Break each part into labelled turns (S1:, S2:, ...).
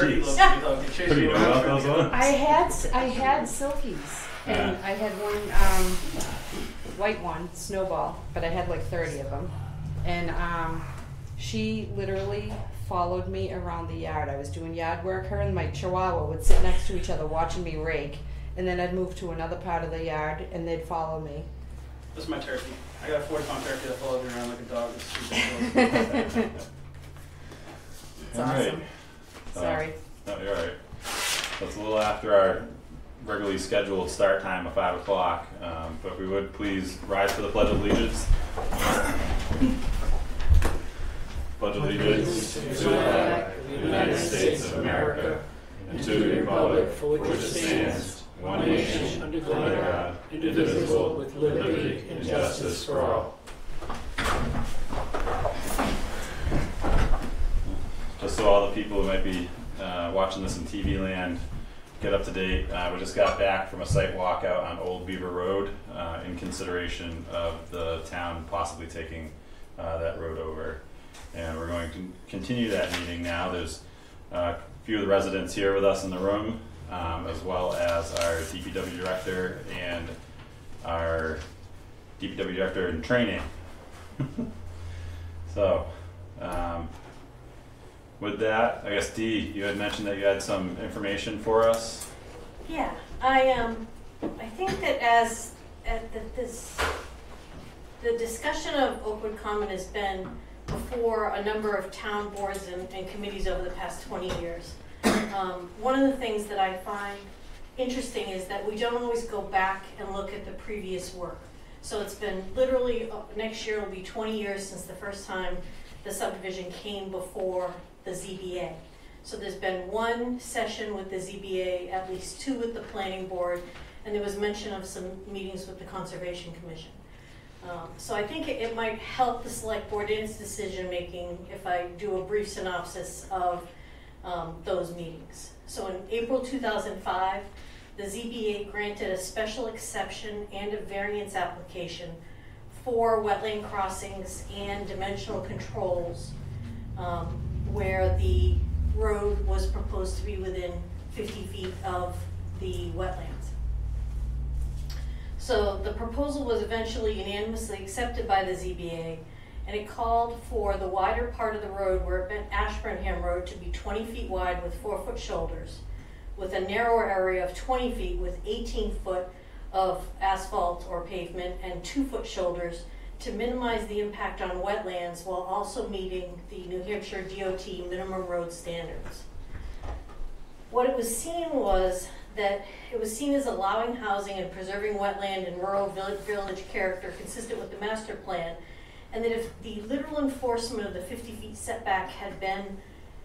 S1: turkey
S2: Jeez.
S1: look, you know, they
S2: What do you
S1: you
S2: know about those ones?
S3: I had s- I had silkies, and
S2: Yeah.
S3: I had one um, white one, Snowball, but I had like thirty of them, and um, she literally followed me around the yard. I was doing yard work. Her and my Chihuahua would sit next to each other, watching me rake, and then I'd move to another part of the yard, and they'd follow me.
S1: This is my turkey. I got a 40 pound turkey that follows me around like a dog. It's ridiculous.
S3: It's
S2: All right. So-
S3: Sorry.
S2: No, you're all right. So it's a little after our regularly scheduled start time of five o'clock, um, but if we would please rise for the pledge of allegiance. Pledge allegiance to the flag of the United States of America and to the republic for which it stands, one nation, under God, indivisible, with liberty and justice for all. Just so all the people who might be uh, watching this in TV land get up to date, uh, we just got back from a site walk out on Old Beaver Road uh, in consideration of the town possibly taking uh, that road over. And we're going to continue that meeting now. There's uh, a few of the residents here with us in the room, um, as well as our DPW director and our DPW director in training. so, um, with that, I guess Dee, you had mentioned that you had some information for us.
S4: Yeah, I um, I think that as at the, this, the discussion of Oakwood Common has been before a number of town boards and, and committees over the past twenty years. Um, one of the things that I find interesting is that we don't always go back and look at the previous work. So it's been literally, uh, next year will be twenty years since the first time the subdivision came before the ZBA. So there's been one session with the ZBA, at least two with the planning board, and there was mention of some meetings with the Conservation Commission. Um, So I think it, it might help the select board in its decision-making if I do a brief synopsis of um, those meetings. So in April 2005, the ZBA granted a special exception and a variance application for wetland crossings and dimensional controls um, where the road was proposed to be within 50 feet of the wetlands. So the proposal was eventually unanimously accepted by the ZBA, and it called for the wider part of the road where it met Ashburnham Road to be 20 feet wide with four-foot shoulders, with a narrower area of 20 feet with 18 foot of asphalt or pavement and two-foot shoulders to minimize the impact on wetlands while also meeting the New Hampshire DOT minimum road standards. What it was seen was that it was seen as allowing housing and preserving wetland and rural village, character consistent with the master plan, and that if the literal enforcement of the 50 feet setback had been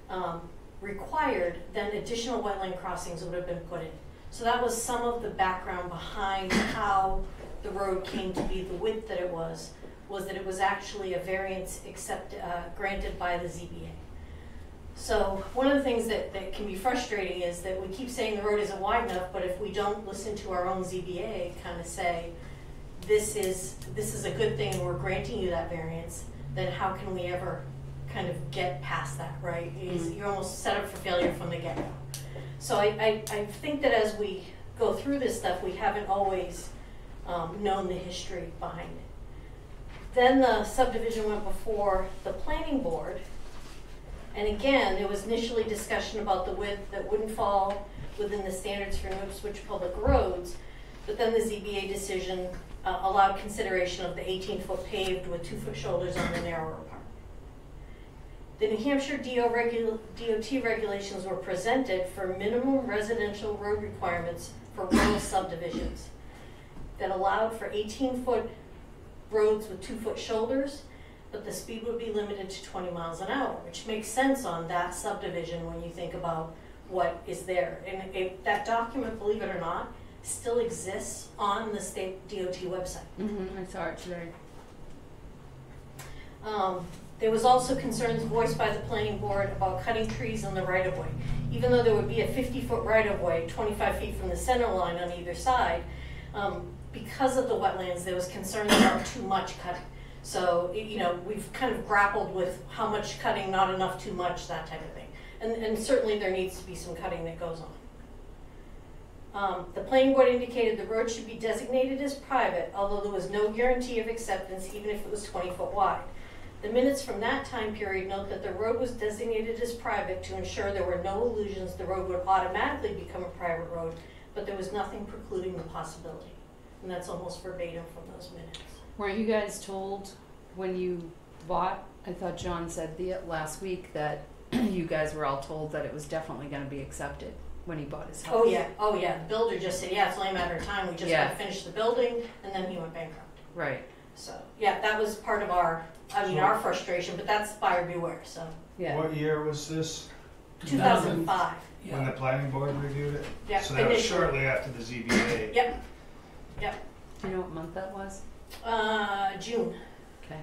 S4: um, required, then additional wetland crossings would have been put in. So that was some of the background behind how the road came to be the width that it was, was that it was actually a variance accept, uh, granted by the ZBA. So one of the things that, that can be frustrating is that we keep saying the road isn't wide enough, but if we don't listen to our own ZBA, kind of say, this is, this is a good thing, and we're granting you that variance, then how can we ever kind of get past that, right? Is
S3: Mhm.
S4: You're almost set up for failure from the get-go. So I, I, I think that as we go through this stuff, we haven't always um, known the history behind it. Then the subdivision went before the planning board. And again, there was initially discussion about the width that wouldn't fall within the standards for New Ipswich public roads. But then the ZBA decision uh, allowed consideration of the 18-foot paved with two-foot shoulders on the narrower part. The New Hampshire regu- DOT regulations were presented for minimum residential road requirements for rural subdivisions that allowed for 18-foot roads with two-foot shoulders, but the speed would be limited to 20 miles an hour, which makes sense on that subdivision when you think about what is there. And it, that document, believe it or not, still exists on the state DOT website.
S3: Mm-hmm, I saw it today.
S4: Um, there was also concerns voiced by the planning board about cutting trees in the right of way. Even though there would be a fifty-foot right of way, twenty-five feet from the center line on either side, um, because of the wetlands, there was concern about too much cutting. So, you know, we've kind of grappled with how much cutting, not enough, too much, that type of thing. And, and certainly there needs to be some cutting that goes on. Um, the planning board indicated the road should be designated as private, although there was no guarantee of acceptance even if it was twenty foot wide. The minutes from that time period note that the road was designated as private to ensure there were no illusions the road would automatically become a private road, but there was nothing precluding the possibility. And that's almost verbatim from those minutes.
S3: Weren't you guys told when you bought, I thought John said the, last week that you guys were all told that it was definitely gonna be accepted when he bought his oh, house?
S4: Oh, yeah, oh, yeah, the builder just said, yeah, it's only a matter of time, we just
S3: Yeah.
S4: gotta finish the building, and then he went bankrupt.
S3: Right,
S4: So, yeah, that was part of our, I mean, our frustration, but that's buyer beware, so,
S3: yeah.
S5: What year was this,
S4: two thousand five,
S5: when the planning board reviewed it?
S4: yeah,
S5: So that was
S4: initially.
S5: shortly after the ZBA.
S4: Yep,
S3: Do you know what month that was?
S4: uh, June,
S3: Okay.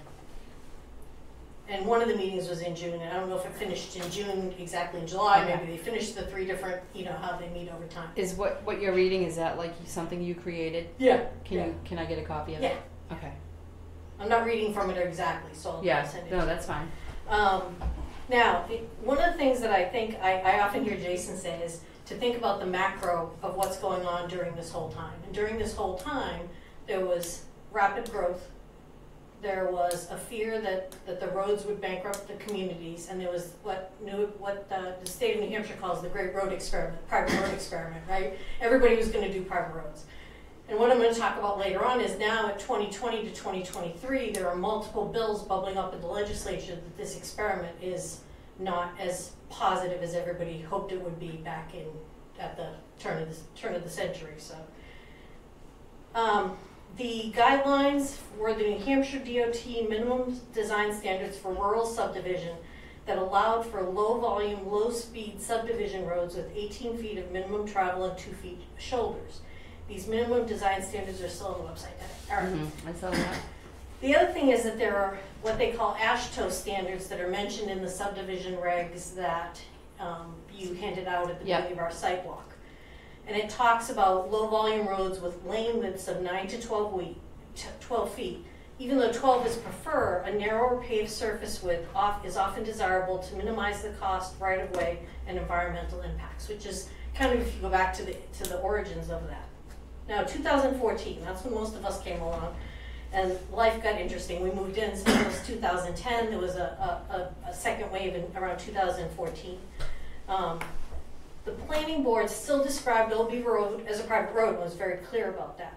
S4: and one of the meetings was in June, and I don't know if it finished in June, exactly in July,
S3: Okay.
S4: maybe they finished the three different, you know, how they meet over time.
S3: Is what, what you're reading, is that like something you created?
S4: Yeah.
S3: Can you, can I get a copy of
S4: Yeah,
S3: it? Okay.
S4: I'm not reading from it exactly, so I'll
S3: Yeah,
S4: send it.
S3: no, that's fine.
S4: Um, now, it- one of the things that I think, I, I often hear Jason say is to think about the macro of what's going on during this whole time. And during this whole time, there was rapid growth. There was a fear that, that the roads would bankrupt the communities, and there was what new, what the, the state of New Hampshire calls the Great Road Experiment, private road experiment, right? Everybody was gonna do private roads. And what I'm gonna talk about later on is now at twenty twenty to twenty twenty-three, there are multiple bills bubbling up in the legislature that this experiment is not as positive as everybody hoped it would be back in, at the turn of the, turn of the century, so. Um, the guidelines were the New Hampshire DOT minimum design standards for rural subdivision that allowed for low-volume, low-speed subdivision roads with eighteen feet of minimum travel and two feet shoulders. These minimum design standards are still on the website. Eric?
S3: Mhm, I saw that.
S4: The other thing is that there are what they call AASHTO standards that are mentioned in the subdivision regs that um, you handed out at the
S3: Yep.
S4: beginning of our site walk. And it talks about low-volume roads with lane widths of nine to 12 week, t- 12 feet. Even though 12 is preferred, a narrower paved surface width off, is often desirable to minimize the cost, right-of-way, and environmental impacts, which is kind of if you go back to the, to the origins of that. Now, 2014, that's when most of us came along, and life got interesting. We moved in, so it was 2010, there was a, a, a, second wave in around 2014. Um, the planning board still described Old Beaver Road as a private road and was very clear about that.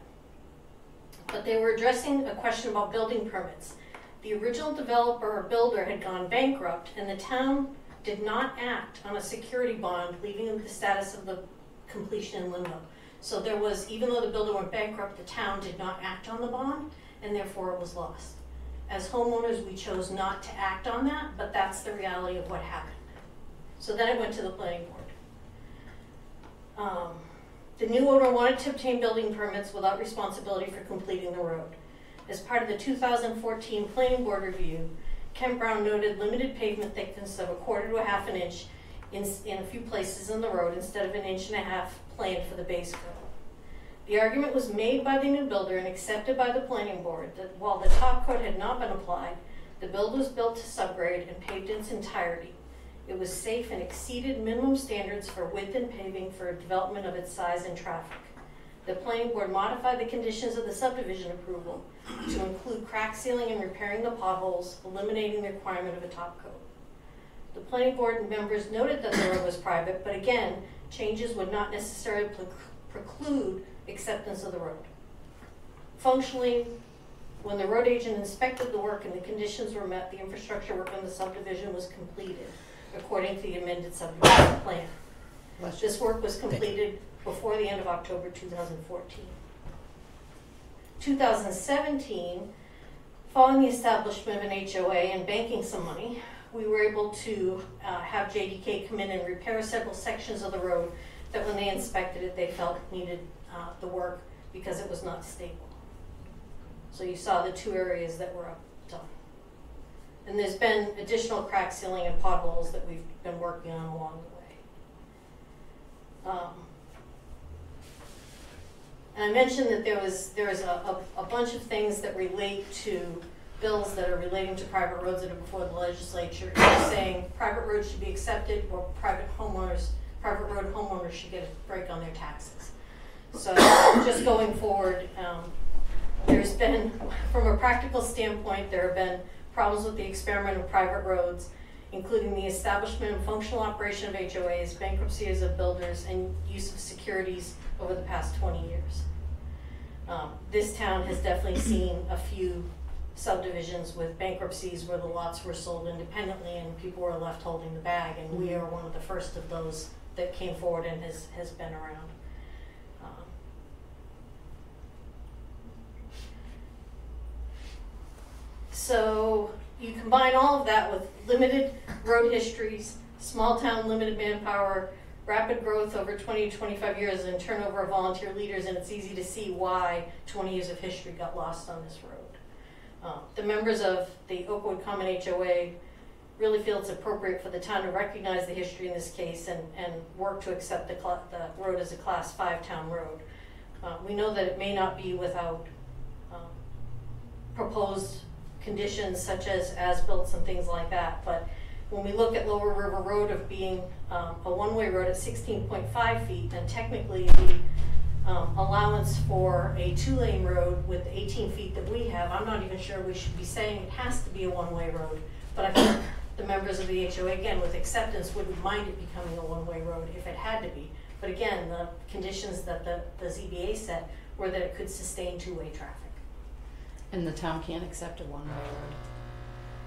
S4: But they were addressing a question about building permits. The original developer or builder had gone bankrupt and the town did not act on a security bond, leaving the status of the completion in limbo. So there was, even though the builder went bankrupt, the town did not act on the bond and therefore it was lost. As homeowners, we chose not to act on that, but that's the reality of what happened. So then it went to the planning board. Um, the new owner wanted to obtain building permits without responsibility for completing the road. As part of the two thousand fourteen planning board review, Kent Brown noted limited pavement thickness of a quarter to a half an inch in, in a few places in the road instead of an inch and a half planned for the base coat. The argument was made by the new builder and accepted by the planning board that while the top coat had not been applied, the build was built to subgrade and paved in its entirety. It was safe and exceeded minimum standards for width and paving for development of its size and traffic. The planning board modified the conditions of the subdivision approval to include crack sealing and repairing the potholes, eliminating the requirement of a top coat. The planning board members noted that the road was private, but again, changes would not necessarily preclu- preclude acceptance of the road. Functionally, when the road agent inspected the work and the conditions were met, the infrastructure work on the subdivision was completed according to the amended subdivision plan. This work was completed before the end of October 2014. 2017, following the establishment of an HOA and banking some money, we were able to uh, have JDK come in and repair several sections of the road that when they inspected it, they felt needed uh, the work because it was not stable. So you saw the two areas that were up done. And there's been additional crack sealing and potholes that we've been working on along the way. Um, And I mentioned that there was, there was a, a, a bunch of things that relate to bills that are relating to private roads that are before the legislature, saying private roads should be accepted or private homeowners, private road homeowners should get a break on their taxes. So just going forward, um, there's been, from a practical standpoint, there have been problems with the experiment of private roads, including the establishment and functional operation of HOAs, bankruptcies of builders, and use of securities over the past twenty years. Um, this town has definitely seen a few subdivisions with bankruptcies where the lots were sold independently and people were left holding the bag, and we are one of the first of those that came forward and has, has been around. Um, So you combine all of that with limited road histories, small town, limited manpower, rapid growth over 20 to 25 years, and turnover of volunteer leaders, and it's easy to see why 20 years of history got lost on this road. Uh, the members of the Oakwood Common HOA really feel it's appropriate for the town to recognize the history in this case and, and work to accept the, the road as a class five town road. Uh, we know that it may not be without, um, proposed conditions such as as-built and things like that, but when we look at Lower River Road of being, um, a one-way road at sixteen point five feet, then technically the, um, allowance for a two-lane road with eighteen feet that we have, I'm not even sure we should be saying it has to be a one-way road. But I think the members of the HOA, again, with acceptance, wouldn't mind it becoming a one-way road if it had to be. But again, the conditions that the, the ZBA set were that it could sustain two-way traffic.
S3: And the town can't accept a one-way road.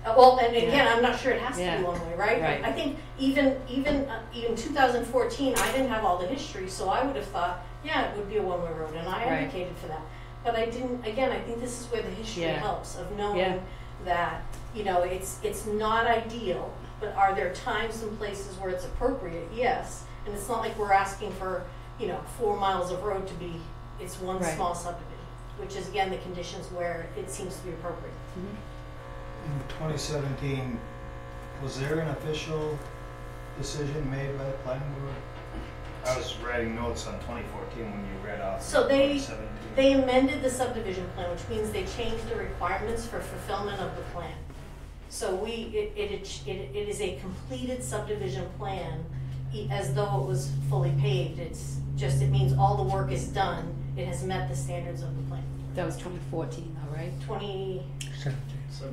S4: Uh, well, and again, I'm not sure it has to
S3: Yeah.
S4: be one way, right?
S3: Right.
S4: I think even, even, uh, even two thousand fourteen, I didn't have all the history, so I would have thought, yeah, it would be a one-way road, and I
S3: Right.
S4: advocated for that. But I didn't, again, I think this is where the history
S3: Yeah.
S4: helps, of
S3: Yeah.
S4: knowing that, you know, it's, it's not ideal, but are there times and places where it's appropriate? Yes, and it's not like we're asking for, you know, four miles of road to be, it's one
S3: Right.
S4: small subdivision, which is again the conditions where it seems to be appropriate. Mm-hmm.
S5: In twenty seventeen, was there an official decision made by the planning board? I was writing notes on twenty fourteen when you read off
S4: So they- They amended the subdivision plan, which means they changed the requirements for fulfillment of the plan. So we, it, it, it, it is a completed subdivision plan, e- as though it was fully paved. It's just, it means all the work is done, it has met the standards of the plan.
S3: That was twenty fourteen though, right?
S4: Twenty,
S1: So,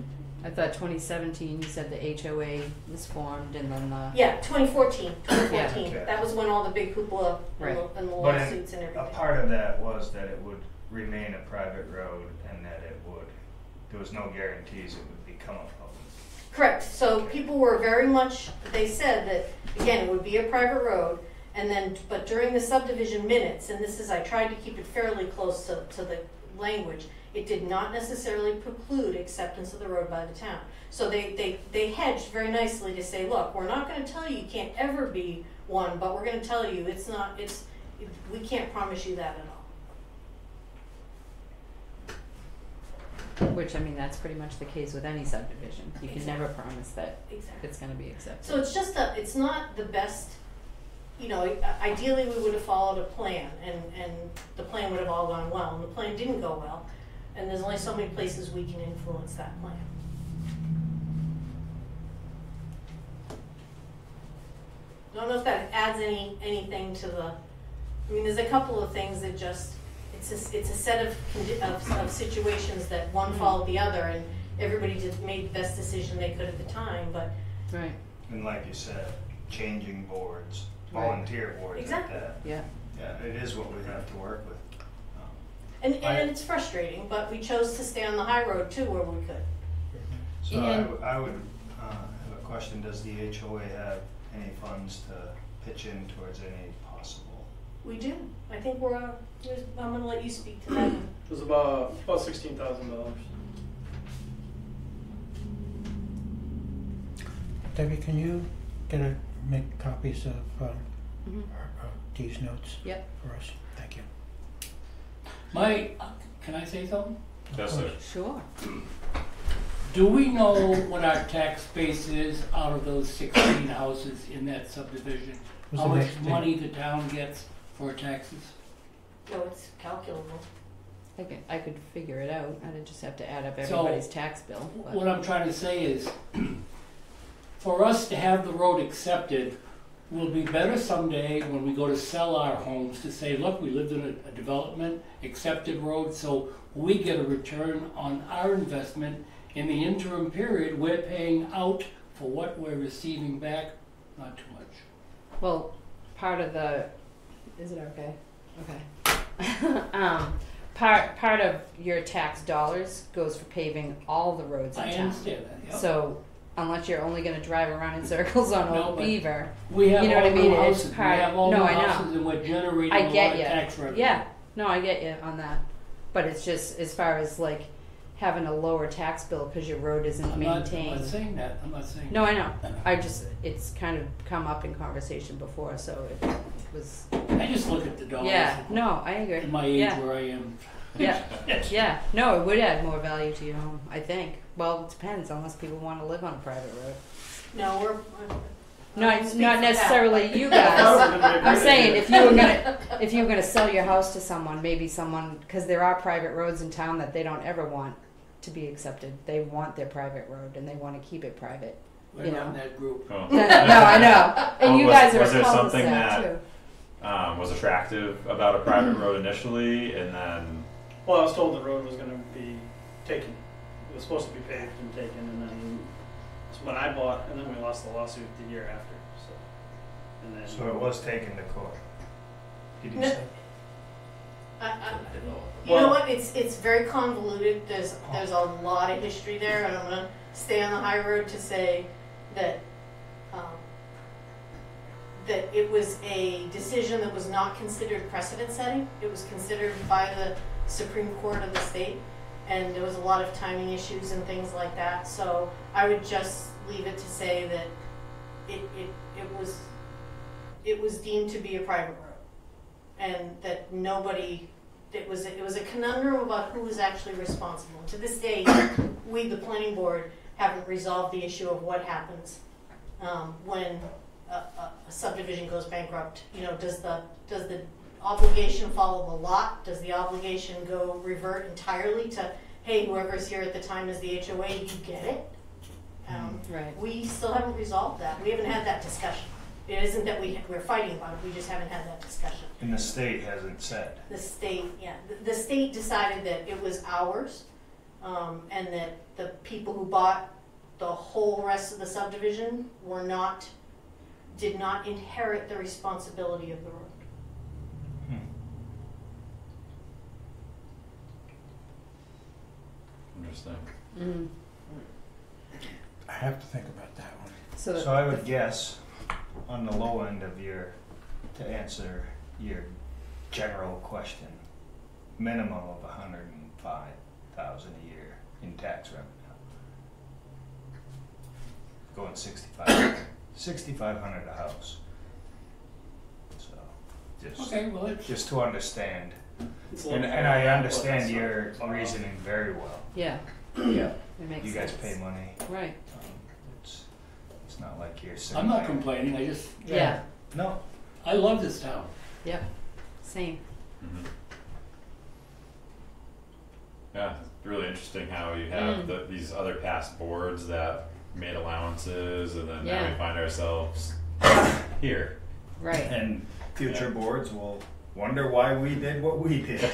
S3: I thought twenty seventeen, you said the HOA was formed and then the,
S4: yeah, 2014, 2014.
S5: Okay.
S4: That was when all the big hoopla and
S3: Right.
S4: the- and the
S5: But in-
S4: lawsuits and
S5: A
S4: everything.
S5: part of that was that it would remain a private road and that it would, there was no guarantees it would become a public.
S4: Correct, so people were very much, they said that, again, it would be a private road, and then, but during the subdivision minutes, and this is, I tried to keep it fairly close to, to the language, it did not necessarily preclude acceptance of the road by the town. So they, they, they hedged very nicely to say, look, we're not gonna tell you you can't ever be one, but we're gonna tell you it's not, it's, we can't promise you that at all.
S3: which I mean, that's pretty much the case with any subdivision. You can never promise that
S4: Exactly.
S3: it's gonna be accepted.
S4: So it's just a, it's not the best, you know, ideally we would have followed a plan and, and the plan would have all gone well and the plan didn't go well. And there's only so many places we can influence that plan. I don't know if that adds any, anything to the, I mean, there's a couple of things that just, it's a, it's a set of, of, of situations that one
S3: Mhm.
S4: followed the other and everybody just made the best decision they could at the time, but
S3: Right,
S5: And like you said, changing boards,
S3: Right.
S5: Volunteer boards at
S4: Exactly.
S5: that.
S3: yeah.
S5: Yeah, it is what we have to work with. Um,
S4: And,
S5: I-
S4: and it's frustrating, but we chose to stay on the high road too where we could.
S5: So I,
S3: And-
S5: w- I would, uh, have a question, does the HOA have any funds to pitch in towards any possible?
S4: We do. I think we're, uh, there's- I'm gonna let you speak to that.
S1: it was about, about sixteen thousand dollars.
S6: Debbie, can you get a, make copies of, um,
S3: Mhm.
S6: our- of these notes
S3: Yep.
S6: for us? Thank you.
S7: My, can I say something?
S2: Yes, sir.
S3: Sure.
S7: Do we know what our tax base is out of those sixteen houses in that subdivision?
S6: Was
S7: How
S6: the
S7: much
S6: next thing-
S7: money the town gets for taxes?
S4: No, it's calculable.
S3: I could, I could figure it out. I'd just have to add up
S7: So-
S3: everybody's tax bill. but-
S7: What I'm trying to say is, for us to have the road accepted, will be better someday when we go to sell our homes to say, look, we lived in a, a development, accepted road, so we get a return on our investment. In the interim period, we're paying out for what we're receiving back, not too much.
S3: Well, part of the, is it okay? Okay. um, part part of your tax dollars goes for paving all the roads in
S7: I
S3: town.
S7: understand that, yeah.
S3: So unless you're only going to drive around in circles on
S7: No,
S3: Old
S7: but-
S3: Beaver,
S7: We have
S3: You know
S7: all
S3: what I mean?
S7: new
S3: It's
S7: houses, we
S3: part-
S7: have all
S3: no, I know.
S7: houses and we're generating
S3: I
S7: a lot
S3: get
S7: of
S3: ya.
S7: tax revenue.
S3: yeah, no, I get you on that. But it's just as far as like having a lower tax bill because your road isn't
S7: I'm not, I'm
S3: maintained.
S7: not saying that, I'm not saying.
S3: no, I know. I just it's kind of come up in conversation before, so it was.
S7: I just look at the dollars.
S3: Yeah, no, I agree.
S7: In my age
S3: yeah.
S7: where I am.
S3: Yeah, yeah. No, it would add more value to your home, I think. Well, it depends, unless people want to live on a private road.
S4: No, we're.
S3: Not,
S4: I speak
S3: not
S4: for that,
S3: necessarily
S4: but-
S3: you
S1: That
S3: guys.
S1: would be a
S3: I'm saying if you were gonna, if you were gonna sell your house to someone, maybe someone, because there are private roads in town that they don't ever want to be accepted. They want their private road and they want to keep it private.
S7: We're
S3: You
S7: not
S3: know.
S7: in that group.
S2: Oh.
S3: no, I know. And
S2: Well,
S3: you
S2: was-
S3: guys are
S2: was there
S3: cul-de-sac
S2: something that-
S3: too.
S2: Um, was attractive about a private road initially, and then
S1: Well, I was told the road was gonna be taken. It was supposed to be paved and taken, and then it's when I bought, and then we lost the lawsuit the year after, so. And then.
S5: So it was taken to court. Did you
S4: No.
S5: say?
S4: I- I- You know
S1: Well-
S4: what, it's, it's very convoluted, there's, there's a lot of history there, and I'm gonna stay on the high road to say that, um, that it was a decision that was not considered precedent setting, it was considered by the Supreme Court of the state, and there was a lot of timing issues and things like that, so I would just leave it to say that it, it, it was, it was deemed to be a private road. And that nobody it was it was a conundrum about who was actually responsible. To this day, we, the planning board, haven't resolved the issue of what happens um, when a, a, subdivision goes bankrupt. You know, does the does the obligation follow the lot? Does the obligation go revert entirely to hey, whoever's here at the time is the HOA, you get it? Um,
S3: Right.
S4: we still haven't resolved that. We haven't had that discussion. It isn't that we we're fighting about it. We just haven't had that discussion.
S5: And the state hasn't said.
S4: The state, yeah, the, the state decided that it was ours, um, and that the people who bought the whole rest of the subdivision were not, did not inherit the responsibility of the road.
S5: Hmm.
S2: Interesting.
S3: Mm.
S6: I have to think about that one.
S3: So,
S5: So I would guess on the low end of your, to answer your general question, minimum of a hundred and five thousand a year in tax revenue. Going sixty-five, sixty-five hundred a house. So, just,
S7: Okay, well, it's,
S5: just to understand,
S1: It's a
S5: and,
S1: little
S5: and I understand your
S1: it's far off.
S5: reasoning very well.
S3: Yeah,
S5: Yeah.
S3: it makes
S5: You guys
S3: sense.
S5: pay money,
S3: Right.
S5: um, it's, it's not like you're sitting
S7: I'm not
S5: there.
S7: complaining, I just,
S3: Yeah.
S5: No,
S7: I love this town.
S3: Yep. Same.
S2: hmm Yeah, it's really interesting how you have
S3: Mm.
S2: the, these other past boards that made allowances, and then now
S3: Yeah.
S2: we find ourselves here.
S3: Right.
S5: And future
S2: Yeah.
S5: boards will wonder why we did what we did.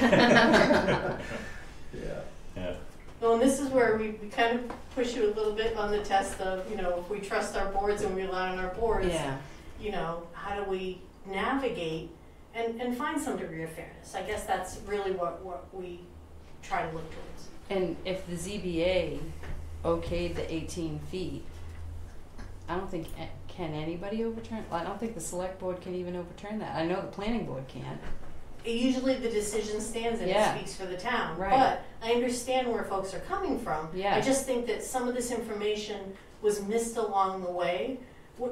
S5: Yeah.
S2: Yeah.
S4: Well, and this is where we, we kind of push you a little bit on the test of, you know, if we trust our boards and we rely on our boards,
S3: Yeah.
S4: you know, how do we navigate and, and find some degree of fairness? I guess that's really what, what we try to look towards.
S3: And if the ZBA okayed the 18 feet, I don't think a- can anybody overturn. I don't think the select board can even overturn that. I know the planning board can't.
S4: Usually the decision stands and
S3: Yeah.
S4: it speaks for the town.
S3: Right.
S4: But I understand where folks are coming from.
S3: Yeah.
S4: I just think that some of this information was missed along the way.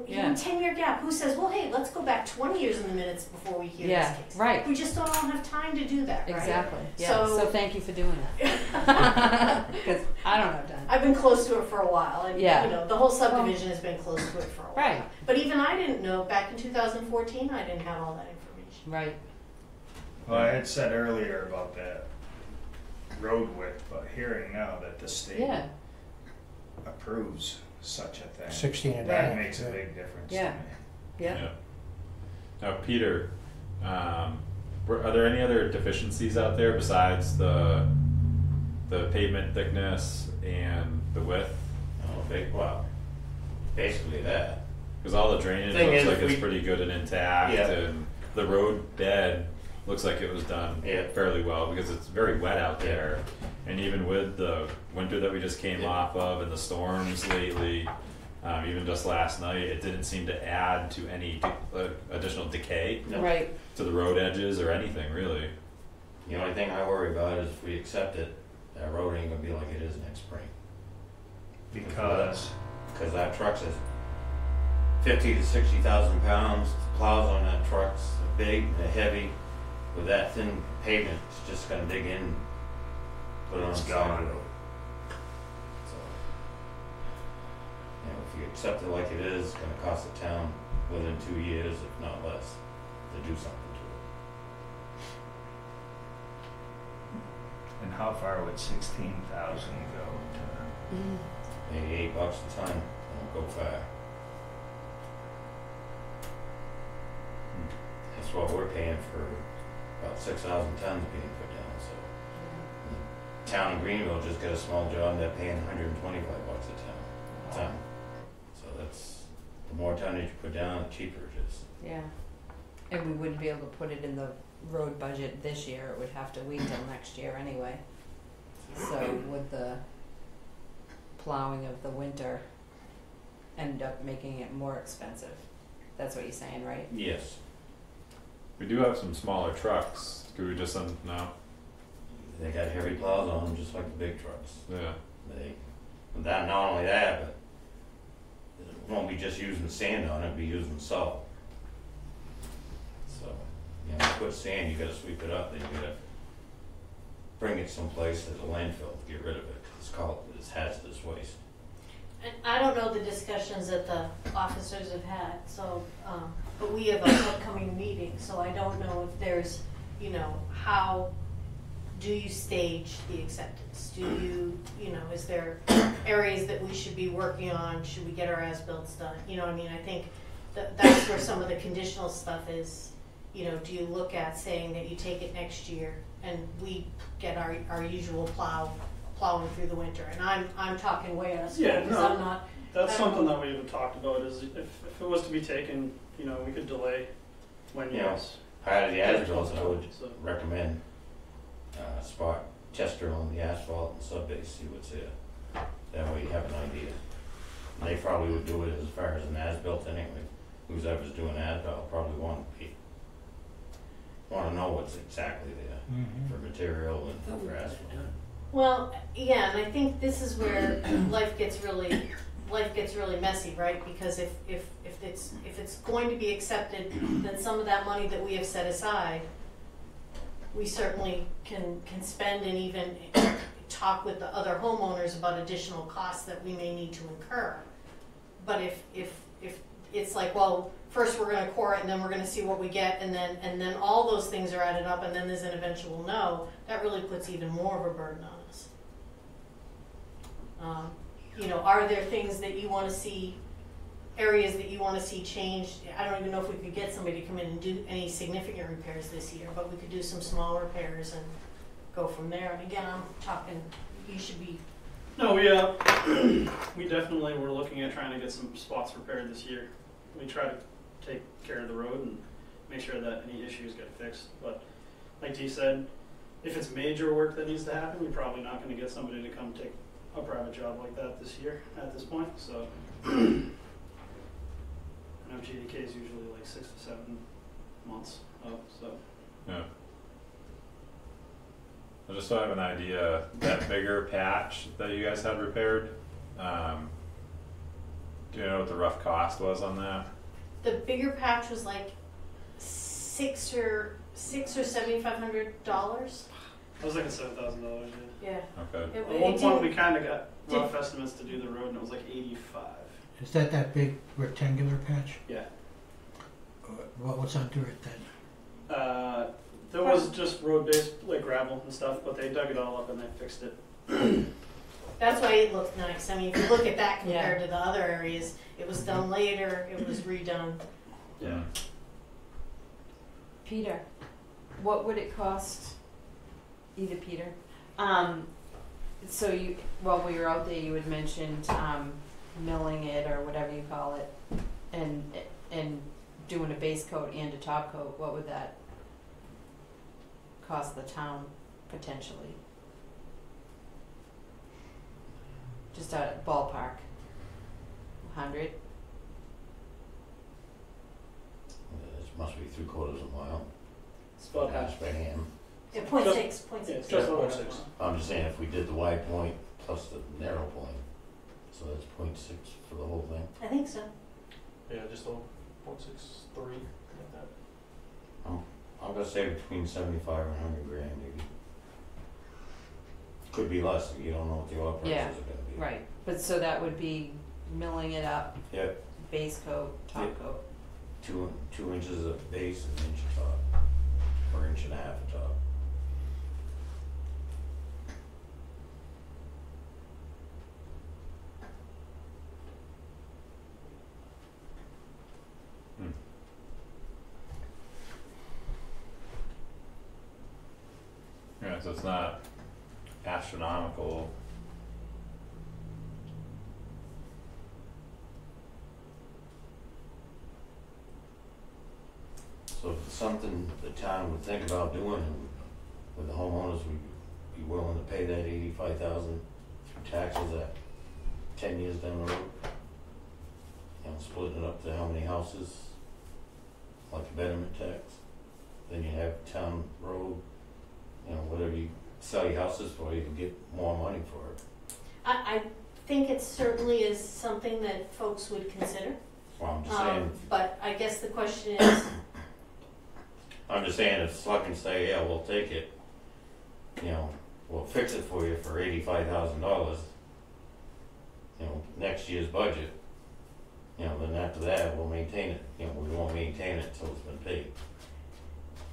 S3: Yeah.
S4: Even ten year gap, who says, well, hey, let's go back twenty years in the minutes before we hear
S3: Yeah,
S4: this case?
S3: right.
S4: We just don't all have time to do that, right?
S3: Exactly. Yeah.
S4: So-
S3: So, thank you for doing that. Because I don't have time.
S4: I've been close to it for a while, and
S3: Yeah.
S4: you know the whole subdivision has been close to it for a while.
S3: Right.
S4: But even I didn't know back in 2014. I didn't have all that information.
S3: Right.
S5: Well, I had said earlier about that road width, but hearing now that the state
S3: Yeah,
S5: approves such a thing,
S6: Sixteen and a
S5: that
S6: half.
S5: makes a big difference to
S3: Yeah.
S5: me.
S3: yeah.
S2: Now, Peter, um, were, are there any other deficiencies out there besides the the pavement thickness and the width?
S8: Oh, big, well, basically that.
S2: Because all the drainage
S8: Thing
S2: looks
S8: is,
S2: like it's
S8: we-
S2: pretty good and intact,
S8: Yeah.
S2: and the road bed looks like it was done
S8: Yeah.
S2: fairly well because it's very wet out
S8: Yeah.
S2: there. And even with the winter that we just came
S8: Yeah.
S2: off of and the storms lately, um, even just last night, it didn't seem to add to any de- uh, additional decay
S8: No.
S3: Right,
S2: to the road edges or anything really.
S8: The only thing I worry about is if we accept it, that road ain't gonna be like it is next spring.
S5: Because,
S8: Cause that truck's is fifty to sixty thousand pounds, the plows on that truck's big, they're heavy. With that thin pavement, it's just gonna dig in, put it on the
S5: It's
S8: side
S5: gone.
S8: road. So, You know, if you accept it like it is, it's gonna cost the town within two years, if not less, to do something to it.
S5: and how far would sixteen thousand go to?
S8: It. Maybe eight bucks a ton, won't go far. Hmm. That's what we're paying for about six thousand tons being put down, so. Town of Greenville just got a small job, they're paying hundred and twenty-five bucks a ton, ton. So that's, the more tonnage you put down, the cheaper it is.
S3: yeah. And we wouldn't be able to put it in the road budget this year, it would have to wait till next year anyway. So would the plowing of the winter end up making it more expensive? That's what you're saying, right?
S8: Yes.
S2: We do have some smaller trucks. Could we just send them no?
S8: They got heavy plows on them, just like the big trucks.
S2: Yeah.
S8: They, and that, not only that, but it won't be just using sand on it, it'll be using salt. So, you know, you put sand, you gotta sweep it up, then you gotta bring it someplace as a landfill, to get rid of it, 'cause it's called, it's hazardous waste.
S4: And I don't know the discussions that the officers have had, so, um, but we have an upcoming meeting, so I don't know if there's, you know, how do you stage the acceptance? Do you, you know, is there areas that we should be working on? Should we get our as-builts done? You know, what I mean, I think that, that's where some of the conditional stuff is. You know, do you look at saying that you take it next year and we get our, our usual plow, plowing through the winter? And I'm, I'm talking way out of school,
S1: Yeah,
S4: because
S1: no.
S4: I'm not,
S1: That's something
S4: know.
S1: that we even talked about, is if, if it was to be taken, you know, we could delay when
S8: Yeah.
S1: yes.
S8: Part of the as-builts, I would
S1: So-
S8: recommend, uh, spot tester on the asphalt and sub-base, see what's there. That way you have an idea. And They probably would do it as far as an as-built anyway. Who's ever's doing as-built probably want to be, wanna know what's exactly there
S6: Mhm.
S8: for material and for asphalt.
S4: Well, yeah, and I think this is where life gets really, life gets really messy, right? Because if, if, if it's, if it's going to be accepted, then some of that money that we have set aside, we certainly can, can spend and even talk with the other homeowners about additional costs that we may need to incur. But if, if, if it's like, well, first we're gonna core it and then we're gonna see what we get and then, and then all those things are added up and then there's an eventual no, that really puts even more of a burden on us. Um, you know, are there things that you wanna see, areas that you wanna see changed? I don't even know if we could get somebody to come in and do any significant repairs this year, but we could do some small repairs and go from there. And again, I'm talking, you should be,
S1: No, we, uh, we definitely were looking at trying to get some spots repaired this year. We try to take care of the road and make sure that any issues get fixed, but like Dee said, if it's major work that needs to happen, you're probably not gonna get somebody to come take a private job like that this year, at this point, so. I know GDK is usually like six to seven months up, so.
S2: Yeah. I just so I have an idea, that bigger patch that you guys had repaired, um, do you know what the rough cost was on that?
S4: the bigger patch was like six or, six or seventy-five hundred dollars.
S1: It was like a seven thousand dollars, yeah.
S4: Yeah.
S2: Okay,
S4: It-
S1: At one point, we
S4: didn't-
S1: kinda got rough estimates to do the road and it was like eighty-five.
S6: Is that that big rectangular patch?
S1: Yeah.
S6: Uh, What, was under it then?
S1: Uh, There was just road base, like gravel and stuff, but they dug it all up and they fixed it.
S4: That's why it looked nice. I mean, if you look at that compared to the other areas, it was done later, it was redone.
S1: Yeah.
S3: Peter, what would it cost? Either Peter. Um, so you, while we were out there, you had mentioned um, milling it or whatever you call it, and and doing a base coat and a top coat. What would that cost the town potentially? Just a ballpark. Hundred.
S8: Uh, it must be three quarters of a mile.
S1: It's about half.
S8: Ashburnham.
S4: Yeah, point
S1: Just-
S4: six, point
S1: Yeah,
S4: six.
S1: just
S8: Yeah,
S1: over
S8: six. I'm just saying if we did the wide point plus the narrow point, so that's point six for the whole thing.
S4: I think so.
S9: Yeah, just over point six three, like that.
S8: Oh, I'm gonna say between seventy-five and hundred grand maybe. Could be less, you don't know what the oil prices
S3: Yeah,
S8: are gonna be.
S3: Right. But so that would be milling it up,
S8: Yep,
S3: base coat, top
S8: Yeah.
S3: coat.
S8: two, two inches of base and an inch of top, or inch and a half of top.
S2: Yeah, so it's not astronomical.
S8: So if it's something the town would think about doing, and with the homeowners, would be willing to pay that eighty-five thousand through taxes at ten years down the road? You know, splitting it up to how many houses, like a betterment tax, then you have town road, you know, whatever you sell your houses for, you can get more money for it.
S4: I, I think it certainly is something that folks would consider.
S8: Well, I'm just
S4: Um,
S8: saying,
S4: but I guess the question is,
S8: I'm just saying if Selectmen say, yeah, we'll take it, you know, we'll fix it for you for eighty-five thousand dollars, you know, next year's budget, you know, then after that, we'll maintain it, you know, we won't maintain it until it's been paid.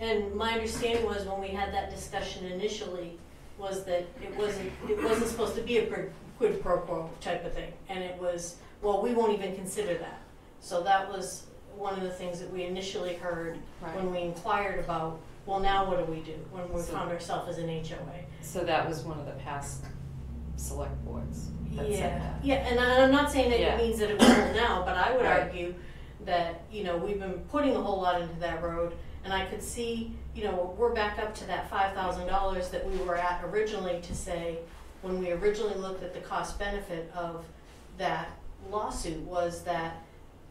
S4: And my understanding was when we had that discussion initially, was that it wasn't, it wasn't supposed to be a quid- quid pro quo type of thing. And it was, well, we won't even consider that. So that was one of the things that we initially heard
S3: Right.
S4: when we inquired about, well, now what do we do when we
S3: So-
S4: found ourselves as an HOA?
S3: So that was one of the past select boards that said
S4: Yeah,
S3: that.
S4: yeah, and I- I'm not saying that
S3: Yeah.
S4: it means that it will now, but I would
S3: Right.
S4: argue that, you know, we've been putting a whole lot into that road, and I could see, you know, we're back up to that five thousand dollars that we were at originally to say, when we originally looked at the cost benefit of that lawsuit, was that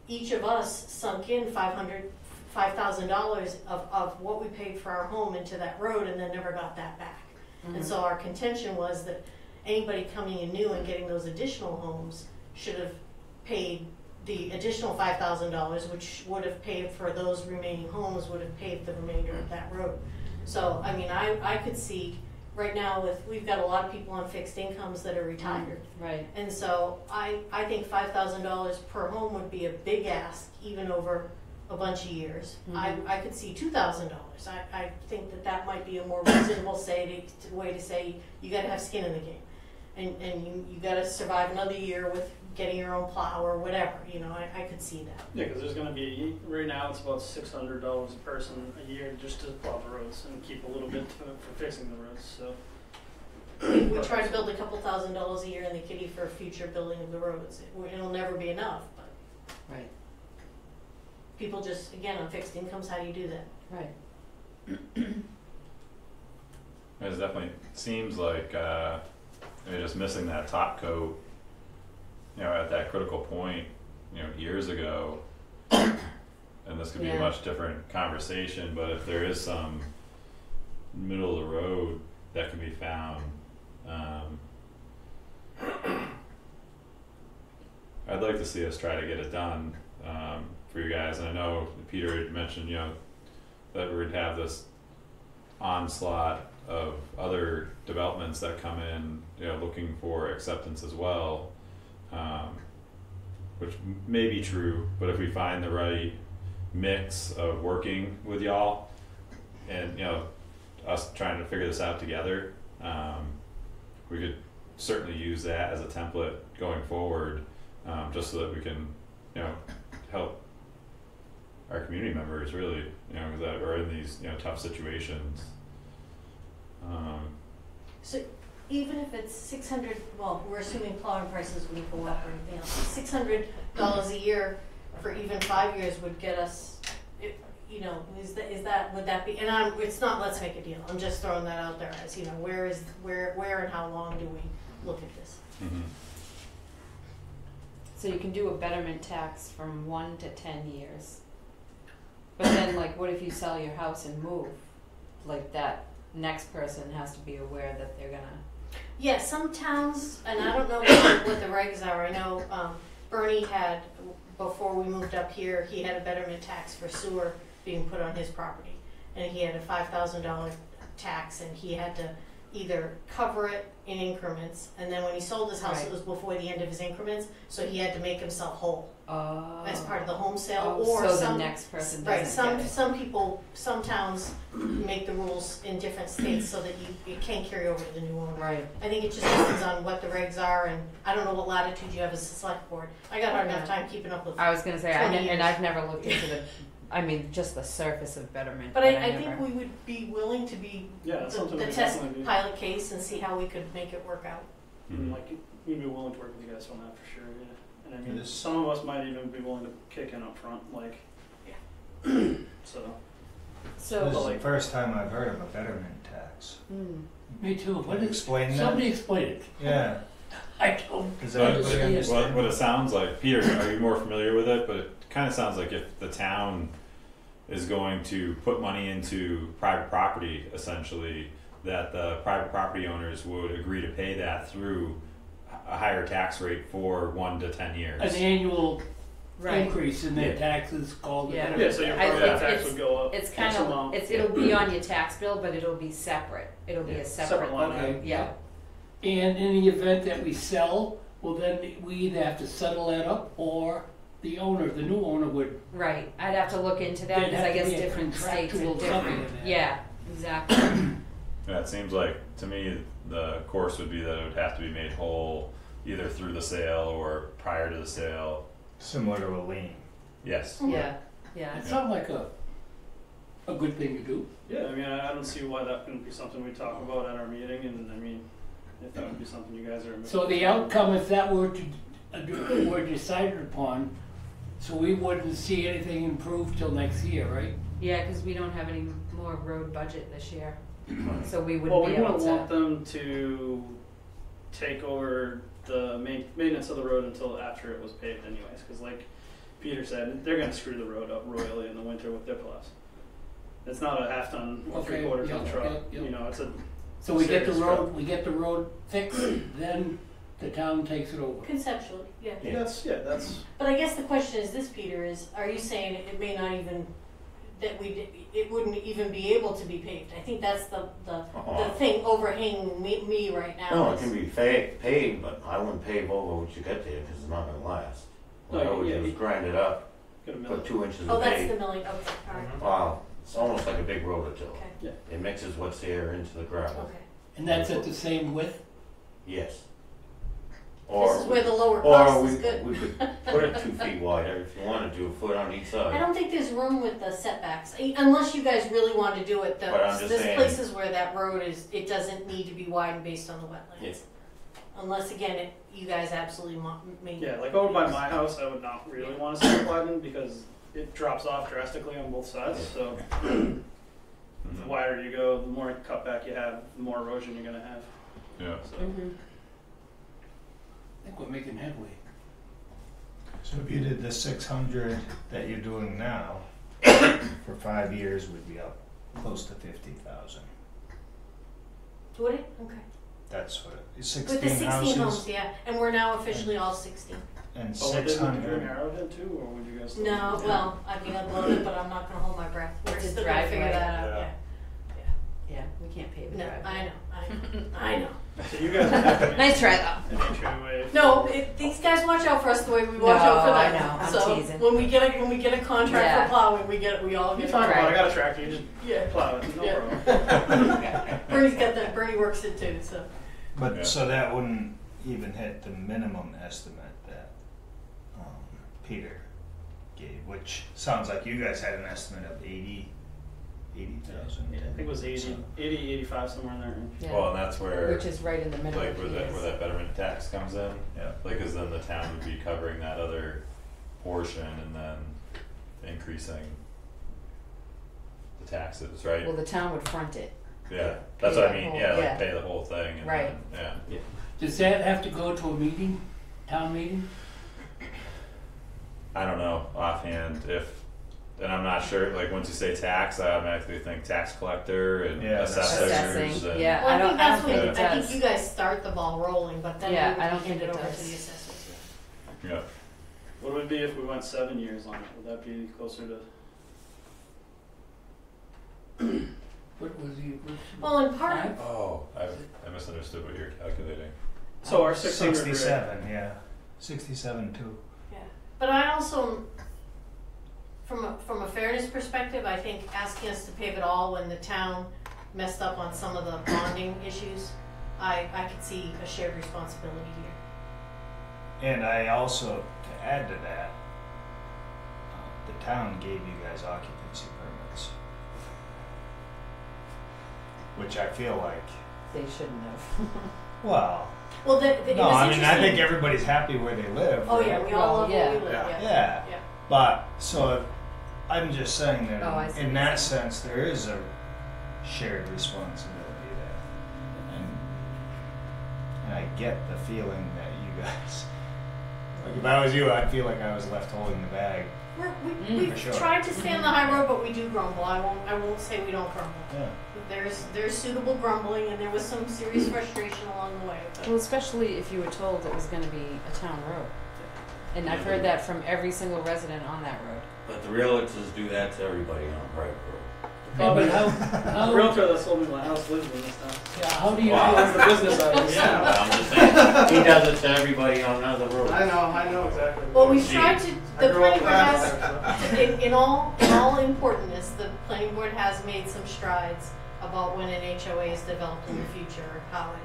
S4: each of us sunk in five hundred, five thousand dollars of, of what we paid for our home into that road and then never got that back. And
S3: Mhm.
S4: so our contention was that anybody coming in new and getting those additional homes should have paid the additional five thousand dollars, which would have paid for those remaining homes, would have paved the remainder of that road. So, I mean, I, I could see, right now with, we've got a lot of people on fixed incomes that are retired.
S3: Right.
S4: And so I, I think five thousand dollars per home would be a big ask, even over a bunch of years. I,
S3: Mhm.
S4: I could see two thousand dollars. I, I think that that might be a more reasonable say to, to, way to say, you gotta have skin in the game. And, and you, you gotta survive another year with getting your own plow or whatever, you know, I, I could see that.
S1: Yeah, because there's gonna be, right now, it's about six hundred dollars a person a year just to plow the roads and keep a little bit for, for fixing the roads, so.
S4: We try to build a couple thousand dollars a year in the kitty for future building of the roads. It- It'll never be enough, but
S3: Right.
S4: people just, again, on fixed incomes, how do you do that?
S3: Right.
S2: It definitely seems like uh, you're just missing that top coat. You know, at that critical point, you know, years ago, and this could be a
S3: Yeah.
S2: much different conversation. But if there is some middle of the road that can be found, um, I'd like to see us try to get it done um, for you guys. And I know Peter had mentioned, you know, that we would have this onslaught of other developments that come in, you know, looking for acceptance as well, um, which may be true, but if we find the right mix of working with y'all, and you know, us trying to figure this out together, um, we could certainly use that as a template going forward, um, just so that we can, you know, help our community members really, you know, that are in these, you know, tough situations. Um,
S4: So even if it's six hundred, well, we're assuming plowing prices wouldn't go up or anything else, six hundred dollars a year for even five years would get us, it- you know, is that, is that, would that be, and I'm, it's not, let's make a deal, I'm just throwing that out there as, you know, where is, where, where and how long do we look at this?
S2: mhm.
S3: So you can do a betterment tax from one to ten years. But then like what if you sell your house and move? Like that next person has to be aware that they're gonna
S4: Yeah, some towns, and I don't know what the, what the regs are, I know, um, Bernie had, before we moved up here, he had a betterment tax for sewer being put on his property. And he had a five thousand dollar tax and he had to either cover it in increments, and then when he sold his house, it was before the end of his increments, so he had to make himself whole
S3: Oh.
S4: as part of the home sale,
S3: Oh,
S4: or
S3: so the
S4: some,
S3: next person
S4: Right,
S3: doesn't
S4: some,
S3: get it.
S4: some people, some towns make the rules in different states so that you, it can't carry over to the new owner.
S3: Right.
S4: I think it just depends on what the regs are, and I don't know what latitude you have as a select board. I got a hard enough time keeping up with,
S3: I was gonna say I
S4: 20
S3: ne- and. I've never looked into the I mean just the surface of betterment.
S4: but I, I
S3: never
S4: think we would be willing to be
S1: Yeah, that's
S4: the,
S1: something
S4: the
S1: we
S4: test
S1: definitely do.
S4: pilot case and see how we could make it work out.
S1: And
S2: Mhm.
S1: like, we'd be willing to work with you guys on that for sure, yeah. And I mean,
S5: This-
S1: some of us might even be willing to kick in up front, like,
S4: Yeah.
S1: so.
S3: so
S5: This is
S1: like-
S5: the first time I've heard of a betterment tax.
S3: mm,
S7: Me too. What is,
S5: Explain that.
S7: somebody explain it.
S5: Yeah,
S7: I don't.
S5: does
S2: But
S5: anybody
S2: what, what it sounds like, Peter, are you more familiar with it? But it kind of sounds like if the town is going to put money into private property, essentially, that the private property owners would agree to pay that through a higher tax rate for one to ten years.
S7: An annual
S3: right.
S7: increase in their
S2: Yeah.
S7: taxes called.
S3: Yeah.
S1: Yeah, so your
S3: I
S1: property
S3: think
S1: tax
S3: it's-
S1: would go up.
S3: It's kind
S1: X
S3: of
S1: amount.
S3: it's it'll be on your tax bill, but it'll be separate. It'll be
S2: Yeah.
S3: a
S1: Separate
S3: separate.
S1: line
S7: Okay.
S1: item.
S3: Yeah.
S7: And in the event that we sell, well then we either have to settle that up or the owner, the new owner would,
S3: Right. I'd have to look into that
S7: There'd
S3: because I
S7: to
S3: guess
S7: be a
S3: different states are
S7: contractual something
S3: different.
S7: in there.
S3: Yeah. Exactly.
S2: Yeah, it seems like to me the course would be that it would have to be made whole either through the sale or prior to the sale.
S5: Similar to a lien.
S2: Yes.
S3: yeah. Yeah.
S7: it sounds like a, a good thing to do.
S1: Yeah, I mean, I I don't see why that couldn't be something we talk about at our meeting, and I mean, if that would be something you guys are.
S7: So the outcome, if that were to, uh, do- were decided upon, so we wouldn't see anything improved till next year, right?
S3: Yeah, because we don't have any more road budget this year, so we wouldn't
S1: Well,
S3: be
S1: we
S3: able
S1: wouldn't
S3: to.
S1: want them to take over the main, maintenance of the road until after it was paved anyways, cause like Peter said, they're gonna screw the road up royally in the winter with their plows. It's not a half ton or
S7: Okay,
S1: three quarter ton
S7: yeah,
S1: truck,
S7: yeah, yeah.
S1: you know, it's a,
S7: So we get the
S1: Serious
S7: road,
S1: trouble.
S7: we get the road fixed, then the town takes it over.
S4: Conceptually, yeah.
S8: Yeah.
S1: that's, yeah, that's,
S4: But I guess the question is this, Peter, is, are you saying it may not even, that we, it wouldn't even be able to be paved? I think that's the, the, uh-huh. the
S8: Uh-uh.
S4: thing overhanging me, me right now.
S8: No, it
S4: is-
S8: can be fa- paved, but I wouldn't pave over what you get there, cause it's not gonna last. What I
S1: No,
S8: would
S1: yeah,
S8: do is
S1: you-
S8: grind it up,
S1: got a
S8: put
S1: minute.
S8: two inches
S4: Oh,
S8: of
S4: that's the
S8: pave.
S4: milling, okay, alright, mm-hmm.
S8: Wow, it's almost like a big rototill.
S4: okay,
S8: It mixes what's there into the gravel,
S4: okay.
S7: And that's at the same width?
S8: yes.
S4: This
S8: Or,
S4: is where the lower
S8: or
S4: cost
S8: we,
S4: is good.
S8: we could put it two feet wider if you wanted to, do a foot on each side.
S4: I
S8: side.
S4: don't think there's room with the setbacks, I- unless you guys really want to do it, the,
S8: But I'm just
S4: there's
S8: saying-
S4: places where that road is, it doesn't need to be widened based on the wetlands.
S8: Yeah.
S4: Unless, again, it, you guys absolutely want, make.
S1: Yeah, like over by my house, I would not really wanna see it widened, because it drops off drastically on both sides, so the
S2: Mhm.
S1: wider you go, the more cutback you have, the more erosion you're gonna have,
S2: Yeah.
S1: so.
S3: Mm-hmm.
S7: I think we're making headway.
S5: So if you did the six hundred that you're doing now, for five years we'd be up close to fifty thousand.
S4: Would it? Okay.
S5: That's what, it-
S4: With the
S5: sixteen
S4: sixteen homes,
S5: houses
S4: yeah, and we're now officially all sixteen.
S5: and
S1: Oh, would
S5: six
S1: they be doing
S5: hundred.
S1: Arrowhead too, or would you guys? still-
S4: No, well, I mean, I'd love it, but I'm not gonna hold my breath. We're
S3: It's a
S4: still gonna figure
S3: driveway.
S4: that out,
S5: Yeah.
S4: Yeah.
S3: Yeah, we can't pay the
S4: No,
S3: driveway.
S4: I know, I know, I know.
S1: So you guys would have
S3: Nice try though.
S1: an HOA way.
S4: No, it, these guys watch out for us the way we watch out for
S3: No, I
S4: them.
S3: know, I'm
S4: so
S3: teasing.
S4: when we get a when we get a contract
S3: Yeah.
S4: for plowing, we get we all
S1: You
S4: get
S1: talk
S4: a
S1: about, I got a tractor, you just
S4: yeah.
S1: plow it, no
S4: Yeah.
S1: problem.
S4: Bernie's got that. Bernie works it too. So
S5: But,
S2: Yeah.
S5: so that wouldn't even hit the minimum estimate that, um, Peter gave, which sounds like you guys had an estimate of eighty, eighty thousand.
S1: Yeah, I think it was 80, 80, 85, somewhere in there.
S3: Yeah.
S2: Well, and that's where,
S3: Which is right in the middle
S2: like, where that, where that betterment tax comes in.
S5: Yeah.
S2: Like, cause then the town would be covering that other portion and then increasing the taxes, right?
S3: Well, the town would front it.
S2: Yeah, that's
S3: pay
S2: what I mean,
S3: whole-
S2: yeah,
S3: yeah.
S2: like pay the whole thing and
S3: Right.
S2: then, yeah.
S7: Does that have to go to a meeting, town meeting?
S2: I don't know offhand if, and I'm not sure, like, once you say tax, I automatically think tax collector and
S5: Yeah,
S2: assessors
S3: Assessing,
S2: and.
S3: yeah.
S4: well, I,
S3: I don't-
S4: think
S3: I
S4: that's
S3: don't
S4: when
S3: think it
S4: I think you guys start the ball rolling, but then
S3: Yeah, I don't
S4: hand it
S3: it
S4: over
S3: does.
S4: to the assessors. yeah.
S2: Yeah,
S1: What would it be if we went seven years on it? Would that be closer to?
S7: What was the.
S4: Well, in part,
S7: Five?
S2: oh, I, I misunderstood what you're calculating.
S1: So our 600 rate-
S5: Sixty-seven, yeah, sixty-seven too.
S4: Yeah, But I also, from a, from a fairness perspective, I think asking us to pave it all when the town messed up on some of the bonding issues, I, I could see a shared responsibility here.
S5: And I also, to add to that, uh, the town gave you guys occupancy permits. Which I feel like,
S3: They shouldn't have.
S5: well,
S4: Well, the, the,
S5: no, I mean, I think everybody's happy where they live.
S4: Oh,
S5: right?
S4: yeah, we all
S3: Well,
S4: love
S3: yeah.
S4: where we live,
S1: Yeah.
S4: yeah.
S5: Yeah,
S4: Yeah.
S5: but, so, I'm just saying that
S3: Oh, I
S5: in-
S3: see
S5: in
S3: what
S5: that
S3: you're saying.
S5: sense, there is a shared responsibility there. And, and I get the feeling that you guys, like if I was you, I'd feel like I was left holding the bag.
S4: We're, we,
S3: Mm.
S4: we've
S5: For sure.
S4: tried to stay on the high road, but we do grumble. I won't, I won't say we don't grumble.
S5: Yeah.
S4: There's, there's suitable grumbling and there was some serious frustration along the way, but.
S3: Well, especially if you were told it was gonna be a town road. And I've heard that from every single resident on that road.
S8: But the realtors do that to everybody on a private road.
S7: Yeah, but how,
S1: The
S7: how,
S1: realtor that sold me my house lives in this town.
S7: yeah, how do you,
S8: Wow.
S1: That's the business side of it.
S8: Yeah, I'm just saying, he does it to everybody on other roads.
S1: I know, I know exactly.
S4: Well, we've tried to,
S1: I
S4: the
S1: grew up
S4: planning board has,
S1: fast,
S4: in, in all, in all importance, the planning board has made some strides about when an HOA is developed in the future, or how it,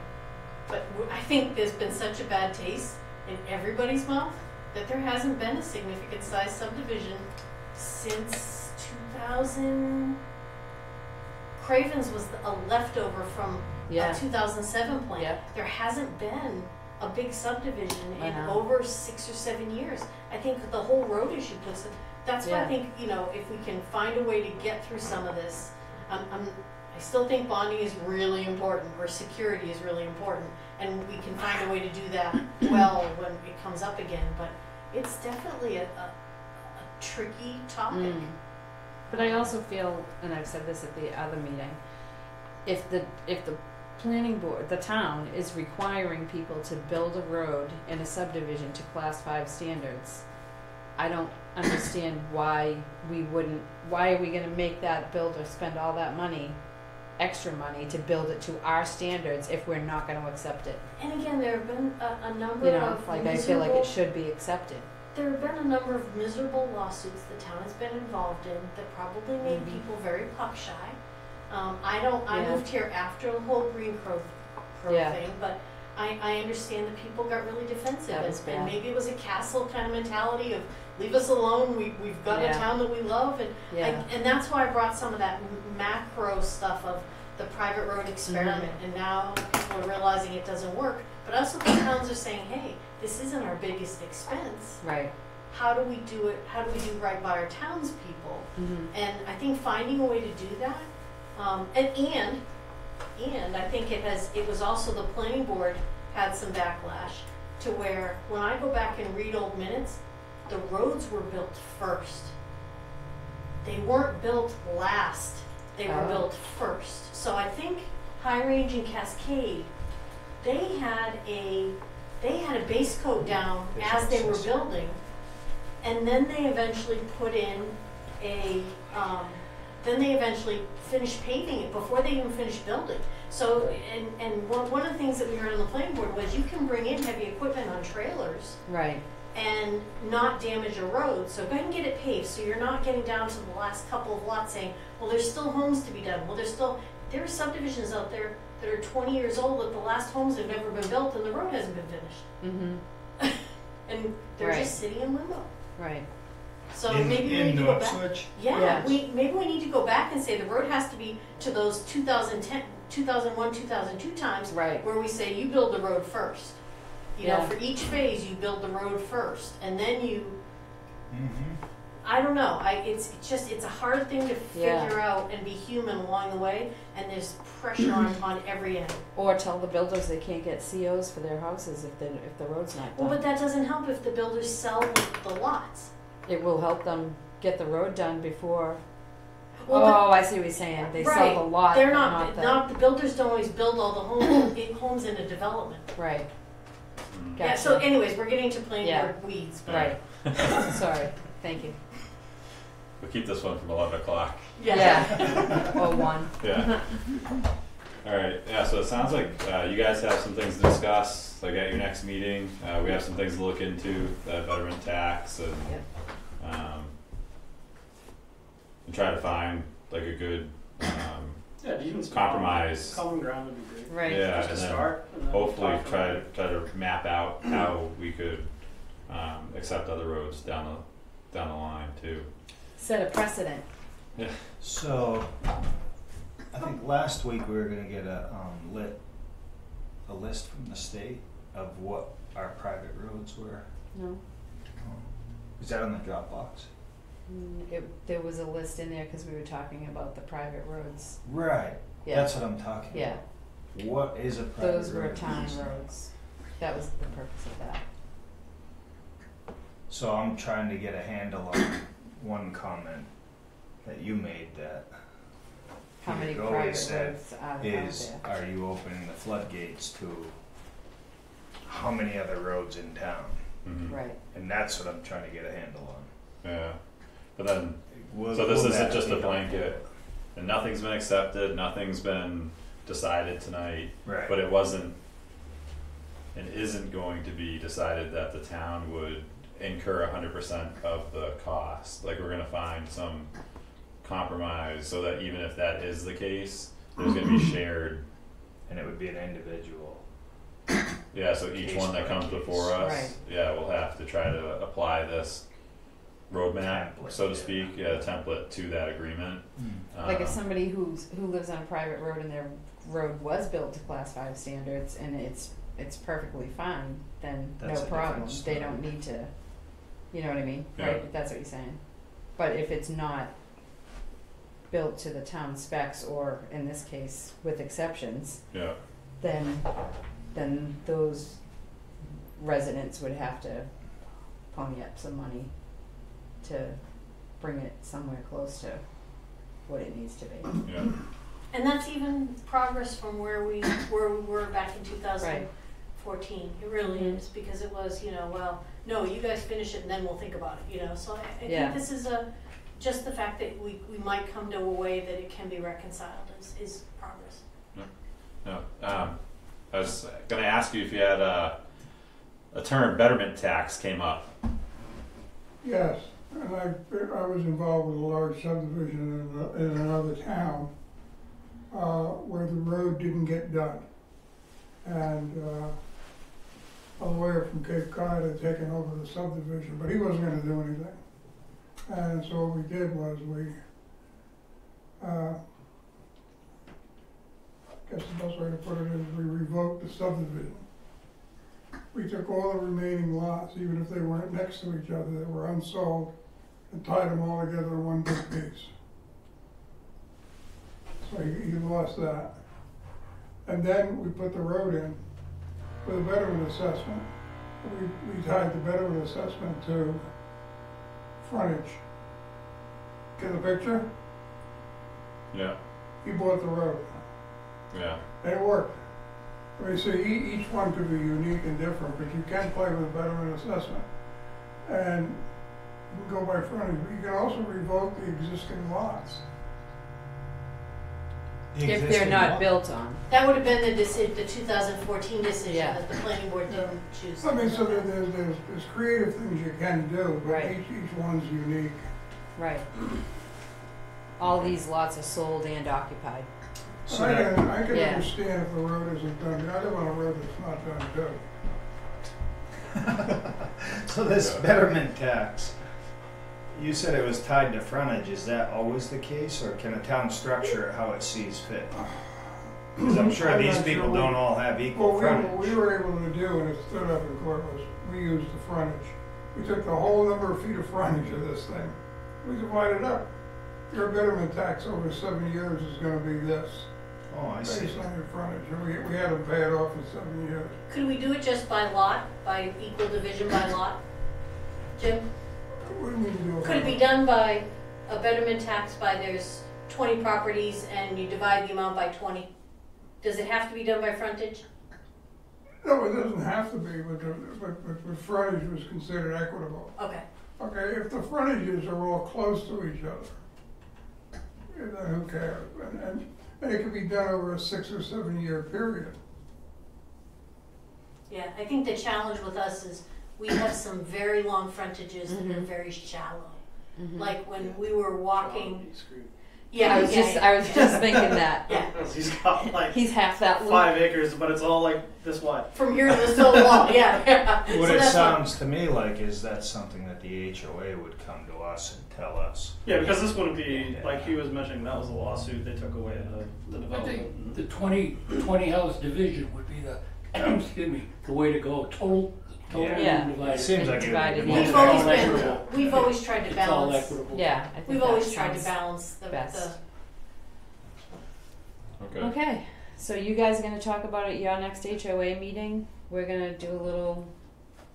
S4: but w- I think there's been such a bad taste in everybody's mouth that there hasn't been a significant size subdivision since two thousand. Cravens was a leftover from
S3: Yeah.
S4: a two thousand seven plan.
S3: Yeah.
S4: There hasn't been a big subdivision in
S3: know.
S4: over six or seven years. I think the whole road issue puts it, that's why I think, you know, if we can find a way to get through some of this, I'm, I'm, I still think bonding is really important, or security is really important, and we can find a way to do that well when it comes up again, but it's definitely a, a, a tricky topic.
S3: Mm. But I also feel, and I've said this at the other meeting, if the, if the planning board, the town is requiring people to build a road in a subdivision to class five standards, I don't understand why we wouldn't, why are we gonna make that builder spend all that money, extra money to build it to our standards if we're not gonna accept it?
S4: And again, there have been a, a number
S3: You know,
S4: of
S3: like I feel like it should be accepted.
S4: There have been a number of miserable lawsuits the town has been involved in that probably made
S3: Mhm.
S4: people very puck shy. Um, I don't, I
S3: Yeah.
S4: moved here after the whole Green Crow, Crow
S3: Yeah.
S4: thing, but I, I understand that people got really defensive and, and maybe it was a castle kind of mentality of leave us alone, we, we've got a town that we love and I, and that's why I brought some of that m- macro stuff of the private road experiment,
S3: Mm-hmm.
S4: and now people are realizing it doesn't work. But also the towns are saying, hey, this isn't our biggest expense.
S3: right.
S4: How do we do it? How do we do right by our townspeople?
S3: Mm-hmm.
S4: And I think finding a way to do that, um, and and and I think it has. It was also the planning board had some backlash to where when I go back and read old minutes, the roads were built first. They weren't built last. They were
S3: Oh.
S4: built first. So I think High Range and Cascade, they had a they had a base coat down as they were building, and then they eventually put in a um, then they eventually finished paving it before they even finished building. So, and, and one, one of the things that we heard on the planning board was you can bring in heavy equipment on trailers
S3: Right,
S4: and not damage a road. So go ahead and get it paved, so you're not getting down to the last couple of lots saying, well, there's still homes to be done. Well, there's still, there are subdivisions out there that are twenty years old that the last homes have never been built and the road hasn't been finished.
S3: mm-hmm,
S4: And they're
S3: Right.
S4: just sitting in limbo.
S3: right,
S4: So
S5: in,
S4: maybe we
S5: in
S4: need to go back.
S5: Ipswich,
S4: Yeah,
S3: Yeah.
S4: we, maybe we need to go back and say the road has to be to those 2010, 2001, 2002 times
S3: right,
S4: where we say you build the road first. You know, for each phase, you build the road first, and then you,
S5: hmm
S4: I don't know, I, it's, it's just, it's a hard thing to
S3: Yeah.
S4: figure out and be human along the way, and there's pressure on, on every end.
S3: or tell the builders they can't get COs for their houses if the, if the road's not Done.
S4: Well, but that doesn't help if the builders sell the, the lots.
S3: It will help them get the road done before,
S4: Well, but
S3: oh, I see what you're saying, they sell
S4: Right.
S3: the lot,
S4: They're not,
S3: not the,
S4: not, the builders don't always build all the homes, homes in a development.
S3: right,
S2: Mm.
S4: Yeah, so
S3: Gotcha.
S4: anyways, we're getting to planning
S3: Yeah.
S4: board weeds, but.
S3: right, sorry, thank you.
S2: We'll keep this one from eleven o'clock.
S3: Yeah, oh, one,
S2: Yeah. All right. Yeah. So it sounds like uh, you guys have some things to discuss. Like at your next meeting, uh, we have some things to look into the betterment tax and um, and try to find like a good um,
S1: Yeah, even some
S2: compromise.
S1: Common ground would be great.
S3: Right.
S2: Yeah,
S1: Just to
S2: and then
S1: start. And then
S2: hopefully
S1: talk
S2: try
S1: about
S2: to
S1: it.
S2: try to map out how we could um, accept other roads down the down the line too.
S3: Set a precedent, Yeah.
S5: So, I think last week we were gonna get a um, lit a list from the state of what our private roads were.
S3: no?
S5: Um, Is that on the Dropbox?
S3: Mm, It, there was a list in there, cause we were talking about the private roads,
S5: Right.
S3: yeah,
S5: That's what I'm talking
S3: yeah,
S5: about. What is a private road?
S3: those were town roads, that was the purpose of that.
S5: So I'm trying to get a handle on one comment that you made that
S3: How
S5: Peter
S3: many
S5: Goey
S3: private
S5: said
S3: roads are
S5: is,
S3: out there?
S5: are you opening the floodgates to how many other roads in town?
S2: hmm
S3: Right,
S5: And that's what I'm trying to get a handle on.
S2: Yeah. But then
S5: Will-
S2: So this
S5: will
S2: isn't
S5: that
S2: just
S5: be
S2: a blanket.
S5: helpful?
S2: and nothing's been accepted, nothing's been decided tonight,
S5: Right.
S2: but it wasn't and isn't going to be decided that the town would incur hundred percent of the cost. Like we're gonna find some compromise so that even if that is the case, there's gonna be shared,
S5: And it would be an individual.
S2: yeah, so each one that comes
S5: case.
S2: before us,
S3: Right.
S2: yeah, we'll have to try to apply this roadmap,
S5: Template,
S2: so to
S5: yeah.
S2: speak, yeah, template to that agreement.
S3: like if
S2: Um,
S3: somebody who's, who lives on a private road and their road was built to class five standards and it's, it's perfectly fine, then no
S5: That's a
S3: problem,
S5: different
S3: they don't need to, you know what I mean,
S2: Yeah.
S3: right, that's what you're saying. But if it's not built to the town specs, or in this case, with exceptions,
S2: Yeah,
S3: then, then those residents would have to pony up some money to bring it somewhere close to what it needs to be.
S2: yeah,
S4: And that's even progress from where we, where we were back in 2014.
S3: Right.
S4: It really
S3: Mhm.
S4: is, because it was, you know, well, no, you guys finish it and then we'll think about it, you know, so I, I
S3: Yeah.
S4: think this is a, just the fact that we, we might come to a way that it can be reconciled is, is progress.
S2: no, um, I was gonna ask you if you had a, a term betterment tax came up.
S10: Yes, and I, I was involved with a large subdivision in, a- in another town, uh, where the road didn't get done. And, uh, a lawyer from Cape Cod had taken over the subdivision, but he wasn't gonna do anything. And so what we did was we, uh, guess the best way to put it is we revoked the subdivision. We took all the remaining lots, even if they weren't next to each other, that were unsold, and tied them all together in one big piece. So you, you lost that. And then we put the road in with a betterment assessment. We, we tied the betterment assessment to frontage. Get the picture?
S2: Yeah,
S10: He bought the road.
S2: yeah,
S10: And it worked. I mean, so e- each one could be unique and different, but you can play with a betterment assessment. And you can go by frontage, but you can also revoke the existing lots
S3: If they're not
S5: what?
S3: built on.
S4: That would have been the deci- the two thousand fourteen decision
S3: Yeah.
S4: that the planning board didn't choose.
S10: I mean, so there- there's, there's, there's creative things you can do, but
S3: Right.
S10: each, each one's unique.
S3: Right. All these lots are sold and occupied.
S5: So
S10: I
S5: that-
S10: can, I can
S3: Yeah.
S10: understand if the road isn't done, I live on a road that's not done too.
S5: So this betterment tax, you said it was tied to frontage, is that always the case, or can a town structure it how it sees fit? Because I'm sure
S10: I'm
S5: these
S10: not
S5: people
S10: sure we-
S5: don't all have equal
S10: Well, we, what we were able to do, and it stood up in court, was we used the frontage. We took the whole number of feet of frontage of this thing, we divided up. Your betterment tax over seven years is gonna be this,
S5: Oh, I see.
S10: based on your frontage, and we, we had to pay it off in seven years.
S4: Could we do it just by lot, by equal division by lot? Jim,
S10: What do you mean to do?
S4: could it be done by a betterment tax by there's twenty properties and you divide the amount by twenty? Does it have to be done by frontage?
S10: No, it doesn't have to be, but, the- but, but, but frontage was considered equitable.
S4: Okay,
S10: Okay, if the frontages are all close to each other, then who cares? And, and, and it could be done over a six or seven year period.
S4: yeah, I think the challenge with us is we have some very long frontages that are
S3: Mhm.
S4: very shallow.
S3: Mhm.
S4: Like when we were walking, yeah,
S3: I was
S4: yeah,
S3: just,
S4: yeah,
S3: I was just thinking that.
S4: Yeah,
S1: He's got like
S3: He's half that loop.
S1: five acres, but it's all like this wide.
S4: from here to the stone wall, yeah, yeah.
S5: What
S4: So
S5: it
S4: that's what-
S5: sounds to me like is that's something that the HOA would come to us and tell us.
S1: Yeah, because this wouldn't be, like he was mentioning, that was a lawsuit, they took away the, the
S7: I
S1: development.
S7: think the 20, 20 house division would be the, excuse me, the way to go, total, total
S5: Yeah.
S3: Yeah.
S7: divided.
S5: It seems like it
S3: Divided,
S5: be.
S4: We've
S5: more
S4: always
S7: all
S4: been,
S7: equitable.
S4: we've always tried to
S7: It's all
S4: balance,
S7: equitable.
S3: Yeah, I think
S4: we've
S3: that
S4: always tried to
S3: sounds
S4: balance the, the,
S3: best.
S2: Okay.
S3: Okay, so you guys are gonna talk about it your next HOA meeting. We're gonna do a little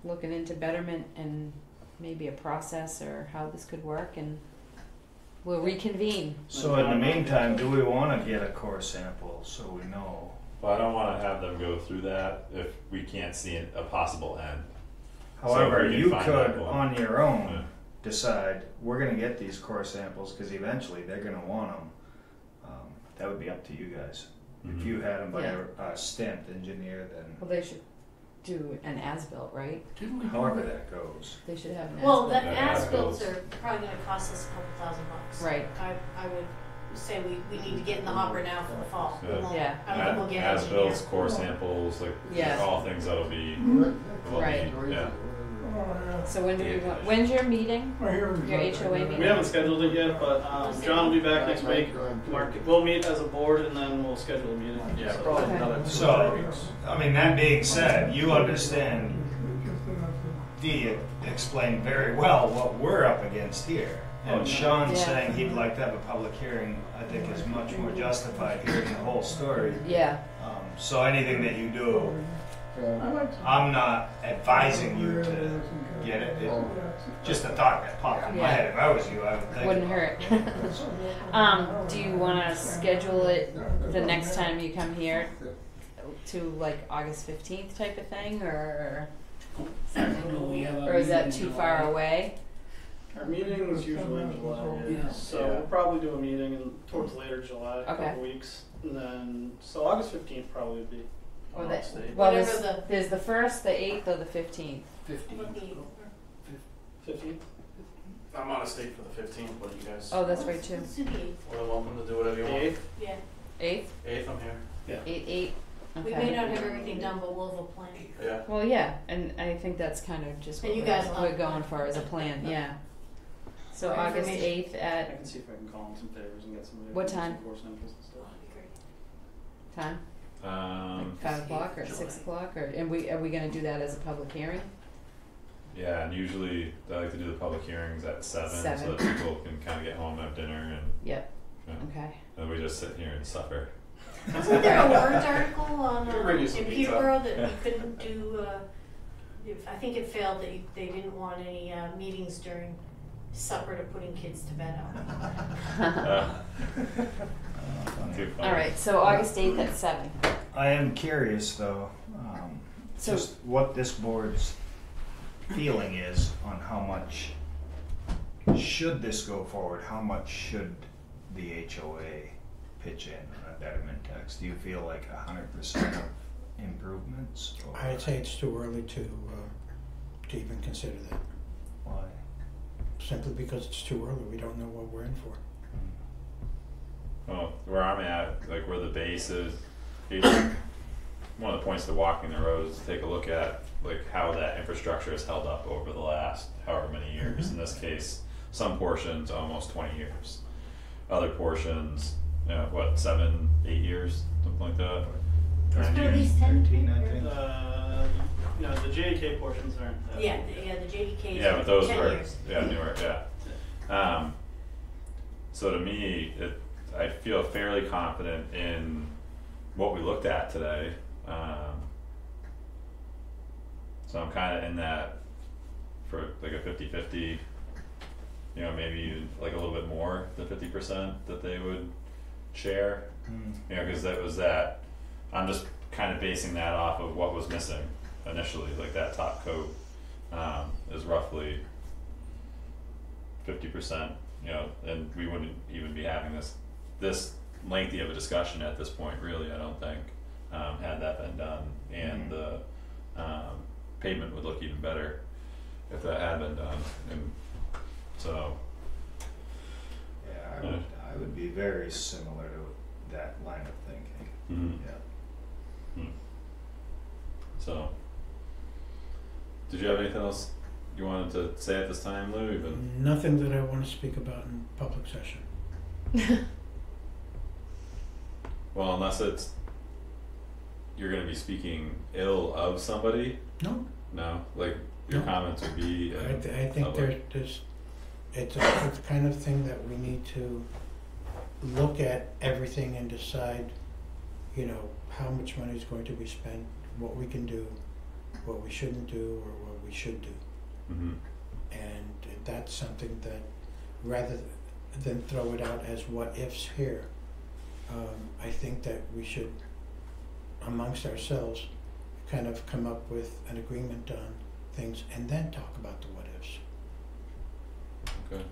S3: looking into betterment and maybe a process or how this could work and we'll reconvene.
S5: So in the meantime, do we wanna get a core sample so we know?
S2: Well, I don't wanna have them go through that if we can't see a a possible end.
S5: However,
S2: we can
S5: you
S2: find
S5: could,
S2: that one.
S5: on your
S2: Yeah.
S5: own, decide, we're gonna get these core samples, cause eventually they're gonna want them. Um, That would be up to you guys. If
S2: Mhm.
S5: you had them by
S3: Yeah.
S5: a a stamped engineer, then
S3: Well, they should do an as-built, right?
S7: Didn't we
S5: however
S7: that?
S5: that goes.
S3: They should have an
S4: well, the
S3: as-built.
S2: Yeah,
S4: as-builts
S2: as-builts.
S4: are probably gonna cost us a couple thousand bucks.
S3: Right.
S4: I, I would say we, we need to get in the hopper now for the fall. We
S2: Yeah.
S4: won't-
S3: Yeah.
S4: I don't think we'll get As-builts,
S2: built, core samples, like
S3: Yeah.
S2: all things that'll be,
S10: Mm-hmm.
S2: will
S3: Right.
S2: be, yeah.
S3: So when do we want, when's your meeting? Your HOA
S10: that
S3: meeting?
S1: We haven't scheduled it yet, but um, John will be back next week. Mark, we'll meet as a board and then we'll schedule a meeting.
S9: Yeah,
S1: So-
S9: probably
S3: Okay.
S9: another two
S5: So-
S9: weeks.
S5: I mean, that being said, you understand,
S10: Just enough
S5: Dee explained very well what we're up against here. And Sean
S3: Yeah.
S5: saying he'd like to have a public hearing, I think is much more justified hearing the whole story.
S3: Yeah.
S5: Um, So anything that you do, I'm not advising you to get it. It- Just a thought that popped in my
S3: Yeah.
S5: head. If I was you, I would think.
S3: Wouldn't
S5: about
S3: hurt.
S5: it.
S3: Um, do you wanna schedule it the next time you come here to like August fifteenth type of thing, or something?
S7: we have a
S3: Or is that too far away?
S1: Our meeting is usually in July,
S7: Yeah.
S1: so
S2: Yeah.
S1: we'll probably do a meeting in, towards mm. later July, a
S3: Okay.
S1: couple weeks. And then, so August fifteenth probably would be
S3: Or
S1: on
S3: the,
S1: state.
S3: well,
S4: Whatever
S3: there's,
S4: the-
S3: there's the first, the eighth, or the fifteenth.
S7: Fifteen.
S1: Fifteenth?
S9: I'm out of state for the fifteenth, but you guys,
S3: Oh, that's right too.
S4: Let's do the eighth,
S9: we're welcome to do whatever you
S1: The
S9: want.
S1: eighth?
S4: yeah.
S3: Eighth,
S9: Eighth, I'm here. Yeah.
S3: eight, eight.
S4: We may not have everything done, but we'll have a plan.
S9: Yeah.
S3: Well, yeah, and I think that's kind of just
S4: And
S3: what
S4: you
S3: we're,
S4: guys will
S3: we're
S4: have-
S3: going for as a plan. Yeah. So
S4: For
S3: August
S4: information.
S3: eighth
S1: I
S3: at
S1: can see if I can call him some favors and get some.
S3: What
S1: some
S3: time?
S1: core samples and stuff.
S4: That'd be great.
S3: time,
S2: Um,
S3: like five o'clock or six o'clock, or and we are we gonna do that as a public hearing?
S2: yeah, and usually I like to do the public hearings at seven, so
S3: Seven.
S2: that people can kinda get home, have dinner, and
S3: Yep.
S2: Yeah.
S3: Okay.
S2: then we just sit here and suffer.
S4: Wasn't there a warrant article on,
S9: We'll
S4: uh,
S9: bring you
S4: in
S9: some pizza.
S4: Peterborough that we couldn't do, uh, if, I think it failed that you, they didn't want any, uh, meetings during supper to putting kids to bed out.
S2: Too funny.
S3: All right. So August eighth at seven.
S5: I am curious though, um,
S3: So-
S5: just what this board's feeling is on how much, should this go forward, how much should the HOA pitch in on a betterment tax? Do you feel like a hundred percent of improvements? or
S6: I'd say it's too early to, uh, to even consider that,
S5: Why?
S6: Simply because it's too early, we don't know what we're in for.
S2: Well, where I'm at, like where the base is, it, one of the points to walking the road is to take a look at like how that infrastructure has held up over the last however many years. In this case, some portions almost twenty years, other portions, you know, what seven, eight years, something like that.
S4: It's been at least 10,
S5: Thirteen, I think.
S1: Uh, you know, the JDK portions aren't that.
S4: Yeah, the- yeah, the JDK
S2: Yeah, but those
S4: ten
S2: were
S4: years.
S2: yeah newer, yeah. Um, so to me, it I feel fairly confident in what we looked at today. Um, so I'm kind of in that for like a 50-50, you know, maybe even like a little bit more than fifty percent that they would share.
S5: Hmm.
S2: You know, because that was that. I'm just kind of basing that off of what was missing initially, like that top coat um, is roughly fifty percent. You know, and we wouldn't even be having this this lengthy of a discussion at this point, really. I don't think um, had that been done, and
S5: Mhm.
S2: the um, pavement would look even better if that had been done. And so,
S5: Yeah, I would, I would be very similar to that line of thinking,
S2: mhm.
S5: yeah.
S2: So, did you have anything else you wanted to say at this time, Lou? Even
S6: Nothing that I wanna speak about in public session.
S2: well, unless it's you're going to be speaking ill of somebody.
S6: No,
S2: No, like your
S6: No.
S2: comments would be.
S6: I,
S2: Uh,
S6: th- I think there,
S2: public.
S6: there's, it's, a- it's the kind of thing that we need to look at everything and decide, you know, how much money is going to be spent, what we can do, what we shouldn't do, or what we should do.
S2: Mhm.
S6: And that's something that, rather than throw it out as what ifs here, um, I think that we should, amongst ourselves, kind of come up with an agreement on things and then talk about the what ifs.
S2: Okay.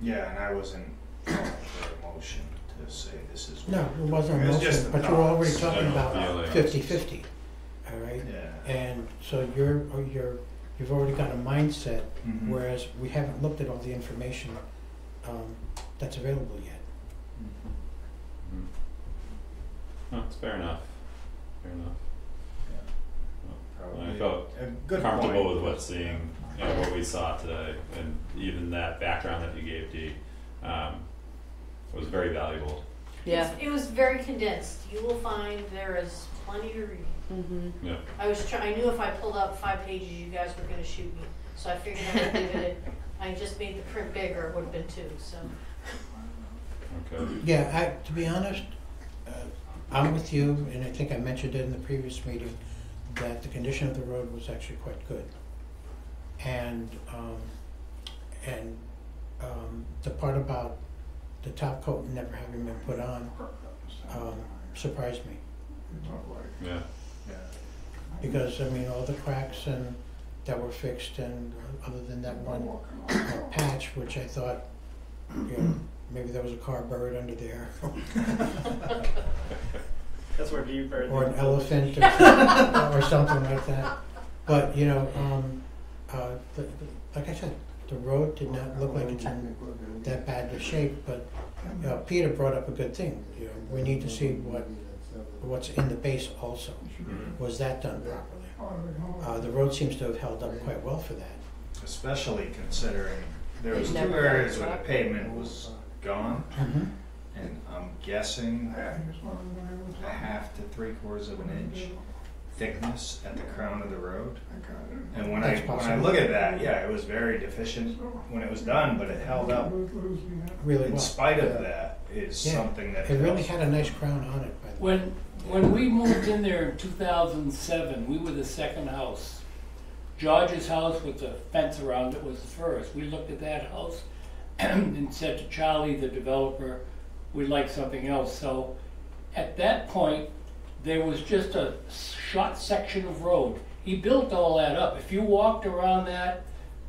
S5: Yeah, and I wasn't calling for a motion to say this is.
S6: No, it wasn't a
S5: It was
S6: motion,
S5: just the
S6: but you're already
S5: thoughts.
S6: talking
S2: Yeah,
S6: about
S2: feelings.
S6: fifty-fifty, all right?
S5: Yeah.
S6: And so you're, or you're, you've already got a mindset,
S5: Mhm.
S6: whereas we haven't looked at all the information, um, that's available yet.
S5: Mhm.
S2: Mhm. No, it's fair enough. Fair enough.
S5: Probably
S2: I felt
S5: a good
S2: comfortable
S5: point.
S2: with what seeing, you know, what we saw today, and even that background that you gave Dee, um, was very valuable.
S3: Yeah.
S4: It was very condensed. You will find there is plenty to read.
S3: Mm-hmm.
S2: Yeah.
S4: I was try, I knew if I pulled out five pages, you guys were gonna shoot me, so I figured I would leave it at, I just made the print bigger, it would have been two, so.
S2: Okay.
S6: Yeah, I, to be honest, uh, I'm with you, and I think I mentioned it in the previous meeting, that the condition of the road was actually quite good. And, um, and, um, the part about the top coat never having been put on, um, surprised me.
S2: Yeah.
S5: Yeah.
S6: Because, I mean, all the cracks and, that were fixed, and other than that one uh, patch, which I thought, you know, maybe there was a car buried under there,
S1: That's where Dee buried
S6: or an
S1: the-
S6: elephant or, or something like that. But, you know, um, uh, the, the- like I said, the road did not look like it's in that bad of shape, but, you know, Peter brought up a good thing, you know, we need to see what, what's in the base also.
S2: Mhm.
S6: Was that done properly? Uh, the road seems to have held up quite well for that.
S5: Especially considering there was two areas where the pavement was gone,
S6: Mm-hmm.
S5: and I'm guessing a half to three quarters of an inch thickness at the crown of the road. And when I,
S6: That's
S5: when I look at that, yeah, it was very deficient when it was done, but it held up.
S6: Really
S5: In
S6: well.
S5: spite of that, is
S6: Yeah.
S5: something that.
S6: It really had a nice crown on it, by the way.
S7: When, when we moved in there in two thousand seven, we were the second house. George's house with the fence around it was the first. We looked at that house and said to Charlie, the developer, we'd like something else. So at that point, there was just a short section of road. He built all that up. If you walked around that,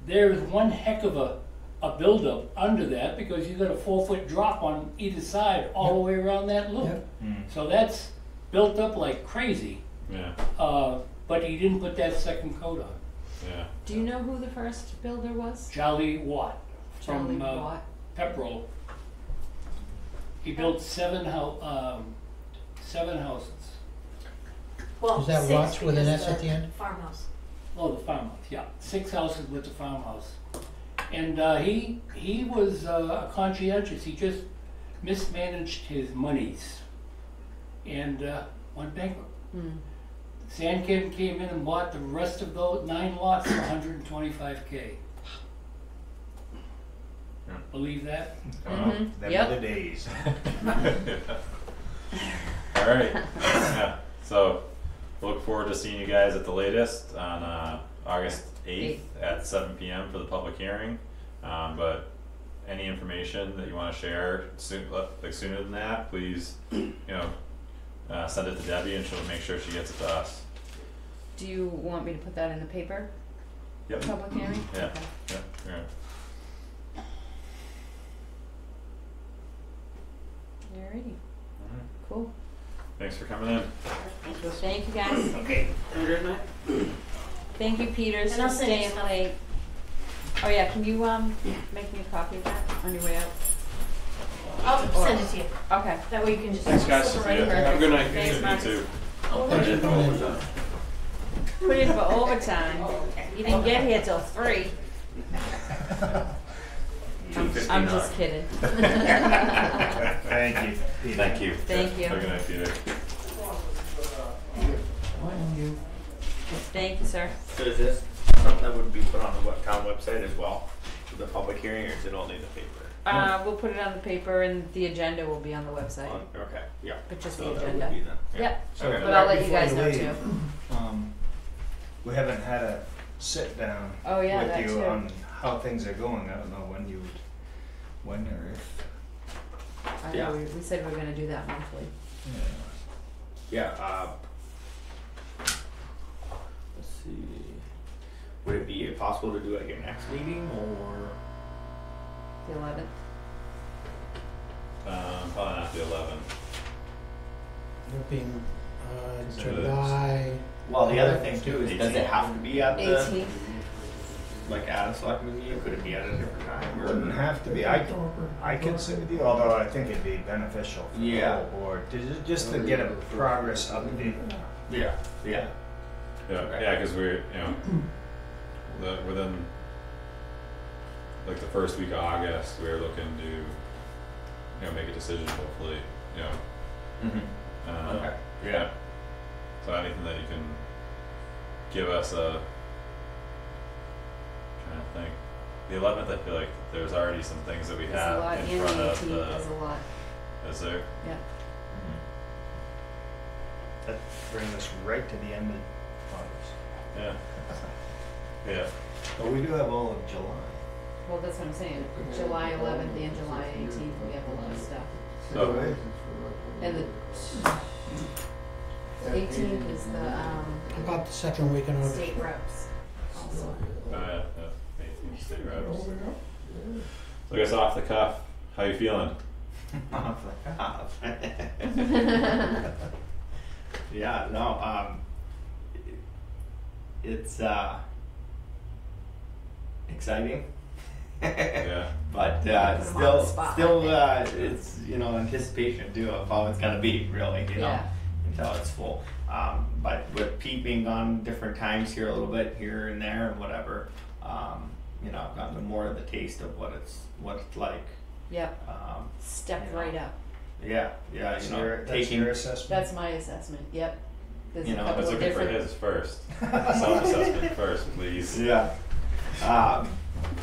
S7: there's one heck of a, a buildup under that because you got a four foot drop on either side all the way around that loop.
S6: Yep.
S5: Mm.
S7: So that's built up like crazy,
S2: Yeah,
S7: uh, but he didn't put that second coat on.
S2: yeah.
S3: Do you know who the first builder was?
S7: Charlie Watt
S3: Charlie
S7: from uh,
S3: Watt.
S7: Pepperell. He built seven hou- um, seven houses.
S4: Well,
S6: Is that
S4: six
S6: Watts with an
S4: because
S6: S at the end?
S4: Farmhouse.
S7: Oh, the farmhouse, yeah, six houses with the farmhouse. And uh, he he was uh, conscientious. He just mismanaged his monies and uh, went bankrupt.
S3: Hmm.
S7: Sandkin came in and bought the rest of those nine lots for 125k.
S2: Yeah.
S7: Believe that?
S3: Mhm.
S5: Them
S3: Yep.
S5: are the days.
S2: All right. Yeah. So look forward to seeing you guys at the latest on uh, August eighth at seven PM for the public hearing. Um, but any information that you want to share soon, like sooner than that, please, you know, uh, send it to Debbie and she'll make sure she gets it to us.
S3: Do you want me to put that in the paper,
S2: Yep.
S3: public hearing?
S2: Yeah.
S3: Okay.
S2: Yeah. Yeah.
S3: Alrighty,
S2: Alright.
S3: cool.
S2: Thanks for coming in.
S3: Thank you guys.
S1: Okay, have a great night.
S3: Thank you, Peters,
S4: And
S3: for
S4: I'll send you
S3: staying
S4: stuff.
S3: late. Oh yeah, can you um make me a copy of that on your way out?
S4: I'll send it to you.
S3: Okay.
S4: That way you can just.
S1: Thanks, guys.
S4: slip it right
S2: See
S4: in.
S2: ya.
S1: Have a good night.
S3: Thanks,
S2: You
S3: Marcus.
S2: too.
S6: Thanks for coming in.
S3: Put in for overtime. You didn't get here till three. I'm, I'm just kidding.
S5: Thank you. Peter.
S8: Thank you.
S3: Thank you.
S2: Have a good night, Peter.
S3: Thank you, sir.
S11: So is this something that would be put on the web- town website as well, for the public hearing, or is it only the paper?
S3: Uh, we'll put it on the paper and the agenda will be on the website,
S11: On- Okay, yeah.
S3: but just
S11: So
S3: the
S11: that would
S3: agenda.
S11: be then.
S3: Yep,
S5: So
S11: Okay.
S3: but I'll let you
S5: before
S3: guys know
S5: leave,
S3: too.
S5: Um, we haven't had a sit down
S3: Oh yeah, that
S5: with you
S3: too.
S5: on how things are going. I don't know when you would, when or if.
S3: I
S11: Yeah.
S3: know, we, we said we're gonna do that monthly.
S11: Yeah, uh. Let's see, would it be possible to do it at your next meeting, or?
S3: The eleventh.
S2: Um, probably not the eleventh.
S6: Looking, uh,
S2: Is it-
S6: July,
S11: Well, the other thing too is, does it have to be at the,
S3: Eighteenth.
S11: Like at a selectmen's meeting, or could it be at a different time? or-
S5: Wouldn't have to be. I, I could sit with you, although I think it'd be beneficial for the
S11: Yeah.
S5: whole board to ju- just to get a progress update.
S11: Yeah, yeah,
S2: Yeah,
S11: Okay.
S2: yeah, because we're, you know, the, within, like the first week of August, we're looking to, you know, make a decision hopefully, you know.
S11: mm-hmm,
S2: uh,
S11: okay,
S2: Yeah. So anything that you can give us a, trying to think, the eleventh, I feel like there's already some things that we
S3: There's a lot,
S2: have
S3: and
S2: in
S3: the
S2: front of
S3: eighteenth, there's
S2: the,
S3: a lot,
S2: is there?
S3: yeah.
S5: That brings us right to the end of August.
S2: Yeah. Yeah,
S5: But we do have all of July.
S3: Well, that's what I'm saying, July eleventh and July eighteenth, we have a lot of stuff.
S2: so,
S3: And the eighteenth is the, um,
S6: about the second week in August.
S3: state reps also.
S2: uh, yeah, yeah, eighteen state reps. So I guess off the cuff, how you feeling? off the cuff.
S11: Yeah, no, um, it's, uh, exciting.
S2: Yeah,
S11: But, uh,
S3: Put 'em on the
S11: still,
S3: spot
S11: still, uh, it's, you know, anticipation too of how it's gonna be, really, you know,
S3: Yeah.
S11: until it's full. Um, but with Pete being gone different times here a little bit, here and there and whatever, um, you know, I've gotten more of the taste of what it's, what it's like.
S3: Yep,
S11: Um,
S3: step
S11: Yeah.
S3: right up.
S11: yeah, yeah,
S5: That's
S11: you
S5: your,
S11: know,
S5: that's
S11: taking,
S5: your assessment?
S3: That's my assessment, yep. There's
S11: You know,
S2: I was
S3: of
S2: looking for his first, self-assessment first, please.
S11: Yeah. Um,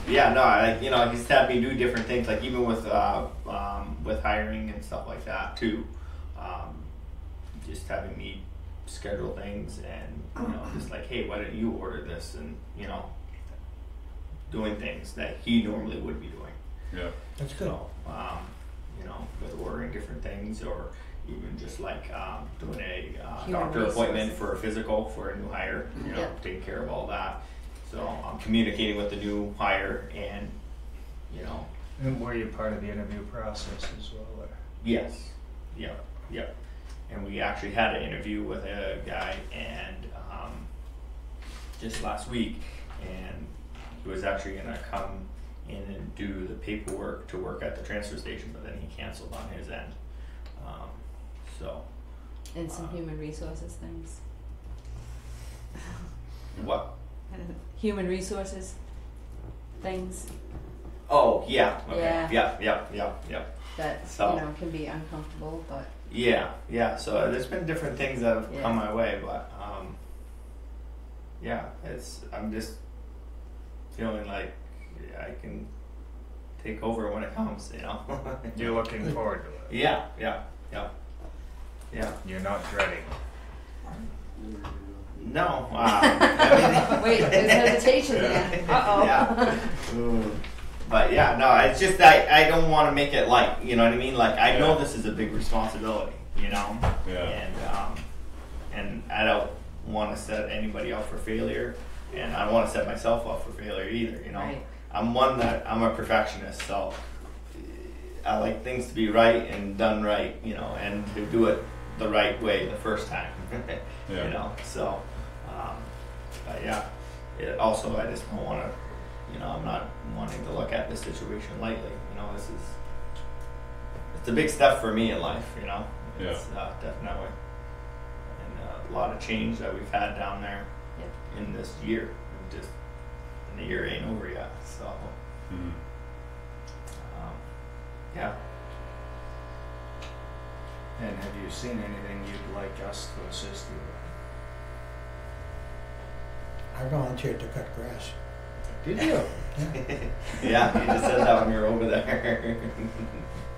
S11: yeah, no, I, you know, he's had me do different things, like even with, uh, um, with hiring and stuff like that too. Um, just having me schedule things and, you know, just like, hey, why don't you order this? And, you know, doing things that he normally would be doing.
S2: Yeah,
S6: That's good.
S11: So, um, you know, with ordering different things or even just like, um, doing a, uh,
S3: Human
S11: doctor appointment for a physical for a new hire, you know,
S3: Yeah.
S11: taking care of all that. So I'm communicating with the new hire and, you know.
S5: And were you part of the interview process as well? Or?
S11: Yes. Yep. Yep. And we actually had an interview with a guy and um, just last week, and he was actually gonna come in and do the paperwork to work at the transfer station, but then he canceled on his end. Um, so
S3: And some human resources things.
S11: what?
S3: Human resources things
S11: Oh yeah. Okay.
S3: Yeah.
S11: Yeah. Yeah. Yep. Yep.
S3: that
S11: So-
S3: you know can be uncomfortable, but
S11: Yeah, yeah. So there's been different things that have
S3: Yeah.
S11: come my way, but um, yeah, it's I'm just feeling like I can take over when it comes, you know.
S5: You're looking forward to it.
S11: yeah, yeah, yeah, yeah.
S5: You're not dreading.
S11: No, uh, I mean,
S3: wait, there's hesitation there. Uh oh.
S11: Yeah. Mm. But yeah, no, it's just that I don't want to make it like, you know what I mean? Like I know this is a big responsibility, you know.
S2: Yeah.
S11: And um, and I don't want to set anybody up for failure, and I don't want to set myself up for failure either. You know,
S3: Right.
S11: I'm one that I'm a perfectionist, so I like things to be right and done right, you know, and to do it the right way the first time.
S2: Yeah.
S11: You know, so um, but yeah. It also, I just don't want to, you know, I'm not wanting to look at this situation lightly. You know, this is it's a big step for me in life. You know,
S2: Yeah.
S11: it's uh, definitely and uh, a lot of change that we've had down there
S3: Yep.
S11: In this year. And Just and the year ain't over yet, so
S2: Mhm.
S11: um, yeah.
S5: And have you seen anything you'd like us to assist you with?
S6: I volunteered to cut grass.
S5: Did you?
S11: yeah, you just said that when you were over there.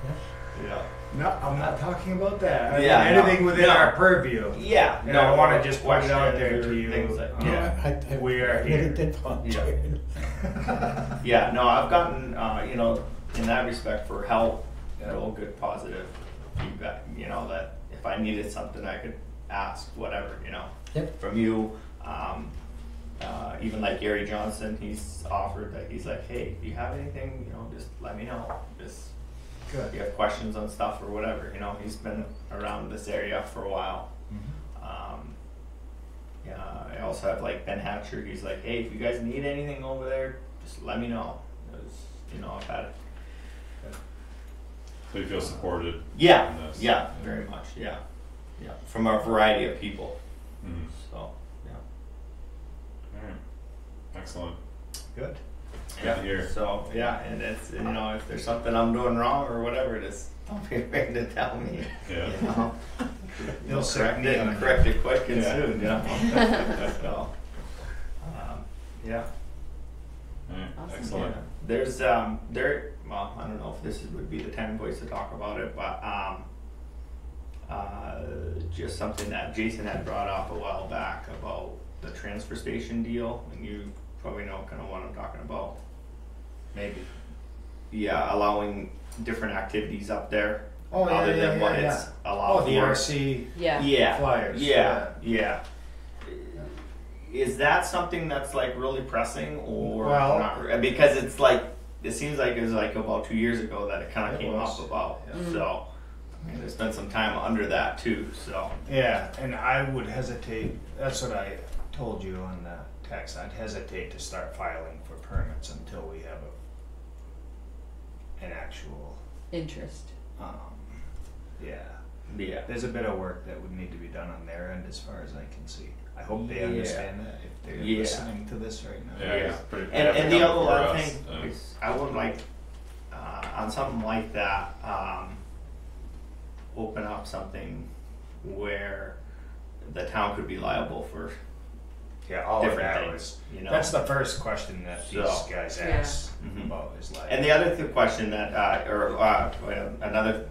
S11: yeah. yeah.
S5: No, I'm not talking about that. I mean,
S11: Yeah, no,
S5: anything within
S11: no.
S5: our purview.
S11: Yeah.
S5: And I wanna just put it out there to you.
S11: Things like,
S5: Um,
S11: yeah.
S6: I, I
S5: We are
S6: really
S5: here.
S6: did volunteer.
S11: Yeah, no, I've gotten, uh, you know, in that respect for help, real good positive feedback, you know, that if I needed something, I could ask, whatever, you know.
S6: Yep.
S11: From you, um, uh, even like Gary Johnson, he's offered that, he's like, hey, if you have anything, you know, just let me know, just, if
S5: Good.
S11: you have questions on stuff or whatever, you know, he's been around this area for a while. Um, yeah, I also have like Ben Hatcher. He's like, hey, if you guys need anything over there, just let me know. 'Cause, you know, I've had It.
S2: So you feel supported?
S11: yeah,
S2: in this?
S11: yeah, very much, yeah, yeah, from a variety of people.
S2: Mhm.
S11: So yeah,
S2: Alright. Excellent.
S5: Good.
S2: Good
S11: yeah.
S2: to hear.
S11: So yeah, and it's you know if there's something I'm doing wrong or whatever, just don't be afraid to tell me.
S2: Yeah.
S11: You know,
S5: They'll
S11: correct
S5: me
S11: it and correct it quick and
S2: Yeah.
S11: soon. You know. so um, yeah.
S2: Alright.
S3: Awesome.
S2: Excellent.
S11: Yeah. There's um there well I don't know if this is, would be the time and place to talk about it, but um uh just something that Jason had brought up a while back about the transfer station deal, and you probably know kind of what I'm talking about.
S5: Maybe.
S11: Yeah, allowing different activities up there
S5: Oh, yeah,
S11: other
S5: yeah,
S11: than what
S5: yeah,
S11: it's
S5: yeah.
S11: allowed
S5: Oh, the
S11: for.
S5: RC
S3: Yeah.
S11: Yeah.
S5: flyers.
S11: Yeah, yeah. Is that something that's like really pressing or
S5: Well-
S11: not? re- Because it's like it seems like it was like about two years ago that it kind of came
S5: was.
S11: up about.
S5: Yeah.
S3: Mhm.
S11: So, I mean, there's been some time under that too. So,
S5: Yeah, and I would hesitate, that's what I told you on the text, I'd hesitate to start filing for permits until we have a, an actual,
S3: Interest.
S5: um, yeah.
S11: yeah,
S5: There's a bit of work that would need to be done on their end as far as I can see. I hope they
S11: Yeah.
S5: understand that if they're
S11: Yeah.
S5: listening to this right now.
S2: Yeah,
S11: Yeah.
S2: pretty.
S11: and and the other
S2: before us,
S11: thing is I would like uh, on something like that um, open up something where the town could be liable for
S5: Yeah, all of
S11: different
S5: that
S11: things.
S5: was,
S11: You know,
S5: that's the first question that these
S11: So-
S5: guys
S3: Yeah.
S5: ask
S11: Mhm.
S5: about is like.
S11: And the other th- question that, uh, or uh, well, another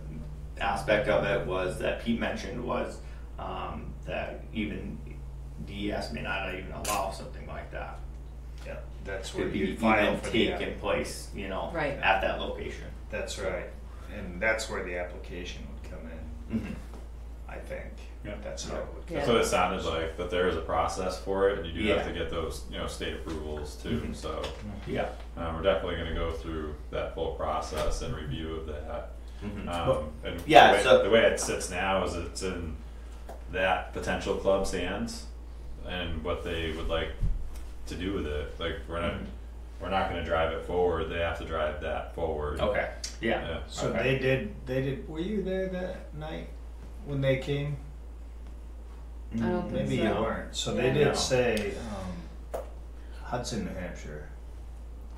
S11: aspect of it was that Pete mentioned was um, that even DES may not even allow something like that.
S5: Yeah, that's where
S11: Could be
S5: you file
S11: even
S5: for the.
S11: take in place, you know,
S3: Right.
S11: at that location.
S5: That's right, and that's where the application would come in,
S11: Mm-hmm.
S5: I think.
S2: Yeah.
S5: That's how it would.
S3: Yeah.
S2: That's what it sounded like, that there is a process for it, and you do have to get those, you know, state approvals too,
S11: Mhm.
S2: so,
S11: Yeah.
S2: um, we're definitely gonna go through that full process process and review of that.
S11: Mhm.
S2: Um, and
S11: Yeah,
S2: the way,
S11: so-
S2: the way it sits now is it's in that potential club's hands and what they would like to do with it. Like we're not, we're not going to drive it forward. They have to drive that forward.
S11: Okay. Yeah.
S2: Yeah.
S5: So
S11: Okay.
S5: they did, they did, were you there that night when they came?
S3: I don't think
S5: Maybe you
S3: so.
S5: weren't. So
S3: Yeah.
S5: they did
S11: No.
S5: say, um, Hudson, New Hampshire,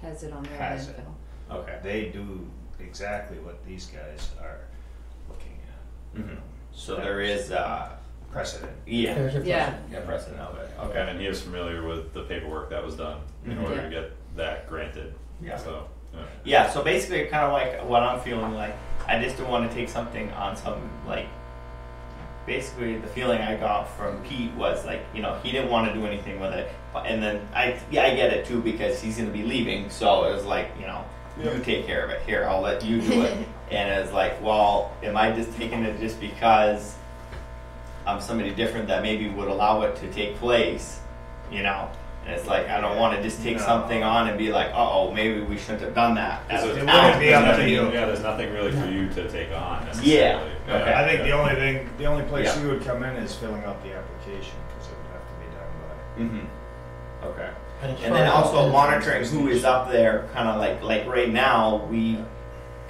S3: Has it on their
S5: Has it.
S3: landfill.
S11: Okay.
S5: they do exactly what these guys are looking at.
S11: Mhm. So
S5: That
S11: there
S5: was
S11: uh,
S5: Precedent.
S11: yeah,
S6: There's a
S3: Yeah.
S6: precedent.
S11: yeah, precedent of it.
S2: Okay.
S11: Okay.
S2: And he was familiar with the paperwork that was done in
S11: Mhm.
S2: order
S3: Yeah.
S2: to get that granted.
S11: Yeah.
S2: So, yeah.
S11: Yeah, so basically, kind of like what I'm feeling like, I just don't want to take something on some like. Basically, the feeling I got from Pete was like, you know, he didn't want to do anything with it, but and then I, yeah, I get it too because he's gonna be leaving, so it was like, you know, you take care of it. Here, I'll let you do it. and it's like, well, am I just taking it just because I'm somebody different that maybe would allow it to take place, you know? And it's like I don't want to just take
S5: No.
S11: something on and be like, uh oh, maybe we shouldn't have done that. as
S2: It
S5: wouldn't be up to you.
S2: Yeah, there's nothing really for you to take on
S11: Yeah.
S2: necessarily.
S11: Okay.
S5: I think the only thing, the only place
S11: Yeah.
S5: you would come in is filling out the application, cause it would have to be done
S11: Mm-hmm. Okay.
S6: And
S11: And then also monitoring who is up there, kind of like like right now, we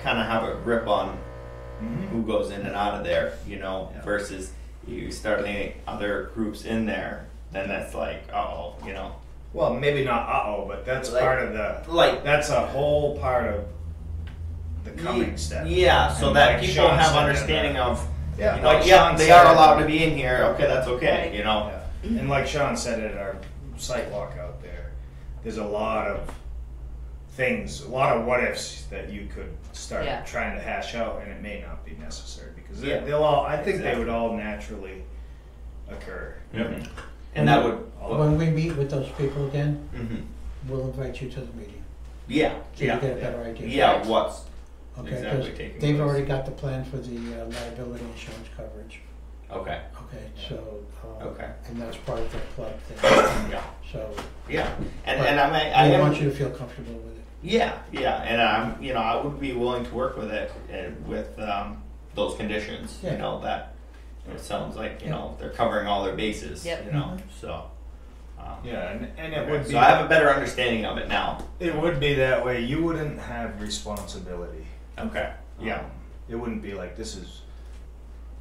S11: kind of have a grip on
S5: by. Mhm.
S11: who goes in and out of there, you know,
S5: Yeah.
S11: versus you start letting other groups in there, then that's like, oh, you know,
S5: Well, maybe not uh-oh, but that's
S11: Like-
S5: part of the,
S11: like
S5: that's a whole part of the coming step.
S11: Yeah, so
S5: And
S11: that
S5: like
S11: people
S5: Sean
S11: have
S5: said
S11: understanding
S5: the-
S11: of,
S5: Yeah,
S11: you know,
S5: like
S11: yeah,
S5: Sean
S11: they
S5: said
S11: are
S5: in
S11: allowed to be in here. Okay, that's okay, you know.
S5: Yeah. And like Sean said at our site walk out there, there's a lot of things, a lot of what ifs that you could start
S3: Yeah.
S5: trying to hash out, and it may not be necessary because they-
S11: Yeah.
S5: they'll all. I think they would all naturally occur.
S2: Yep.
S11: And that would,
S6: When we meet with those people again,
S11: mhm.
S6: we'll invite you to the meeting,
S11: yeah,
S6: so you
S11: yeah,
S6: get a better idea.
S11: yeah. What's
S6: Okay,
S11: exactly taking
S6: they've
S11: place.
S6: already got the plan for the uh, liability insurance coverage,
S11: okay,
S6: okay, so, uh,
S11: okay,
S6: and that's part of the club thing,
S11: yeah,
S6: so
S11: yeah. And and I mean, I am,
S6: want you to feel comfortable with it.
S11: Yeah, yeah, and I'm, you know, I would be willing to work with it uh, with um, those conditions.
S6: Yeah.
S11: You know that it sounds like you know they're covering all their bases.
S3: Yep.
S11: You know, so. Um,
S5: Yeah, and, and it
S11: okay,
S5: would be.
S11: So I have a better understanding of it now.
S5: It would be that way. You wouldn't have responsibility.
S11: Okay. Yeah.
S5: Um, it wouldn't be like this is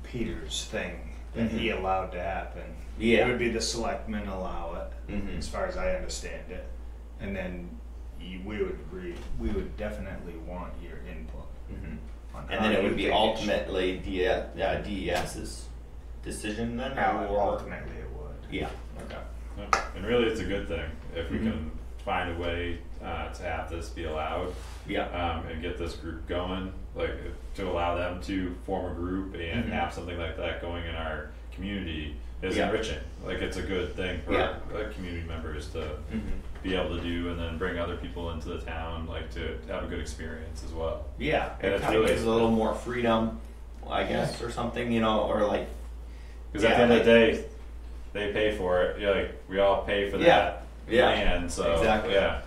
S5: Peter's thing that he
S11: Mhm.
S5: allowed to happen.
S11: Yeah.
S5: It would be the selectmen allow it,
S11: Mhm.
S5: as far as I understand it, and then you, we would re, we would definitely want your input.
S11: hmm
S5: On
S11: And then it would be
S5: think it should-
S11: ultimately D- uh, DES's decision then, or
S5: ultimately, it would.
S11: yeah. Okay.
S2: Yeah, And really, it's a good thing if we
S11: Mhm.
S2: can find a way uh, to have this be allowed
S11: Yeah.
S2: um, and get this group going, like if- to allow them to form a group and
S11: Mhm.
S2: have something like that going in our community is
S11: Yeah.
S2: enriching. Like it's a good thing for
S11: Yeah.
S2: uh, community members to
S11: hmm
S2: be able to do, and then bring other people into the town, like to, to have a good experience as well.
S11: Yeah,
S2: And
S11: it
S2: it's
S11: kind of
S2: really-
S11: gives a little more freedom, I guess, or something, you know, or like
S2: Because at the end of the day, they pay for it. Yeah, like we all pay for
S11: Yeah.
S2: that
S11: Yeah.
S2: land. So
S11: Exactly.
S2: yeah,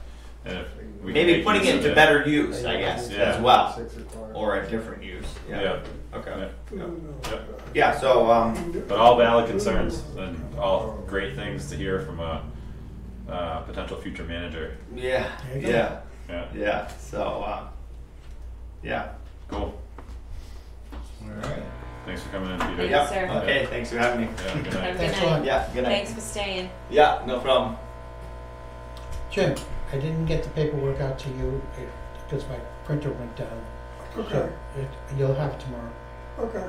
S2: and if we can
S11: maybe
S2: make
S11: putting
S2: use
S11: it
S2: of
S11: into better use, I guess,
S2: Yeah.
S11: as well,
S9: Six o'clock.
S11: or a different use. Yeah.
S2: Yeah.
S11: Okay.
S2: Yeah.
S11: Yeah. Yeah. So, um,
S2: But all valid concerns and all great things to hear from a uh, potential future manager.
S11: yeah,
S6: There you go.
S11: yeah,
S2: Yeah,
S11: yeah. So, uh, yeah.
S2: cool.
S5: All right.
S2: Thanks for coming in, Peter.
S3: Thank
S11: Yep.
S3: sir.
S11: Okay. Thanks for having me.
S2: Yeah, good
S3: Have a
S2: night.
S3: good
S6: Thanks
S3: night.
S6: lot.
S11: Yeah. Good night.
S3: Thanks for staying.
S11: Yeah. No problem.
S6: Jim, I didn't get the paperwork out to you eh, because my printer went down,
S10: Okay,
S6: so it, you'll have it tomorrow.
S10: okay.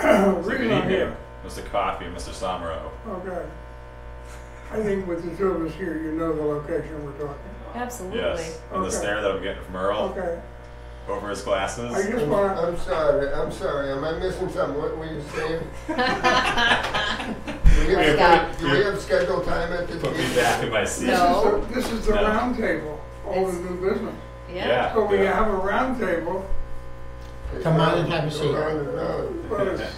S2: So good
S10: Reason I'm
S2: evening,
S10: here,
S2: Mr. Coffee Mr. Somro.
S10: okay. I think with the two of us here, you know the location we're talking.
S3: Absolutely.
S2: Yes, and the
S10: Okay.
S2: stare that I'm getting from Earl
S10: Okay,
S2: over his glasses.
S10: I just wanna,
S9: I'm sorry, I'm sorry, am I missing something? What were you saying? Do we
S3: Let's
S9: have,
S3: go.
S9: do we have scheduled time at the?
S2: Put me back in my seat.
S3: No.
S10: this is the
S2: No.
S10: round table, all the new business.
S3: Yeah.
S2: Yeah.
S10: So we
S2: yeah.
S10: have a round table,
S6: Come on and have a seat.
S9: Go on and on.
S10: but it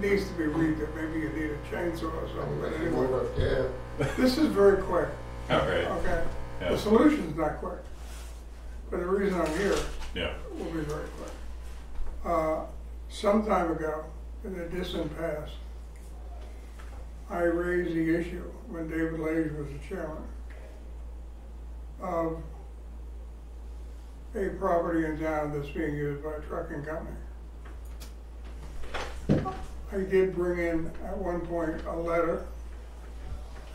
S10: needs to be read that maybe you need a chainsaw or something, but anyway.
S9: Yeah.
S10: This is very quick,
S2: Oh, great.
S10: okay?
S2: Yeah.
S10: The solution's not quick. But the reason I'm here,
S2: Yeah.
S10: We're very quick. Uh, some time ago, in the distant past, I raised the issue when David Lage was the chairman of a property in town that's being used by a trucking company. I did bring in at one point a letter,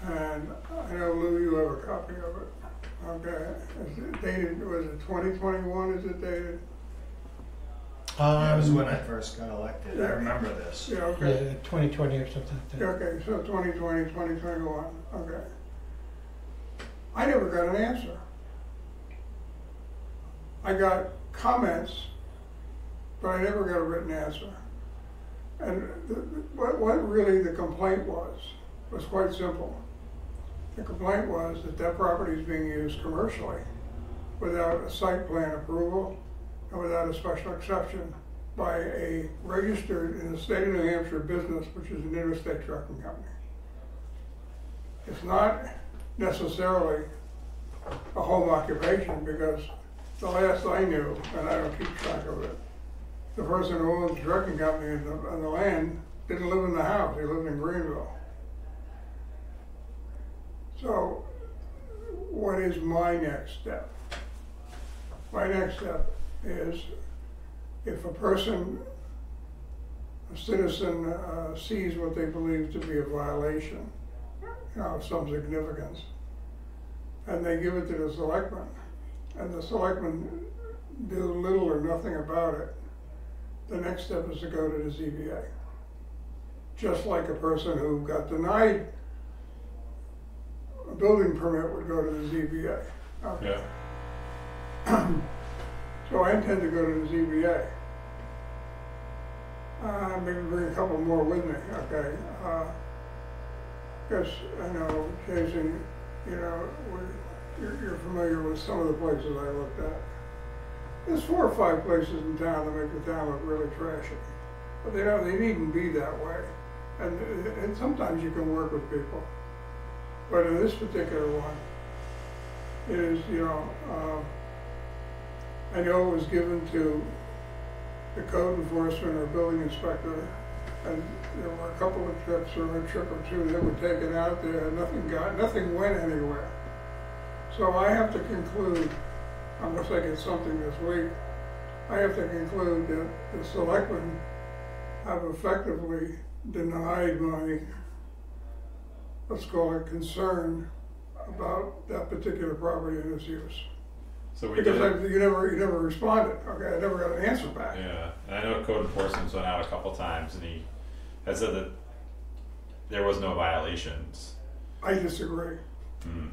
S10: and I know Lou, you have a copy of it. Okay, is it dated, was it twenty twenty-one, is it dated?
S5: That was
S6: Um,
S5: when I first got elected. I remember this.
S10: Yeah, okay.
S6: Yeah, twenty twenty or something like that.
S10: Okay, so 2020, 2021, okay. I never got an answer. I got comments, but I never got a written answer. And the- the- what, what really the complaint was, was quite simple. The complaint was that that property is being used commercially without a site plan approval and without a special exception by a registered in the state of New Hampshire business, which is an interstate trucking company. It's not necessarily a home occupation because the last I knew, and I don't keep track of it, the person who owns the trucking company and the, the land didn't live in the house, he lived in Greenville. So, what is my next step? My next step is if a person, a citizen, uh, sees what they believe to be a violation, you know, of some significance, and they give it to the selectmen, and the selectmen do little or nothing about it, the next step is to go to the ZBA. Just like a person who got denied a building permit would go to the ZBA. Okay.
S2: Yeah.
S10: So I intend to go to the ZBA. Uh, maybe bring a couple more with me, okay? Uh, Cause I know, Jason, you know, we, you're, you're familiar with some of the places I looked at. There's four or five places in town that make the town look really trashy. But they don't, they needn't be that way. And, and sometimes you can work with people. But in this particular one, is, you know, um, I know it was given to the code enforcement or building inspector, and there were a couple of trips or a trip or two that were taken out there, and nothing got, nothing went anywhere. So I have to conclude, unless I get something this week, I have to conclude that the selectmen have effectively denied my, let's call it concern about that particular property and its use.
S2: So we
S10: Because
S2: did.
S10: I, you never, you never responded, okay, I never got an answer back.
S2: Yeah, and I know code enforcement's went out a couple times, and he has said that there was no violations.
S10: I disagree.
S2: Hmm.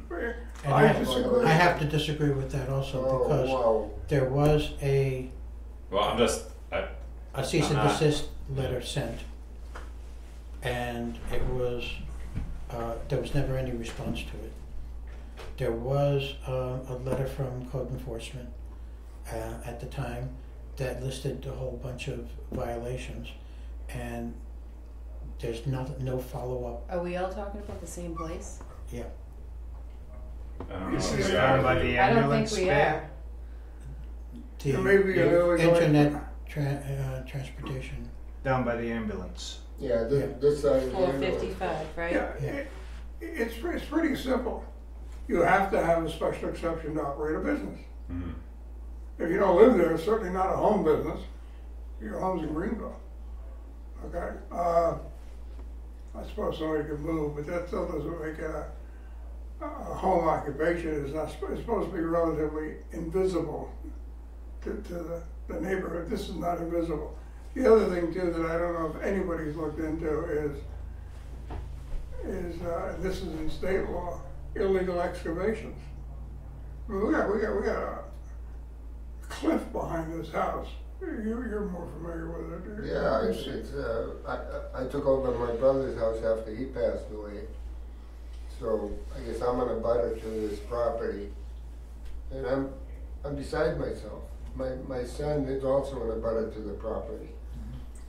S6: And
S10: I
S6: I,
S10: disagree.
S6: I have to disagree with that also
S12: Oh,
S6: because
S12: wow.
S6: there was a,
S2: Well, I'm just. I,
S6: a cease and
S2: I'm not-
S6: desist letter sent. And it was, uh, there was never any response to it. There was, uh, a letter from code enforcement, uh, at the time that listed a whole bunch of violations. And there's not, no follow-up,
S3: Are we all talking about the same place?
S6: yeah.
S2: I don't know.
S5: This
S2: if
S5: is
S2: we
S5: down by the
S2: you.
S3: I don't think
S5: ambulance
S3: we
S5: bay.
S3: are.
S6: The
S10: There may be an illegal-
S6: internet tra- uh, transportation,
S5: Down by the ambulance.
S12: Yeah, this, this side of the
S3: Four
S12: ambulance.
S3: fifty-five, right?
S10: Yeah,
S6: Yeah.
S10: it, it's, it's pretty simple. You have to have a special exception to operate a business.
S2: Hmm.
S10: If you don't live there, it's certainly not a home business. Your home's in Greenville. Okay, uh, I suppose somebody could move, but that still doesn't make it a, a home occupation. It's not, sp- it's supposed to be relatively invisible to, to the, the neighborhood. This is not invisible. The other thing too that I don't know if anybody's looked into is, is, uh, this is in state law, illegal excavations. I mean, we got, we got, we got a cliff behind this house. You, you're more familiar with it.
S12: Yeah, it's, it's, uh, I, I took over my brother's house after he passed away. So I guess I'm on abutter to this property. And I'm, I'm beside myself. My, my son is also on abutter to the property.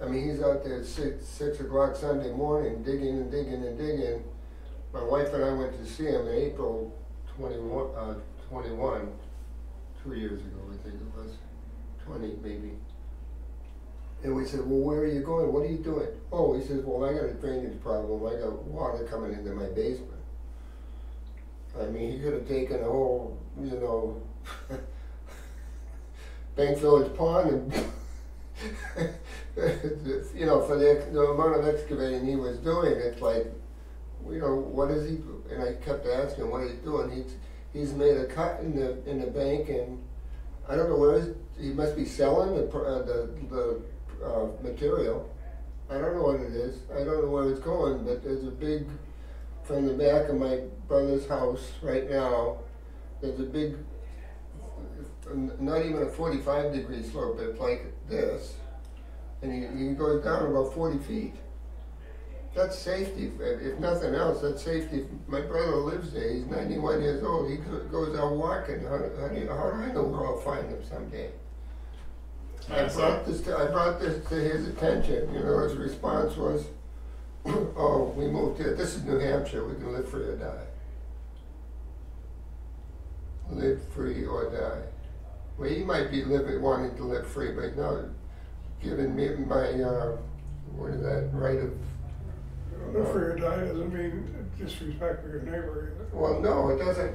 S12: I mean, he's out there at six, six o'clock Sunday morning digging and digging and digging. My wife and I went to see him in April twenty-one, uh, twenty-one, two years ago, I think it was. twenty maybe. And we said, well, where are you going? What are you doing? Oh, he says, well, I got a drainage problem. I got water coming into my basement. I mean, he could have taken a whole, you know, Bank Village Pond and, you know, for the, the amount of excavating he was doing, it's like, you know, what is he, and I kept asking him, what is he doing? He's, he's made a cut in the, in the bank and I don't know where he must be selling the, uh, the, the, uh, material. I don't know what it is. I don't know where it's going, but there's a big, from the back of my brother's house right now, there's a big, not even a forty-five degree slope, it's like this. And he, he goes down about forty feet. That's safety, if, nothing else, that's safety. My brother lives there, he's ninety-one years old, he goes out walking, how, do- how do you, how do I know where I'll find him someday? I brought this, to- I brought this to his attention, you know, his response was, oh, we moved here, this is New Hampshire, we can live free or die. Live free or die. Well, he might be living, wanting to live free, but no, giving me my, uh, what is that, right of,
S10: Live free or die doesn't mean disrespect for your neighbor either.
S12: well, no, it doesn't.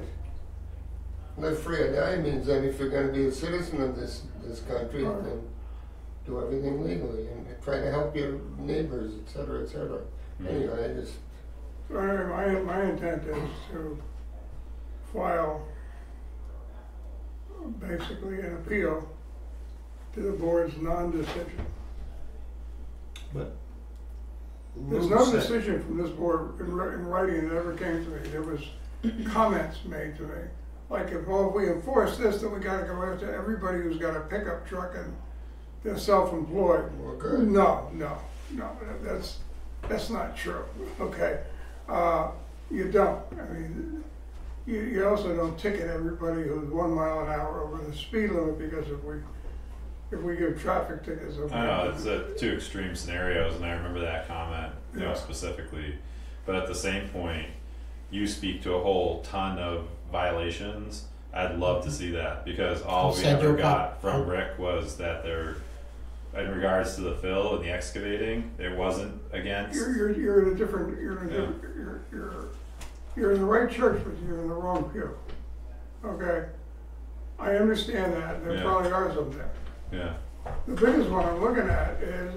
S12: Live free or die means that if you're gonna be a citizen of this, this country, then do everything legally and try to help your neighbors, et cetera, et cetera. Anyway, I just,
S10: So anyway, my, my intent is to file basically an appeal to the board's non-decision. But There's no decision from this board in, wri- in writing that ever came to me. There was comments made to me. Like if, well, if we enforce this, then we gotta go after everybody who's got a pickup truck and they're self-employed.
S12: well, good.
S10: No, no, no, that's, that's not true, okay? Uh, you don't, I mean, you, you also don't ticket everybody who's one mile an hour over the speed limit, because if we, if we give traffic tickets. if we-
S2: I know it's uh, two extreme scenarios, and I remember that comment, you know,
S10: Yeah.
S2: specifically. But at the same point, you speak to a whole ton of violations. I'd love to see that because all
S6: I'll
S2: we
S6: send you
S2: ever
S6: a
S2: got from Rick was that there, in regards to the fill and the excavating, it wasn't against.
S10: You're, you're, you're in a different, you're in a
S2: Yeah.
S10: different, you're, you're, you're in the right church, but you're in the wrong pew. Okay? I understand that, there
S2: Yeah.
S10: probably are some there.
S2: Yeah,
S10: The biggest one I'm looking at is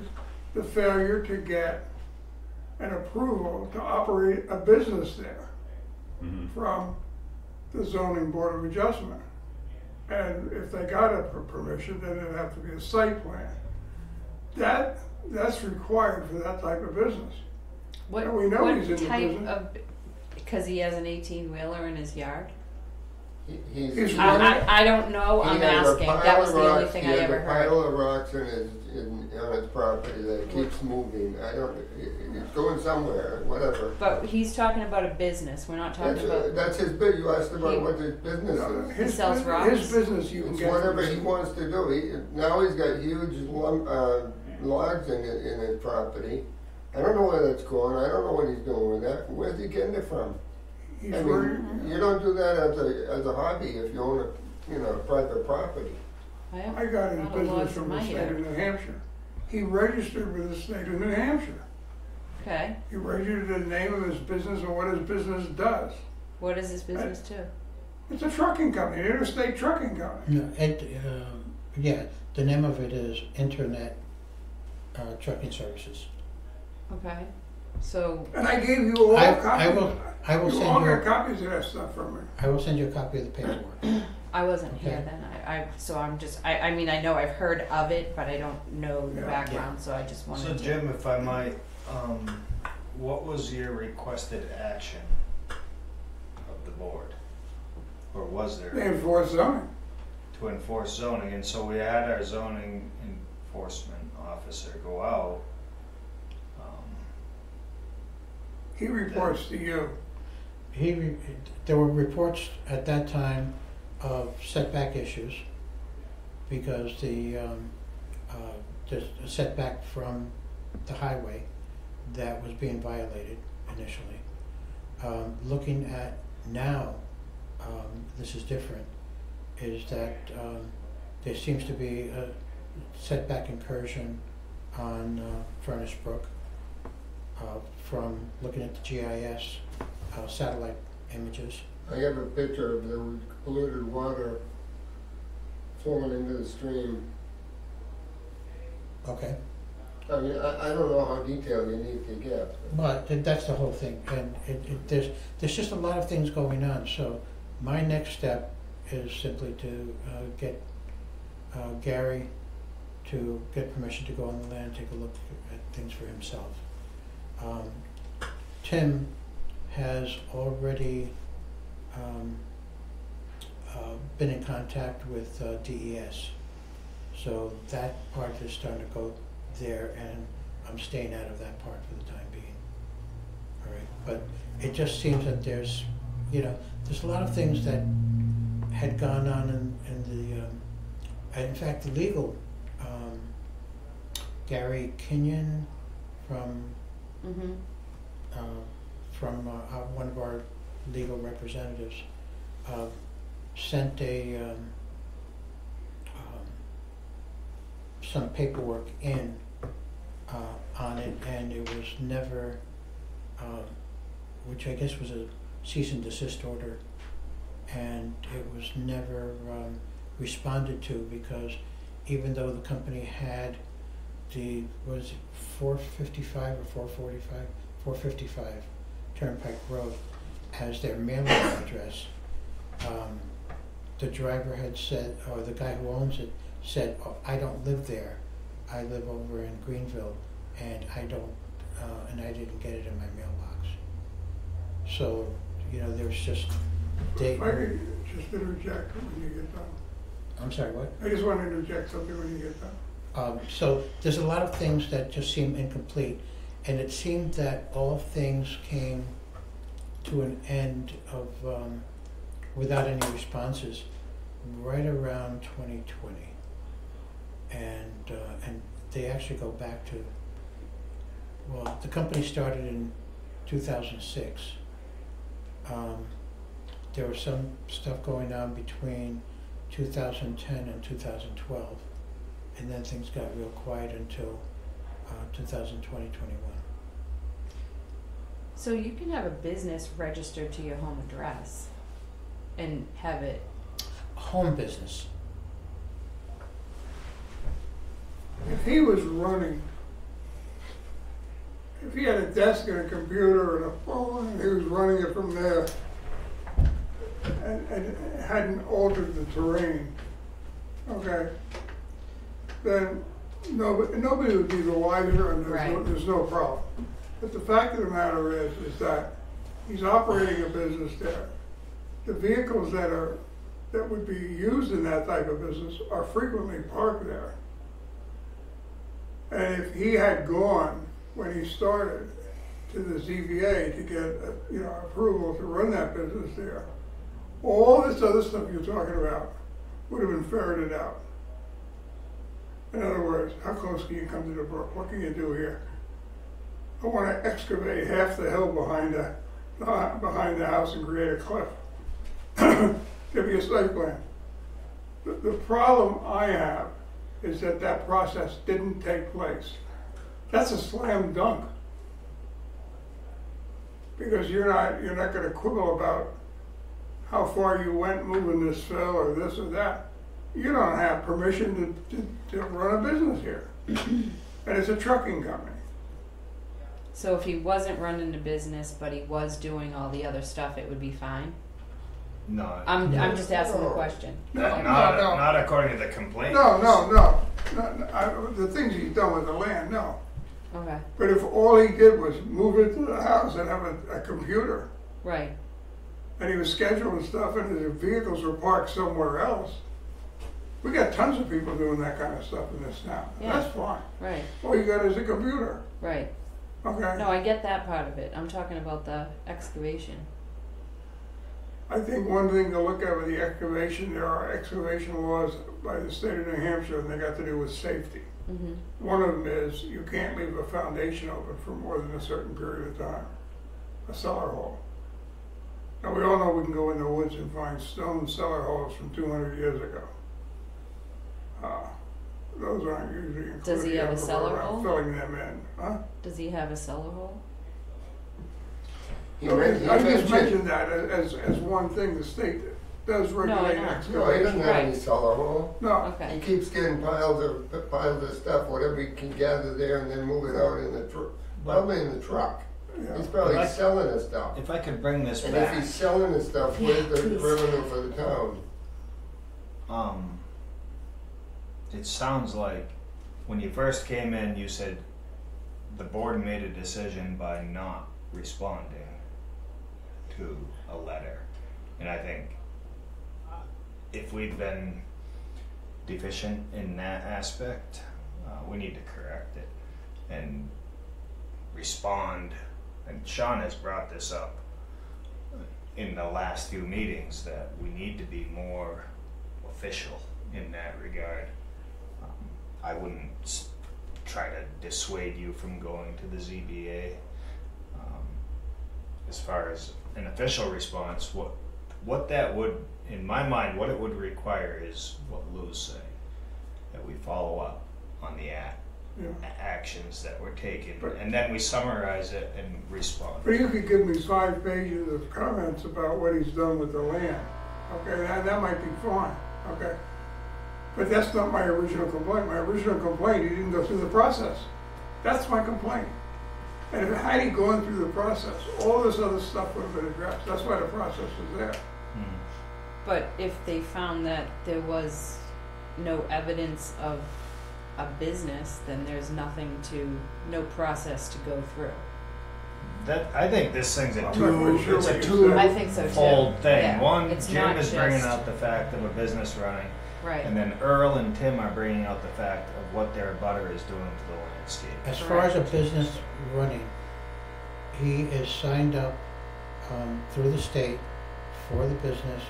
S10: the failure to get an approval to operate a business there
S2: hmm
S10: from the zoning board of adjustment. And if they got a per- permission, then it'd have to be a site plan. That, that's required for that type of business.
S3: What,
S10: And we know
S3: what
S10: he's in the
S3: type
S10: business.
S3: of, because he has an eighteen wheeler in his yard?
S12: He- He's.
S10: He's
S3: I,
S10: running-
S3: I, I don't know,
S12: he
S3: I'm
S12: a
S3: asking,
S12: pile
S3: that was
S12: of
S3: the only
S12: rocks-
S3: thing
S12: he
S3: I
S12: has
S3: ever
S12: a
S3: heard.
S12: pile of rocks in his, in, on his property that keeps moving. I don't, it- it's going somewhere, whatever.
S3: But he's talking about a business, we're not talking
S12: That's,
S3: about,
S12: that's his bid, you asked
S3: He-
S12: about what his business is.
S10: His
S3: sells
S10: bus-
S3: rocks?
S10: His business you can
S12: It's
S10: get.
S12: whatever he wants to do. He, now he's got huge lum, uh, logs in, his- in his property. I don't know where that's going. I don't know what he's doing with that. Where's he getting it from?
S10: He's
S12: I
S10: running,
S12: mean, you don't do that as a, as a hobby if you own a, you know, private property.
S3: I
S10: I got his
S3: a
S10: business from the state
S3: yard.
S10: of New Hampshire. He registered with the state of New Hampshire.
S3: Okay,
S10: He registered the name of his business and what his business does.
S3: what is his business too?
S10: It's a trucking company, an interstate trucking company.
S6: No, it, um, yeah, the name of it is Internet uh, Trucking Services.
S3: Okay, so,
S10: And I gave you all
S6: I-
S10: copies.
S6: I will- I will
S10: You
S6: send
S10: all
S6: you-
S10: got copies of that stuff from me.
S6: I will send you a copy of the paperwork.
S3: I wasn't here
S6: Okay.
S3: then, I, I, so I'm just, I, I mean, I know I've heard of it, but I don't know the
S10: Yeah.
S3: background, so I just
S5: So
S3: wanted to.
S5: So Jim, if I might, um, what was your requested action of the board? Or was
S10: They
S5: there
S10: enforce zoning.
S5: to enforce zoning? And so we had our zoning enforcement officer go out. Um,
S10: He reports to you.
S6: He, re- there were reports at that time of setback issues because the, um, uh, setback from the highway that was being violated initially. Um, looking at now, um, this is different, is that, um, there seems to be a, setback incursion on uh, Furnace Brook uh, from looking at the GIS uh, satellite images.
S12: I have a picture of the polluted water flowing into the stream.
S6: Okay.
S12: I mean, I, I don't know how detailed you need to get.
S6: But th- that's the whole thing, and it, it, there's, there's just a lot of things going on, so my next step is simply to, uh, get, uh, Gary to get permission to go on the land, and take a look at things for himself. Um, Tim has already, um, uh, been in contact with, uh, DES. So that part is starting to go there, and I'm staying out of that part for the time being. All right, but it just seems that there's, you know, there's a lot of things that had gone on in, in the, um, in fact, the legal, um, Gary Kenyon from,
S3: Mm-hmm.
S6: uh, from, uh, one of our legal representatives, uh, sent a, um, um, some paperwork in uh, on it, and it was never, um, which I guess was a cease and desist order, and it was never um, responded to because even though the company had the was it four fifty five or four forty five, four fifty five Turnpike Road as their mailing address, um, the driver had said, or the guy who owns it said, oh, I don't live there. I live over in Greenville and I don't, uh, and I didn't get it in my mailbox. So, you know, there's just, they,
S10: If I could just interject when you get done.
S6: I'm sorry, what?
S10: I just want to interject something when you get done.
S6: Um, so there's a lot of things that just seem incomplete, and it seemed that all things came to an end of, um, without any responses, right around 2020. And, uh, and they actually go back to, well, the company started in 2006. Um, there was some stuff going on between 2010 and 2012 and then things got real quiet until uh, 2020, 21.
S3: So you can have a business registered to your home address and have it,
S6: Home business.
S10: If he was running, if he had a desk and a computer and a phone, and he was running it from there, and, and hadn't altered the terrain, okay, then nobody, nobody would be the wiser and there's no, there's no problem. But the fact of the matter is, is that he's operating a business there. The vehicles that are, that would be used in that type of business are frequently parked there. And if he had gone when he started to the ZBA to get, uh, you know, approval to run that business there, all this other stuff you're talking about would have been ferreted out. In other words, how close can you come to the brook? What can you do here? I wanna excavate half the hill behind the, uh, behind the house and create a cliff. Give me a site plan. The, the problem I have is that that process didn't take place. That's a slam dunk. Because you're not, you're not gonna quibble about how far you went moving this fill or this or that. You don't have permission to, to, to run a business here. And it's a trucking company.
S3: so if he wasn't running a business, but he was doing all the other stuff, it would be fine?
S5: No.
S3: I'm,
S6: No.
S3: I'm just asking the question.
S5: not,
S10: No,
S5: not,
S10: no.
S5: not according to the complaint.
S10: No, no, no, no, no, I, the things he's done with the land, no.
S3: Okay,
S10: But if all he did was move into the house and have a, a computer,
S3: right,
S10: and he was scheduling stuff and his vehicles were parked somewhere else, we got tons of people doing that kind of stuff in this town.
S3: Yeah.
S10: That's fine.
S3: right,
S10: All you got is a computer,
S3: right.
S10: okay?
S3: No, I get that part of it. I'm talking about the excavation.
S10: I think one thing to look at with the excavation, there are excavation laws by the state of New Hampshire, and they got to do with safety.
S3: Mm-hmm.
S10: One of them is you can't leave a foundation open for more than a certain period of time, a cellar hole. Now, we all know we can go in the woods and find stone cellar holes from two hundred years ago. Uh, those aren't usually included.
S3: Does he have a
S10: I'm
S3: cellar hole?
S10: Filling them in, huh?
S3: Does he have a cellar hole?
S12: He
S10: No,
S12: men- he
S10: I just
S12: mentioned-
S10: mentioned that as, as one thing the state does regulate
S3: know.
S12: No, he doesn't have any cellar hole.
S10: No,
S12: He
S3: Okay.
S12: keeps getting piles of, piles of stuff, whatever he can gather there and then move it out in the truck, probably in the truck.
S10: yeah.
S12: He's probably
S5: Like-
S12: selling his stuff.
S5: If I could bring this
S12: And if
S5: back,
S12: he's selling his stuff, where's the
S3: please.
S12: revenue for the town?
S5: um, it sounds like when you first came in, you said the board made a decision by not responding to a letter. And I think if we've been deficient in that aspect, uh, we need to correct it and respond. And Sean has brought this up in the last few meetings that we need to be more official in that regard. I wouldn't s- try to dissuade you from going to the ZBA. Um, as far as an official response, what what that would, in my mind, what it would require is what Lou's saying, that we follow up on the act,
S10: Yeah.
S5: actions that were taken,
S10: But-
S5: and then we summarize it and respond.
S10: But you could give me five pages of comments about what he's done with the land, okay, that, that might be fine, okay? But that's not my original complaint, my original complaint, he didn't go through the process. That's my complaint. And if had he gone through the process, all this other stuff would have been addressed, that's why the process is there.
S5: Hmm.
S3: But if they found that there was no evidence of a business, then there's nothing to, no process to go through.
S5: That I think this thing's a
S10: I'm not
S5: two.
S10: really sure
S5: it's
S10: what
S5: a
S10: you
S5: two
S10: said.
S3: I think so too.
S5: fold thing.
S3: Yeah,
S5: One,
S3: it's
S5: Jim
S3: not
S5: is bringing
S3: just-
S5: out the fact of a business running,
S3: Right.
S5: and then Earl and Tim are bringing out the fact of what their butter is doing to the landscape.
S6: As far as a business running, he is signed up um, through the state for the business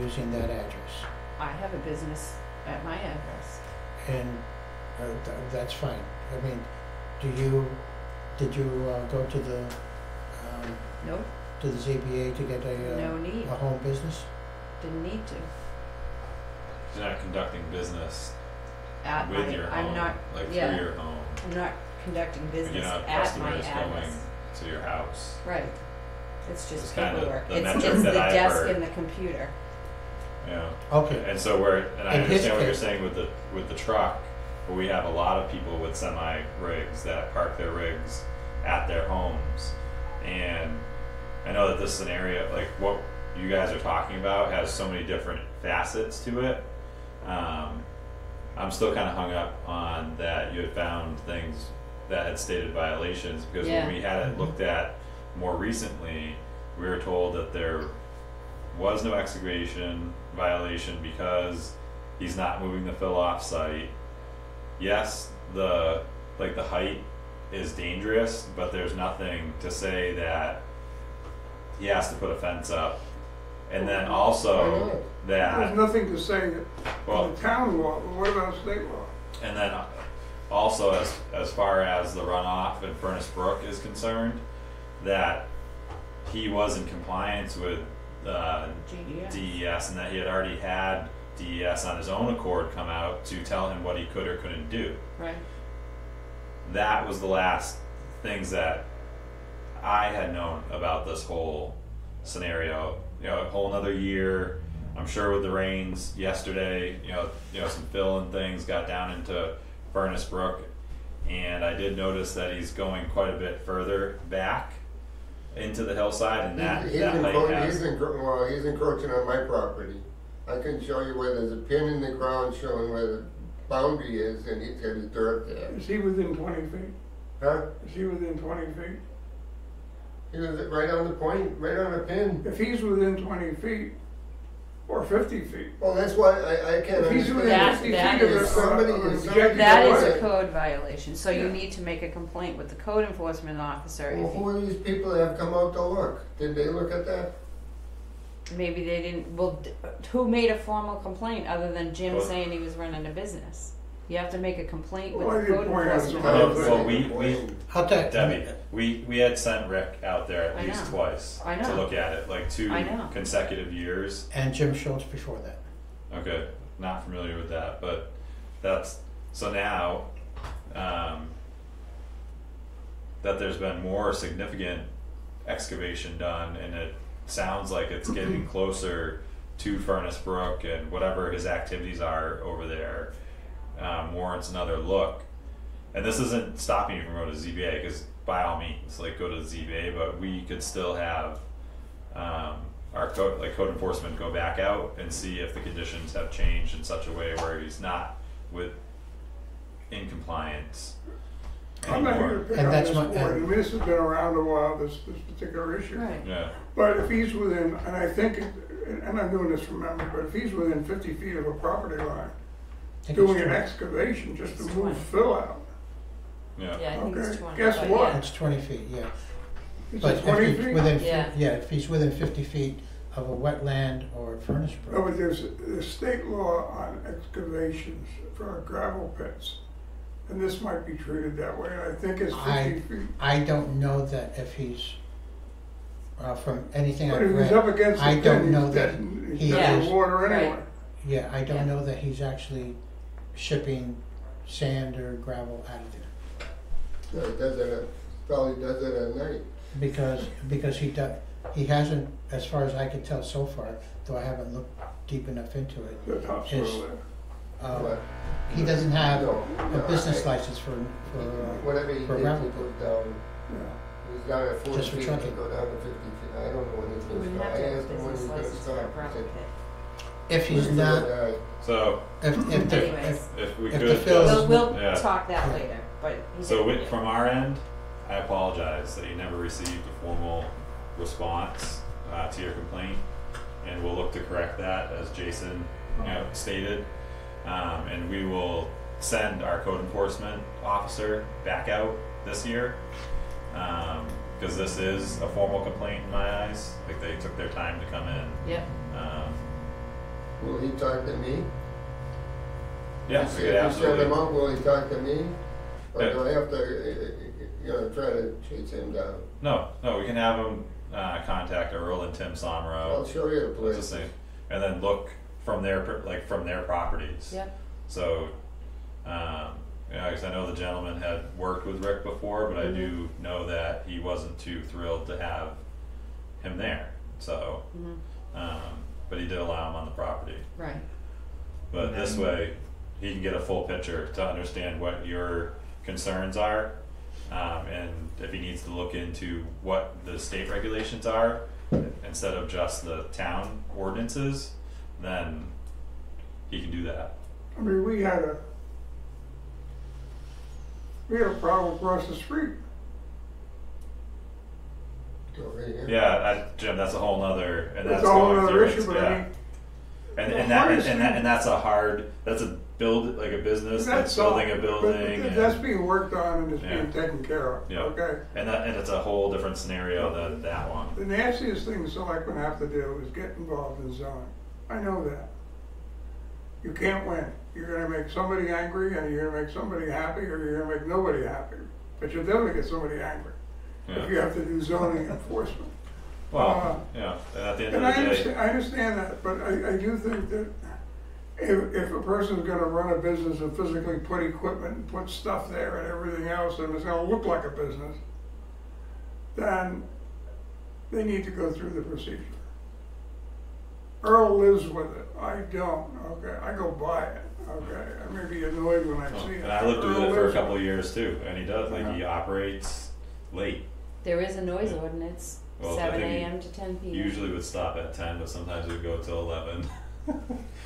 S6: using that address.
S3: I have a business at my address.
S6: And uh, th- that's fine. I mean, do you, did you uh, go to the, um,
S3: Nope,
S6: to the ZBA to get a,
S3: no
S6: uh,
S3: need,
S6: a home business?
S3: didn't need to.
S2: You're not conducting business
S3: At
S2: with
S3: my,
S2: your
S3: I'm
S2: home,
S3: not,
S2: like
S3: yeah.
S2: through your home.
S3: I'm not conducting business
S2: You're not
S3: at my
S2: customers going
S3: address.
S2: to your house.
S3: Right. It's
S2: It's
S3: just
S2: kinda
S3: paperwork.
S2: the
S3: It's,
S2: metric
S3: it's the
S2: that I've
S3: desk
S2: heard.
S3: and the computer.
S2: Yeah.
S6: Okay,
S2: And so we're, and I
S6: In his
S2: understand what you're
S6: case-
S2: saying with the, with the truck, but we have a lot of people with semi rigs that park their rigs at their homes. And I know that this scenario, like what you guys are talking about has so many different facets to it. Um, I'm still kinda hung up on that you had found things that had stated violations, because when we had it looked at more recently, we were told that there was no excavation violation because he's not moving the fill off site. Yes, the like the height is dangerous, but there's nothing to say that he has to put a fence up. And then also that
S10: There's nothing to say that
S2: well
S10: the town law, but what about state law?
S2: and then also as as far as the runoff in Furnace Brook is concerned, that he was in compliance with uh,
S3: GDS.
S2: DES and that he had already had DES on his own accord come out to tell him what he could or couldn't do.
S3: Right.
S2: That was the last things that I had known about this whole scenario. You know, a whole another year. I'm sure with the rains yesterday, you know, you know, some fill and things got down into Furnace Brook, and I did notice that he's going quite a bit further back into the hillside, and that
S12: He's, he's,
S2: that
S12: encro-
S2: has.
S12: he's, encro- well, he's encroaching on my property. I can show you where there's a pin in the ground showing where the boundary is, and he's got his dirt there.
S10: Is he within twenty feet?
S12: Huh?
S10: Is he within twenty feet?
S12: He was right on the point, right on a pin.
S10: If he's within twenty feet, or fifty feet,
S12: Well, that's why I, I can't
S10: if he's
S12: understand.
S10: within
S3: That-
S10: fifty
S3: that
S10: feet of
S3: is-
S12: Somebody-
S10: of an
S12: somebody-
S10: objective
S3: That is
S12: Right.
S3: a code violation, so you
S10: Yeah.
S3: need to make a complaint with the code enforcement officer.
S12: Well,
S3: If
S12: who are these people that have come out to look? Did they look at that?
S3: maybe they didn't, well, d- who made a formal complaint other than Jim
S2: Well-
S3: saying he was running a business? You have to make a complaint with
S10: Well, I
S3: the
S10: did
S3: code
S10: point out
S3: enforcement
S10: some
S2: Well,
S3: officer.
S2: well, we, we,
S6: I'll tell
S2: Debbie, we, we had sent Rick out there at
S3: I
S2: least
S3: know.
S2: twice
S3: I
S2: to
S3: know.
S2: look at it, like two
S3: I know.
S2: consecutive years.
S6: And Jim Schultz before that.
S2: Okay, not familiar with that, but that's So now, um, that there's been more significant excavation done and it sounds like it's getting closer to Furnace Brook and whatever his activities are over there, um, warrants another look. And this isn't stopping you from going to ZBA, cause by all means, like go to the ZBA, but we could still have, um, our code, like code enforcement go back out and see if the conditions have changed in such a way where he's not with, in compliance
S10: I'm not here
S2: anymore.
S10: to pick
S6: And
S10: on
S6: that's
S10: this
S6: my-
S10: board,
S6: and-
S10: I mean, this has been around a while, this, this particular issue.
S3: Right.
S2: Yeah,
S10: But if he's within, and I think, and I'm doing this from memory, but if he's within fifty feet of a property line,
S6: I think it's
S10: doing an excavation just to
S3: It's
S10: move
S3: 20.
S10: fill out,
S2: yeah.
S3: Yeah, I think it's
S10: Okay,
S3: twenty.
S10: guess
S3: but
S10: what?
S3: yeah.
S6: It's twenty feet, yeah.
S10: is
S6: But
S10: it twenty
S6: he's
S10: feet?
S6: within,
S3: Yeah.
S6: yeah, if he's within fifty feet of a wetland or furnace
S10: No,
S6: brook,
S10: but there's, there's state law on excavations for gravel pits. And this might be treated that way, I think it's fifty feet.
S6: I don't know that if he's, uh, from anything
S10: But
S6: I've
S10: if he's
S6: read,
S10: up against
S6: I
S10: the
S6: don't
S10: pit,
S6: know
S10: he's
S6: that
S10: dead,
S6: he
S10: he's dead in
S6: is-
S10: the water
S3: Right.
S10: anyway.
S6: yeah, I
S3: Yeah.
S6: don't know that he's actually shipping sand or gravel out of there.
S12: No, he does it, at- probably does it at night.
S6: Because, because he does, he hasn't, as far as I can tell so far, though I haven't looked deep enough into it,
S10: The topsoil
S6: His-
S10: there.
S6: uh,
S12: But,
S6: he doesn't have
S12: no,
S6: a
S12: no,
S6: business
S12: I-
S6: license for, for, uh,
S12: Whatever he
S6: for
S12: did,
S6: gravel
S12: he
S6: pit.
S12: goes down,
S10: Yeah.
S12: he's down at forty
S6: Just for
S12: feet, he
S6: trucking.
S12: go down to fifty feet, I don't know when he's
S3: You
S12: gonna
S3: wouldn't
S12: stop,
S3: have
S12: I
S3: to have a
S12: asked him when
S3: business
S12: he's gonna
S3: license for a
S12: stop, he
S3: gravel
S12: said.
S3: pit.
S6: if he's not,
S12: Uh,
S2: So
S6: if, if the,
S3: Anyways.
S6: if,
S2: if we
S6: If the
S2: could
S6: fill is-
S2: just,
S3: We'll, we'll
S2: yeah.
S3: talk that later, but he
S2: So
S3: did-
S2: with, from our end, I apologize that you never received a formal response uh, to your complaint, and we'll look to correct that as Jason, you know, stated. Um, and we will send our code enforcement officer back out this year, um, cause this is a formal complaint in my eyes, like they took their time to come in.
S3: Yep,
S2: Um,
S12: Will he talk to me?
S2: Yeah,
S12: If
S2: we
S12: you
S2: could
S12: send
S2: absolutely.
S12: him out, will he talk to me? Or
S2: Yeah.
S12: do I have to, uh, uh, you know, try to chase him down?
S2: No, no, we can have him uh, contact Earl and Tim
S12: I'll
S2: Somro.
S12: show you the
S2: It's the
S12: place.
S2: same, and then look from their like from their properties.
S3: Yeah.
S2: So, um, yeah, 'cause I know the gentleman had worked with Rick before, but I do know that he wasn't too thrilled to have him there. So,
S3: mhm,
S2: um, but he did allow him on the property.
S3: right,
S2: But this way, he can get a full picture to understand what your concerns are. Um, and if he needs to look into what the state regulations are, instead of just the town ordinances, then he can do that.
S10: I mean, we had a, we had a problem across the street.
S2: Yeah, I, Jim, that's a whole nother, and that's
S10: It's a whole
S2: going
S10: other
S2: through
S10: issue,
S2: it,
S10: but I mean,
S2: And, and that, and,
S10: hardest
S2: and that, and that's a hard, that's a build, like a business that's
S10: that's
S2: building a
S10: but
S2: building. and-
S10: that's being worked on and it's being taken care of,
S2: Yeah.
S10: okay?
S2: And that, and it's a whole different scenario than that one.
S10: The nastiest thing the selectmen have to do is get involved in zoning. I know that. You can't win. You're gonna make somebody angry and you're gonna make somebody happy or you're gonna make nobody happy. But you'll definitely get somebody angry if you have to do zoning enforcement.
S2: Well, uh, yeah, and at the end
S10: And
S2: of
S10: I
S2: day,
S10: understand, I understand that, but I, I do think that if, if a person's gonna run a business and physically put equipment and put stuff there and everything else, and it's gonna look like a business, then they need to go through the procedure. Earl lives with it, I don't, okay, I go by it, okay, I may be annoyed when I oh, see it.
S2: and I lived with
S10: Earl
S2: it for a
S10: lives
S2: couple of years too, and he does, like, he operates late.
S3: there is a noise ordinance,
S2: Well, I
S3: seven
S2: think
S3: AM to ten PM.
S2: Usually would stop at ten, but sometimes we'd go till eleven.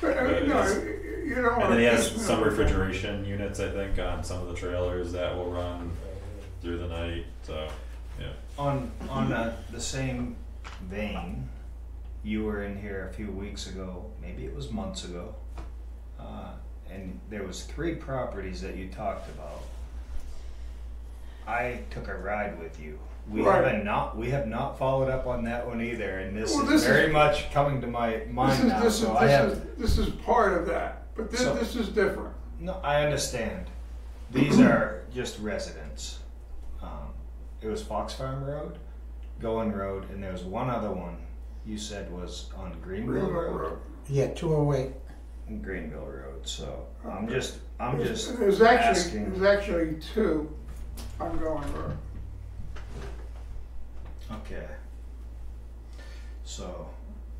S10: But, I mean, no, you don't.
S2: And then he has some refrigeration units, I think, on some of the trailers that will run through the night, so, yeah.
S5: On, on uh, the same vein, you were in here a few weeks ago, maybe it was months ago, uh, and there was three properties that you talked about. I took a ride with you. We
S10: Right.
S5: haven't not, we have not followed up on that one either, and this
S10: Well,
S5: is
S10: this is-
S5: very much coming to my
S10: This
S5: mind
S10: is,
S5: now,
S10: this is,
S5: so I have.
S10: is, this is part of that, but this,
S5: So-
S10: this is different.
S5: No, I understand. These are just residents. Um, it was Fox Farm Road, Goen Road, and there was one other one you said was on Greenville
S10: Greenville
S5: Road.
S10: Road.
S6: yeah, two oh eight,
S5: Greenville Road, so I'm just, I'm
S10: There's-
S5: just
S10: There's actually,
S5: asking.
S10: there's actually two ongoing road.
S5: Okay. So,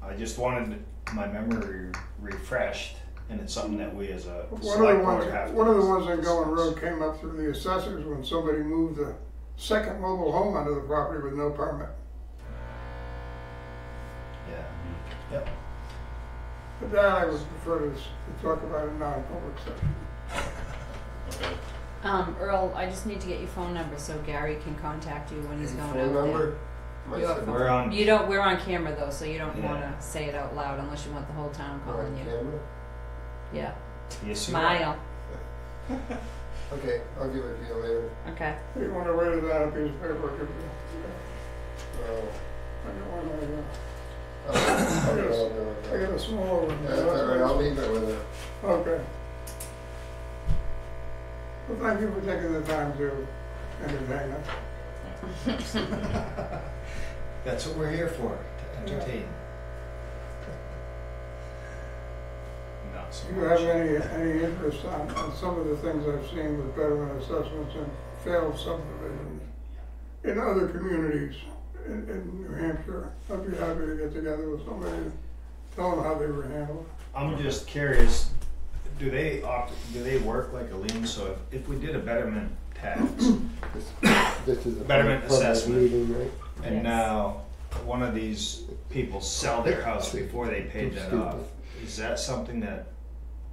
S5: I just wanted my memory refreshed, and it's something that we as a
S10: One of
S5: select
S10: the
S5: board
S10: ones,
S5: have to.
S10: one of the ones on
S5: discuss.
S10: Going Road came up through the assessors when somebody moved a second mobile home onto the property with no permit.
S5: Yeah. Yep.
S10: But that I would prefer to, s- to talk about in non-public session.
S2: Okay.
S3: Um, Earl, I just need to get your phone number so Gary can contact you when he's going out there.
S12: Phone number? My
S3: Your
S12: cell-
S5: We're on-
S3: You don't, we're on camera though, so you don't
S5: Yeah.
S3: wanna say it out loud unless you want the whole town
S12: on
S3: calling you.
S12: camera?
S3: Yeah,
S5: Yes, you are.
S3: smile,
S12: Okay, I'll give it to you later.
S3: okay.
S10: You wanna write it down on a piece of paper, give me,
S12: Oh,
S10: I got one right here.
S12: Oh, I'll- I'll get all
S10: I
S12: that.
S10: got a smaller one.
S12: That's all right, I'll leave it with her.
S10: Okay. Well, thank you for taking the time to entertain us.
S5: That's what we're here for, to entertain. Not so
S10: Do you have
S5: much.
S10: any, any interest on, on some of the things I've seen with betterment assessments and failed subdivisions in other communities in, in New Hampshire? I'd be happy to get together with somebody and tell them how they were handled.
S5: I'm just curious, do they opt, do they work like a lien, so if, if we did a betterment tax,
S12: This- This is a
S5: Betterment
S12: public
S5: assessment.
S12: meeting, right?
S5: And
S3: Yes.
S5: now one of these people sell their house before they paid that off, is that something that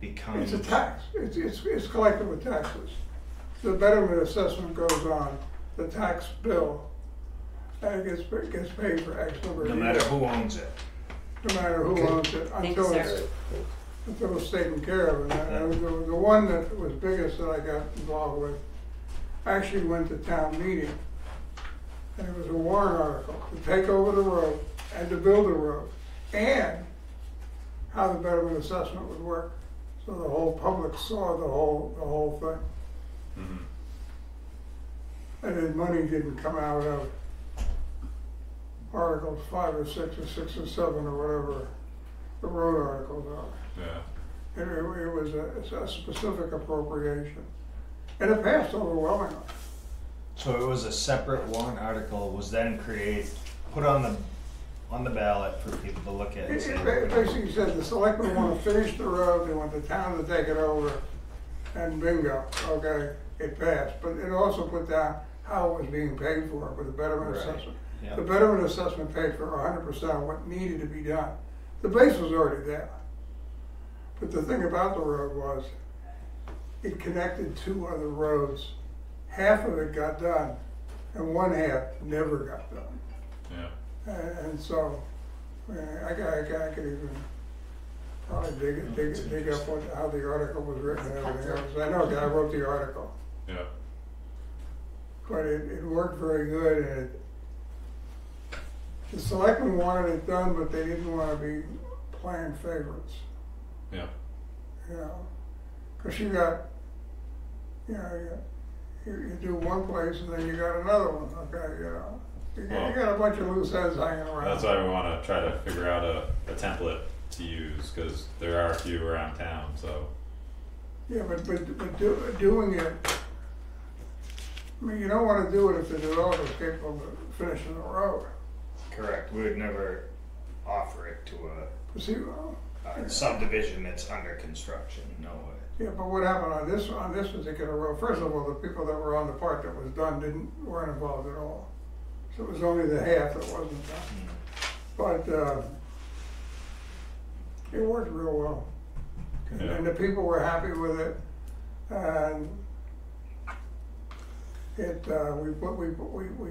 S5: becomes?
S10: It's a tax, it's, it's, it's collected with taxes. The betterment assessment goes on the tax bill, and it gets, it gets paid for X number of
S5: No
S10: years.
S5: matter who owns it,
S10: no matter who
S12: Okay.
S10: owns it,
S3: Thank
S10: until
S3: you,
S10: it's,
S3: sir.
S10: until it's taken care of. And I- the, the one that was biggest that I got involved with actually went to town meeting. And it was a warrant article to take over the road and to build the road, and how the betterment assessment would work. So the whole public saw the whole, the whole thing.
S2: Mhm.
S10: And then money didn't come out of articles five or six or six or seven or whatever the road articles are.
S2: Yeah.
S10: It, it it was a, a specific appropriation. And it passed overwhelmingly.
S5: So it was a separate warrant article was then created, put on the, on the ballot for people to look at
S10: It
S5: and say.
S10: it ba- basically said the selectmen want to finish the road, they want the town to take it over, and bingo, okay, it passed. But it also put down how it was being paid for with the betterment
S5: Right.
S10: assessment.
S5: Yeah.
S10: The betterment assessment paid for hundred percent of what needed to be done. The base was already there. But the thing about the road was, it connected two other roads. Half of it got done, and one half never got done.
S2: Yeah.
S10: And, and so, uh, I I could, I could even probably dig, it- dig, dig up what, how the article was written and everything else. I know a guy wrote the article,
S2: Yeah.
S10: but it, it worked very good and it, the selectmen wanted it done, but they didn't wanna be playing favorites,
S2: Yeah.
S10: you know? Cause you got, you know, you, you, you do one place and then you got another one, okay, you know? You got, you got a bunch of loose ends hanging around.
S2: That's why we want to try to figure out a, a template to use because there are a few around town. So
S10: Yeah, but, but, but do, doing it, I mean, you don't wanna do it if the developer's capable of finishing the road.
S5: Correct, we would never offer it to
S10: a, see, well,
S5: a, a subdivision that's under construction, no way.
S10: yeah, but what happened on this, on this particular road, first of all, the people that were on the part that was done didn't, weren't involved at all. So it was only the half that wasn't done, but, uh, it worked real well. And,
S2: Yeah.
S10: and the people were happy with it, and it, uh, we put, we, put- we, we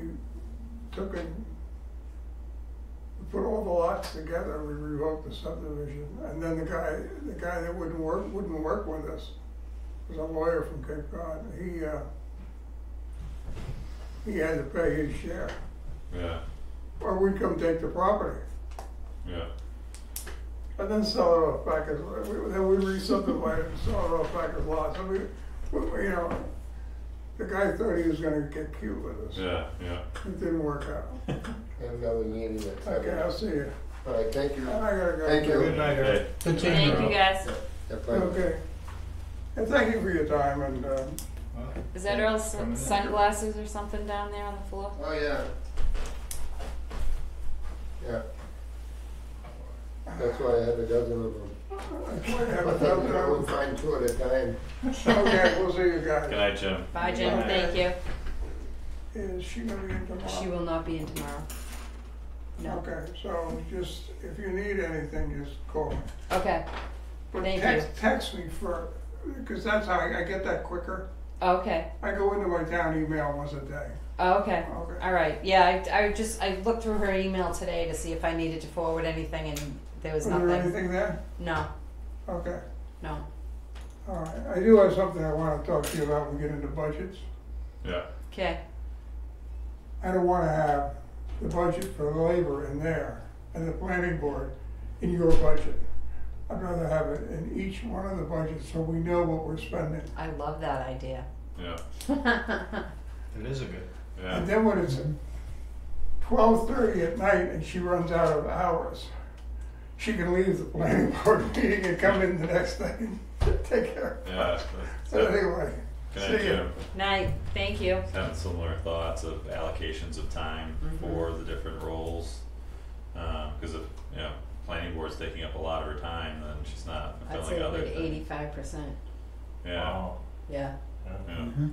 S10: took and we put all the lots together, we revoked the subdivision, and then the guy, the guy that wouldn't work, wouldn't work with us was a lawyer from Cape Cod, he, uh, he had to pay his share,
S2: yeah,
S10: or we'd come take the property.
S2: yeah,
S10: And then sell it off back as, we- then we re-subdivide it and sell it off back as lots. And we, we- you know, the guy thought he was gonna get cute with us.
S2: yeah, yeah.
S10: It didn't work out.
S12: Have another meeting at.
S10: Okay, I'll see you.
S12: All right, thank you.
S10: I gotta go.
S12: Thank you.
S5: Good night, Eric.
S2: Okay.
S6: Good seeing
S3: Thank
S6: you.
S3: you guys.
S12: If I-
S10: Okay. And thank you for your time and, um,
S3: Is that
S5: yeah,
S3: Earl's sunglasses or something down there on the floor?
S12: Oh, yeah. Yeah. That's why I have a dozen of them.
S10: I try to have
S12: I
S10: a
S12: thought I
S10: dozen
S12: would find two at a time.
S10: Okay, we'll see you guys.
S2: Good
S10: guys.
S2: night, Jim.
S3: Bye, Jim, thank you.
S10: Is she gonna be in tomorrow?
S3: She will not be in tomorrow. No.
S10: Okay, so just, if you need anything, just call me.
S3: Okay,
S10: But
S3: Thank
S10: text, text me for, because that's how I, I get that quicker.
S3: okay,
S10: I go into my town email once a day.
S3: okay.
S10: Okay.
S3: All right, yeah, I, I just, I looked through her email today to see if I needed to forward anything and there was
S10: Was there
S3: nothing.
S10: anything there?
S3: No,
S10: Okay.
S3: no.
S10: All right. I do have something I want to talk to you about when we get into budgets.
S2: Yeah.
S3: Okay,
S10: I don't want to have the budget for the labor in there and the planning board in your budget. I'd rather have it in each one of the budgets so we know what we're spending.
S3: I love that idea.
S2: Yeah.
S5: It is a good.
S2: Yeah.
S10: And then when it's twelve thirty at night and she runs out of hours, she can leave the planning board meeting and come in the next day and take care.
S2: Yeah.
S10: So anyway,
S2: Good night,
S10: see ya.
S2: Jim.
S3: Night, thank you.
S2: Having similar thoughts of allocations of time
S3: Mhm.
S2: for the different roles. Um, cause if, you know, planning board's taking up a lot of her time, then she's not
S3: I'd
S2: fulfilling
S3: say
S2: other
S3: like
S2: things.
S3: eighty-five percent,
S2: Yeah,
S5: Wow.
S3: yeah,
S5: Yeah.
S2: yeah,
S6: Mm-hmm.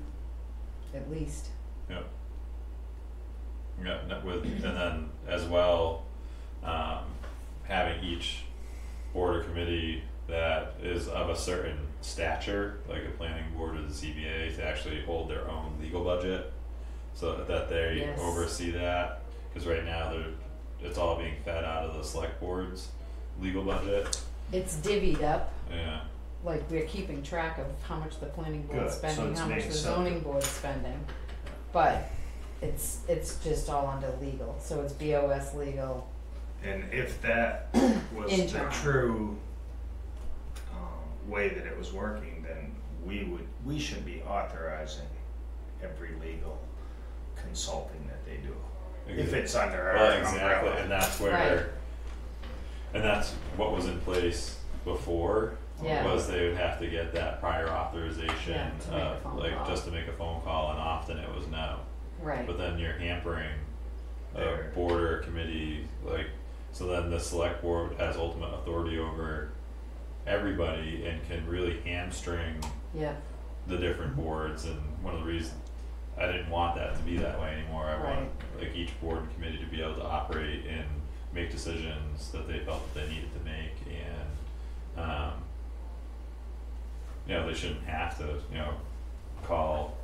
S3: at least.
S2: yeah. Yeah, no- with, and then as well, um, having each board or committee that is of a certain stature, like a planning board or the ZBA, to actually hold their own legal budget. So that they
S3: Yes.
S2: oversee that, cause right now they're, it's all being fed out of the select board's legal budget,
S3: It's divvied up,
S2: yeah,
S3: like we're keeping track of how much the planning
S5: Good,
S3: board's
S5: so
S3: spending,
S5: it's
S3: how much
S5: being
S3: the
S5: separate.
S3: zoning board's spending. But it's, it's just all under legal, so it's BOS legal,
S5: And if that was the
S3: Internal.
S5: true way that it was working, then we would, we should be authorizing every legal consulting that they do. If it's under our
S2: Well,
S5: umbrella.
S2: exactly, and that's where,
S3: Right.
S2: and that's what was in place before,
S3: Yeah.
S2: was they would have to get that prior authorization,
S3: Yeah, to make a
S2: uh,
S3: phone
S2: like,
S3: call.
S2: just to make a phone call, and often it was no.
S3: right,
S2: But then you're hampering a
S5: Their-
S2: board or committee, like, so then the select board has ultimate authority over everybody and can really hamstring
S3: yeah,
S2: the different boards and one of the reasons I didn't want that to be that way anymore. I want like each board and committee to be able to operate and make decisions that they felt that they needed to make and um you know, they shouldn't have to, you know, call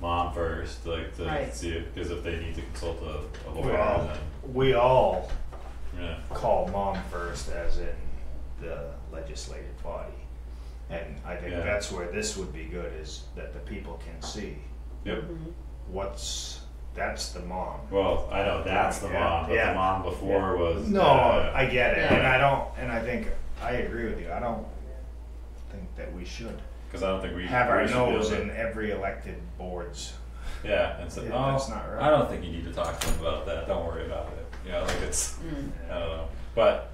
S2: mom first, like to
S3: Right.
S2: see if, cause if they need to consult a, a lawyer
S5: Well,
S2: then,
S5: we all
S2: yeah,
S5: call mom first as in the legislative body. And I think
S2: Yeah.
S5: that's where this would be good, is that the people can see
S2: yep.
S3: mhm,
S5: what's, that's the mom.
S2: Well, I know that's the
S5: Yeah,
S2: mom, but
S5: yeah.
S2: the mom before was
S5: No,
S2: uh,
S5: I get it,
S3: Yeah.
S5: and I don't, and I think, I agree with you, I don't think that we should
S2: cause I don't think we
S5: have our
S2: should be able
S5: nose
S2: to-
S5: in every elected board's.
S2: Yeah, and so,
S5: Yeah,
S2: no,
S5: that's not right.
S2: I don't think you need to talk to them about that. Don't worry about it. You know, like it's,
S3: mm,
S2: I don't know. But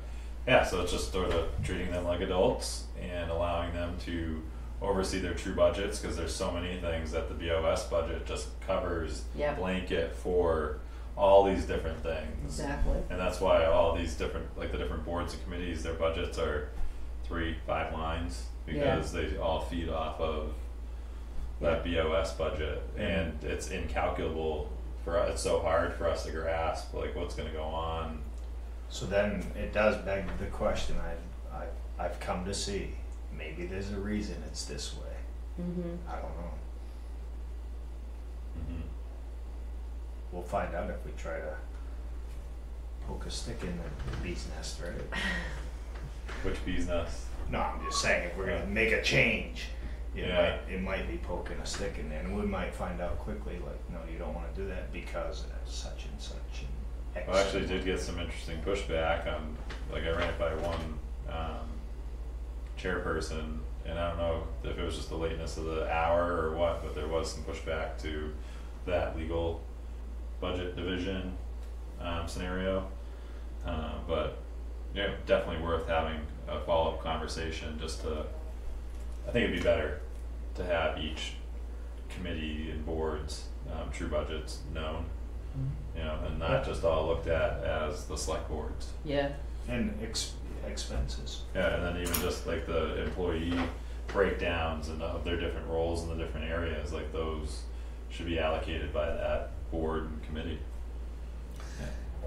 S2: yeah, so it's just sort of treating them like adults and allowing them to oversee their true budgets because there's so many things that the BOS budget just covers
S3: yeah,
S2: blanket for all these different things.
S3: exactly,
S2: And that's why all these different, like the different boards and committees, their budgets are three, five lines because they all feed off of that BOS budget. And it's incalculable for us, it's so hard for us to grasp like what's gonna go on.
S5: So then it does beg the question I've, I've, I've come to see, maybe there's a reason it's this way,
S3: mhm,
S5: I don't know.
S2: Mhm.
S5: We'll find out if we try to poke a stick in the bee's nest, right?
S2: Which bee's nest?
S5: No, I'm just saying, if we're gonna make a change, it
S2: Yeah.
S5: might, it might be poking a stick in there, and we might find out quickly, like, no, you don't wanna do that because of such and such and X.
S2: I actually did get some interesting pushback on, like I ran it by one, um, chairperson, and I don't know if it was just the lateness of the hour or what, but there was some pushback to that legal budget division, um, scenario. Uh, but, yeah, definitely worth having a follow-up conversation just to I think it'd be better to have each committee and boards, um, true budgets known. You know, and not just all looked at as the select boards.
S3: Yeah.
S5: And ex- expenses.
S2: Yeah, and then even just like the employee breakdowns and of their different roles in the different areas, like those should be allocated by that board and committee.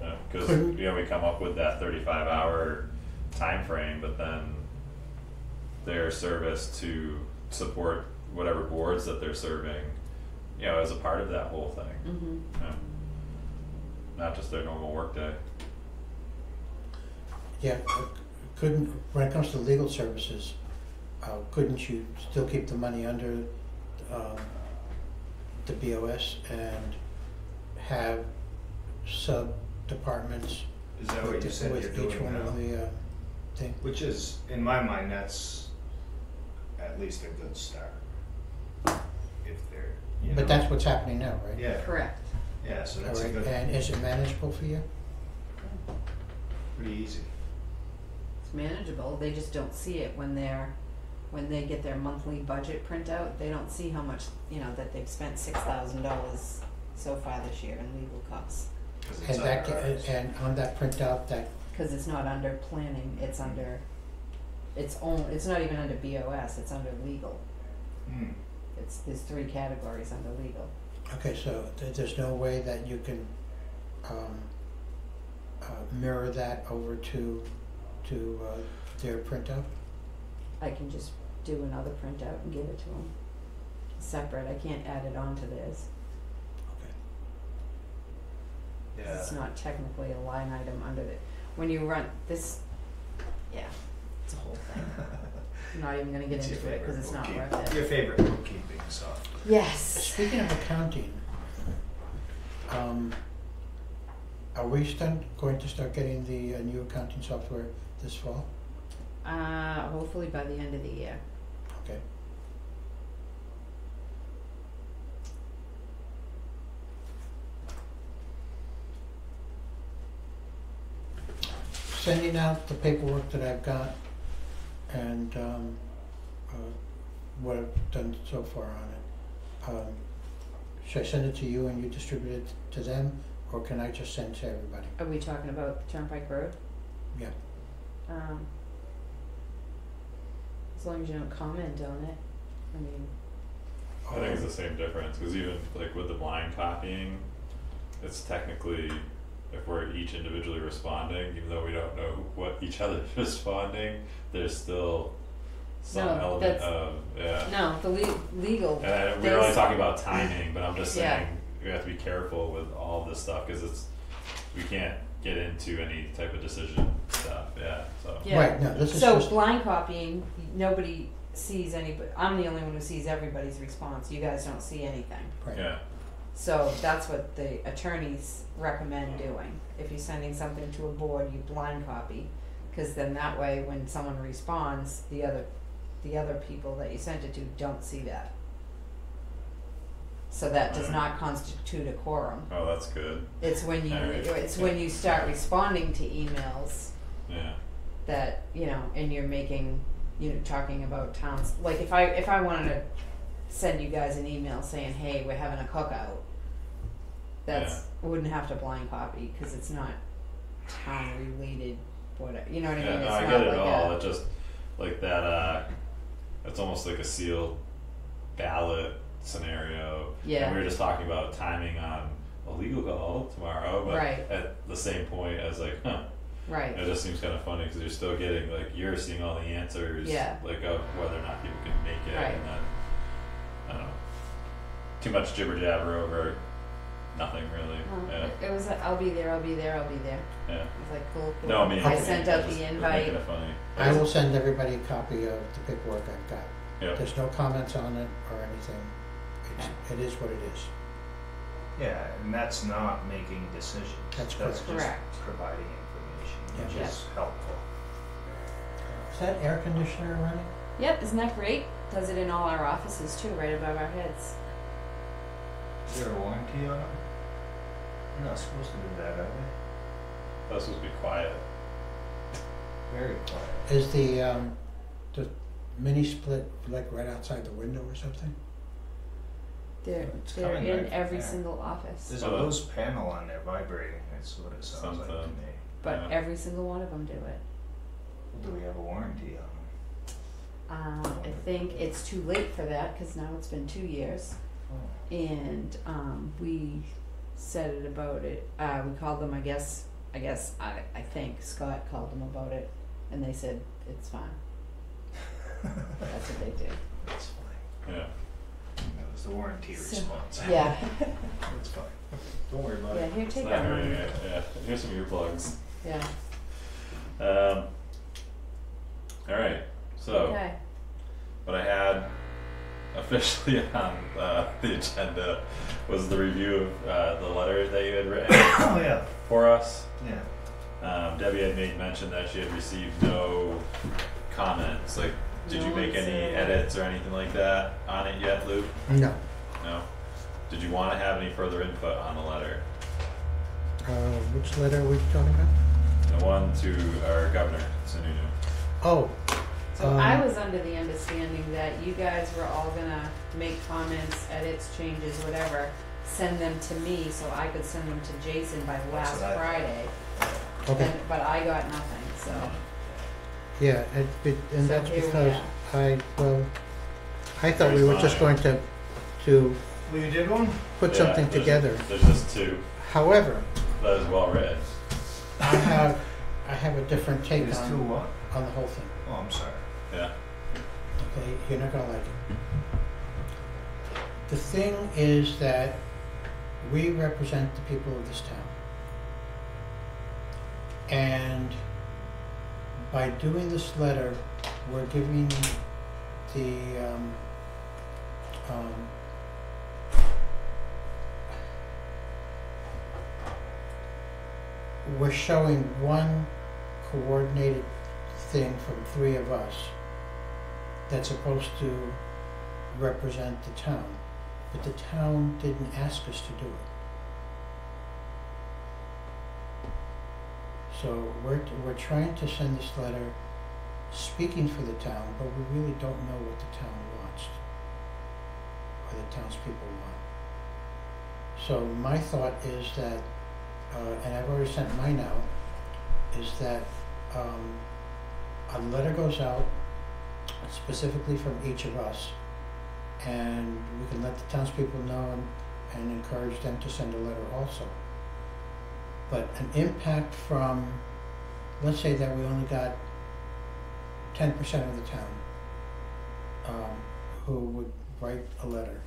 S2: Yeah, cause
S6: Couldn't-
S2: you know, we come up with that thirty-five hour time frame, but then their service to support whatever boards that they're serving, you know, as a part of that whole thing,
S3: Mm-hmm.
S2: you know. Not just their normal workday.
S6: Yeah, uh, couldn't, when it comes to legal services, uh, couldn't you still keep the money under, um, the BOS and have sub-departments
S5: Is that what you
S6: with,
S5: said you're
S6: with each
S5: doing
S6: one
S5: now?
S6: of the, uh, thing?
S5: Which is, in my mind, that's at least a good start. If they're, you know.
S6: But that's what's happening now, right?
S5: Yeah,
S3: Correct.
S5: Yeah, so
S6: All
S5: that's a
S6: right,
S5: good,
S6: and is it manageable for you?
S5: pretty easy.
S3: It's manageable. They just don't see it when they're when they get their monthly budget printout. They don't see how much you know that they've spent six thousand dollars so far this year in legal costs
S5: 'cause it's
S6: And that,
S5: under
S6: ca- and on that printout, that,
S3: because it's not under planning. It's under it's only it's not even under BOS. It's under legal.
S5: Hmm.
S3: It's there's three categories under legal.
S6: Okay, so th- there's no way that you can, um, uh, mirror that over to, to, uh, their printout?
S3: I can just do another printout and give it to them separate. I can't add it on to theirs.
S6: Okay.
S3: 'cause
S5: Yeah.
S3: It's not technically a line item under the, when you run this, yeah, it's a whole thing. I'm not even gonna get
S5: It's your
S3: into it because it's not
S5: bookkeep-
S3: worth it.
S5: Your favorite bookkeeping software.
S3: Yes.
S6: Speaking of accounting, um, are we start, going to start getting the uh, new accounting software this fall?
S3: Uh, hopefully by the end of the year.
S6: Okay. Sending out the paperwork that I've got and, um, uh, what I've done so far on it. Um, should I send it to you and you distribute it to them, or can I just send to everybody?
S3: Are we talking about Turnpike Road?
S6: Yeah.
S3: Um, as long as you don't comment on it, I mean,
S2: I think it's the same difference, cause even like with the blind copying, it's technically, if we're each individually responding, even though we don't know what each other's responding, there's still some
S3: No,
S2: element
S3: that's-
S2: of, yeah.
S3: no, the le- legal,
S2: And I, we're only
S3: There's-
S2: talking about timing, but I'm just
S3: Yeah.
S2: saying, we have to be careful with all this stuff, cause it's, we can't get into any type of decision stuff, yeah, so.
S3: yeah.
S6: Right, no, this is
S3: So
S6: just,
S3: blind copying, nobody sees anybody, I'm the only one who sees everybody's response, you guys don't see anything.
S6: right.
S2: Yeah,
S3: So that's what the attorneys recommend doing. If you're sending something to a board, you blind copy, cause then that way when someone responds, the other, the other people that you sent it to don't see that. So that does not constitute a quorum.
S2: oh, that's good,
S3: It's when you,
S2: Alright.
S3: it's when you start responding to emails
S2: yeah,
S3: that, you know, and you're making, you know, talking about towns, like if I, if I wanted to send you guys an email saying, hey, we're having a cookout, that's, wouldn't have to blind copy, cause it's not town related, whatever, you know what I mean?
S2: yeah, no,
S3: It's
S2: I
S3: not
S2: get it
S3: like
S2: all,
S3: a-
S2: it just, like that, uh, it's almost like a sealed ballot scenario.
S3: Yeah.
S2: And we were just talking about timing on a legal call tomorrow, but
S3: Right.
S2: at the same point as like, huh,
S3: Right,
S2: it just seems kind of funny because you're still getting like you're seeing all the answers,
S3: Yeah.
S2: like of whether or not people can make it,
S3: Right.
S2: and then I don't know, too much jibber jabber over nothing really.
S3: Well,
S2: yeah,
S3: it- it was, I'll be there, I'll be there, I'll be there,
S2: yeah.
S3: it was like, cool, cool.
S2: No, I mean,
S3: I
S2: it's-
S3: sent out
S2: just-
S3: the
S2: it's
S3: invite,
S2: Making it funny.
S6: I will send everybody a copy of the paperwork I've got.
S2: Yeah.
S6: There's no comments on it or anything. It's, it is what it is.
S5: Yeah, and that's not making decisions.
S6: That's
S5: just
S3: correct.
S5: providing information, which
S3: Yeah.
S5: is helpful.
S6: Is that air conditioner running?
S3: Yep, isn't that great? Does it in all our offices too, right above our heads.
S5: Is there a warranty on it? You're not supposed to do that, are
S2: That's supposed to be quiet.
S5: Very quiet.
S6: Is the, um, the mini split like right outside the window or something?
S3: They're
S5: It's
S3: they're
S5: coming
S3: in
S5: right from
S3: every
S5: there.
S3: single office,
S5: There's a
S2: So-
S5: loose panel on there vibrating, that's what it sounds like to
S2: Something.
S5: me.
S3: but
S2: Yeah.
S3: every single one of them do it.
S5: Do we have a warranty on
S3: Um, I think it's too late for that because now it's been two years, and um, we said it about it. Uh, we called them, I guess. I guess I I think Scott called them about it, and they said it's fine.
S5: Oh.
S3: That's what they do.
S5: That's fine.
S2: Yeah.
S5: That was the warranty
S3: So-
S5: response.
S3: Yeah,
S5: That's fine. Don't worry about
S3: yeah.
S5: it.
S3: Here,
S2: It's
S3: take
S2: not
S3: that
S2: hurting
S3: one.
S2: it, Yeah. Here's some earplugs.
S3: Yeah.
S2: Um, all right. So
S3: Okay.
S2: what I had officially on uh, the agenda was the review of uh, the letter that you had written
S5: Oh, yeah,
S2: for us.
S5: yeah.
S2: Um, Debbie had made mention that she had received no comments. Like, did
S3: No
S2: you make
S3: one
S2: any
S3: said-
S2: edits or anything like that on it yet, Luke?
S6: No.
S2: No. Did you want to have any further input on the letter?
S6: Uh, which letter are we talking about?
S2: The one to our governor, Sununu.
S6: Oh,
S3: So I
S6: Um,
S3: was under the understanding that you guys were all gonna make comments, edits, changes, whatever, send them to me so I could send them to Jason by last
S5: what I.
S3: Friday.
S6: okay.
S3: And, but I got nothing, so.
S6: Yeah, it, it, and
S3: So
S6: that's
S3: here we
S6: because. I, well, I thought we were just
S2: mine.
S6: going to, to
S5: Well, you did one?
S6: put
S2: Yeah,
S6: something
S2: there's-
S6: together.
S2: There's just two.
S6: However,
S2: That is well written.
S6: I have, I have a different take
S5: There's two
S6: on,
S5: what?
S6: on the whole thing,
S5: Oh, I'm sorry.
S2: Yeah.
S6: okay? You're not gonna like it. The thing is that we represent the people of this town. And by doing this letter, we're giving the, um, um, we're showing one coordinated thing from three of us that's supposed to represent the town, but the town didn't ask us to do it. So we're, we're trying to send this letter speaking for the town, but we really don't know what the town wants or the townspeople want. So my thought is that, uh, and I've already sent mine out, is that um, a letter goes out specifically from each of us, and we can let the townspeople know and, and encourage them to send a letter also. But an impact from, let's say that we only got ten percent of the town um, who would write a letter,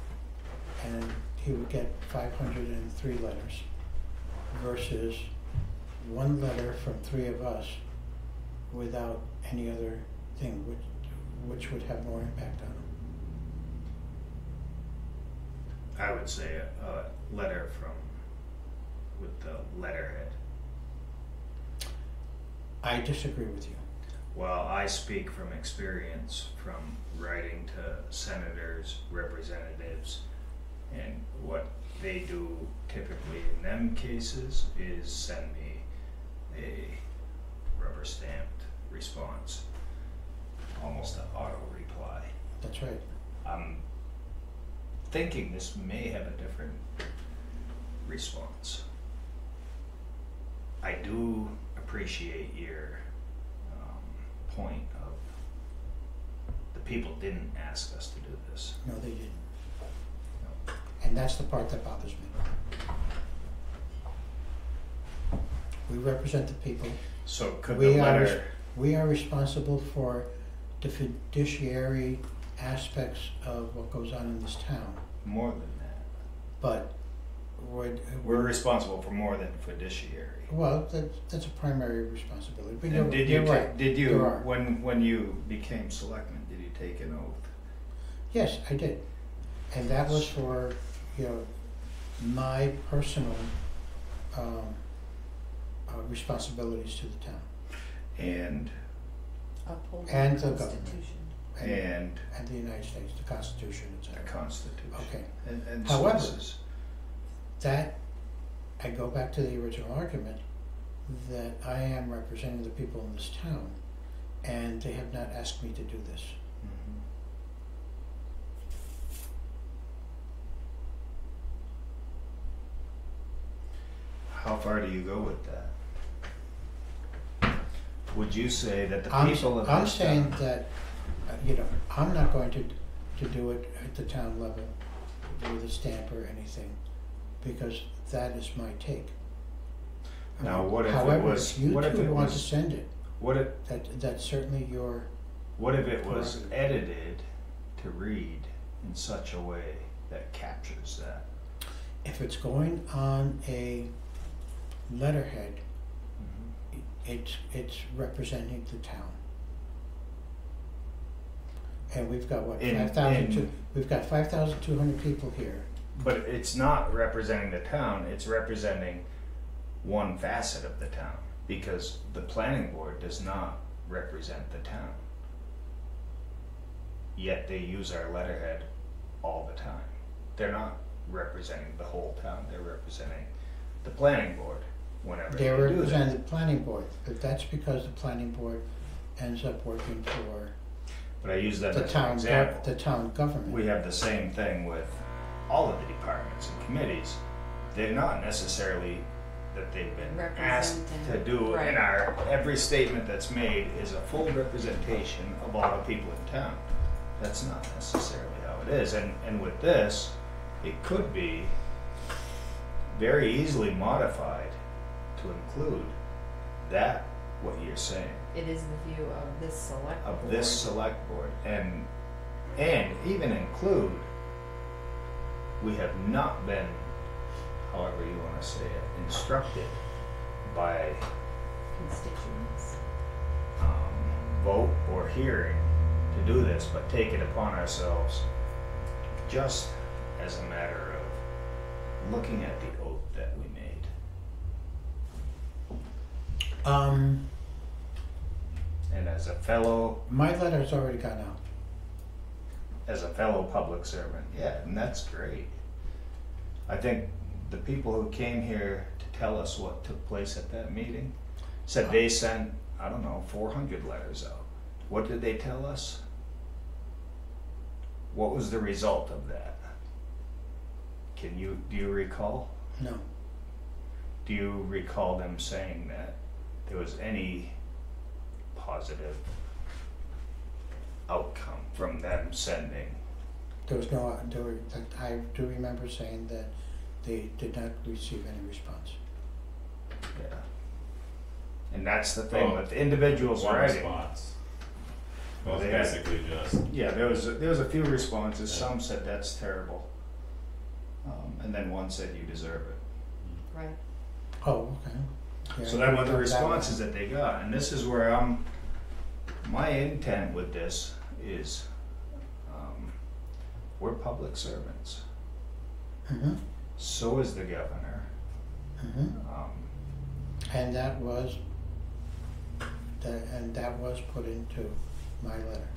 S6: and he would get five hundred and three letters versus one letter from three of us without any other thing, which, which would have more impact on them.
S5: I would say a, a letter from, with the letterhead.
S6: I disagree with you.
S5: Well, I speak from experience from writing to senators, representatives, and what they do typically in them cases is send me a rubber stamped response, almost an auto reply.
S6: That's right.
S5: I'm thinking this may have a different response. I do appreciate your um, point of the people didn't ask us to do this.
S6: No, they didn't. And that's the part that bothers me. We represent the people.
S5: So could
S6: We
S5: the
S6: are We are responsible for the fiduciary aspects of what goes on in this town.
S5: more than that,
S6: But we're,
S5: we're responsible for more than fiduciary.
S6: well, that's, that's a primary responsibility. But you're,
S5: And did you,
S6: you're
S5: ta-
S6: right.
S5: did you,
S6: There are.
S5: when, when you became selectman, did you take an oath?
S6: Yes, I did. And that was for, you know, my personal um, uh, responsibilities to the town.
S5: And,
S3: Uphold
S6: And
S3: the
S6: the government.
S3: Constitution.
S6: And,
S5: and
S6: and the United States, the Constitution, et
S5: the
S6: cetera.
S5: constitution.
S6: Okay.
S5: And, and so
S6: However-
S5: this is,
S6: That, I go back to the original argument that I am representing the people in this town, and they have not asked me to do this.
S5: Mhm. How far do you go with that? Would you say that the
S6: I'm,
S5: people of
S6: I'm
S5: this
S6: saying
S5: town,
S6: that, uh, you know, I'm not going to, to do it at the town level with a stamp or anything, because that is my take.
S5: Now, what if it
S6: However,
S5: was-
S6: if you
S5: what if
S6: two
S5: it
S6: want to
S5: was-
S6: send it,
S5: what if,
S6: that, that's certainly your,
S5: what if it was edited to read in such a way that captures that?
S6: if it's going on a letterhead. It's, it's representing the town. And we've got what,
S5: In-
S6: five thousand two,
S5: in-
S6: we've got five thousand two hundred people here.
S5: But it's not representing the town, it's representing one facet of the town, because the planning board does not represent the town. Yet they use our letterhead all the time. They're not representing the whole town, they're representing the planning board whenever they
S6: They
S5: do
S6: represent the planning board, but that's because the planning board ends up working for
S5: But I use that
S6: the
S5: as an
S6: town, gov-
S5: example.
S6: the town government.
S5: We have the same thing with all of the departments and committees. They're not necessarily that they've been asked to
S3: Representing,
S5: do
S3: right.
S5: in our, every statement that's made is a full representation of all the people in town. That's not necessarily how it is, and, and with this, it could be very easily modified to include that, what you're saying
S3: It is the view of this select board.
S5: of this select board and and even include we have not been however you want to say it instructed by
S3: Constituents.
S5: um, vote or hearing to do this but take it upon ourselves just as a matter of looking at the oath that we made
S6: Um,
S5: and as a fellow
S6: my letter's already gone out.
S5: as a fellow public servant. Yeah, and that's great. I think the people who came here to tell us what took place at that meeting said they sent, I don't know, 400 letters out. What did they tell us? What was the result of that? Can you do you recall?
S6: No,
S5: Do you recall them saying that there was any positive outcome from them sending
S6: there was no, there were, I do remember saying that they did not receive any response.
S5: Yeah. And that's the thing
S2: Oh,
S5: with individuals
S2: One
S5: writing.
S2: response. Well,
S5: They
S2: it's
S5: had-
S2: basically just,
S5: Yeah, there was there was a few responses.
S2: Yeah.
S5: Some said that's terrible, um, and then one said you deserve it.
S3: Right.
S6: Oh, okay.
S5: So that what the
S6: remember that one.
S5: responses that they got, and this is where I'm. My intent with this is, um, we're public servants.
S6: Mhm,
S5: So is the governor.
S6: mhm.
S5: Um,
S6: And that was, that, and that was put into my letter,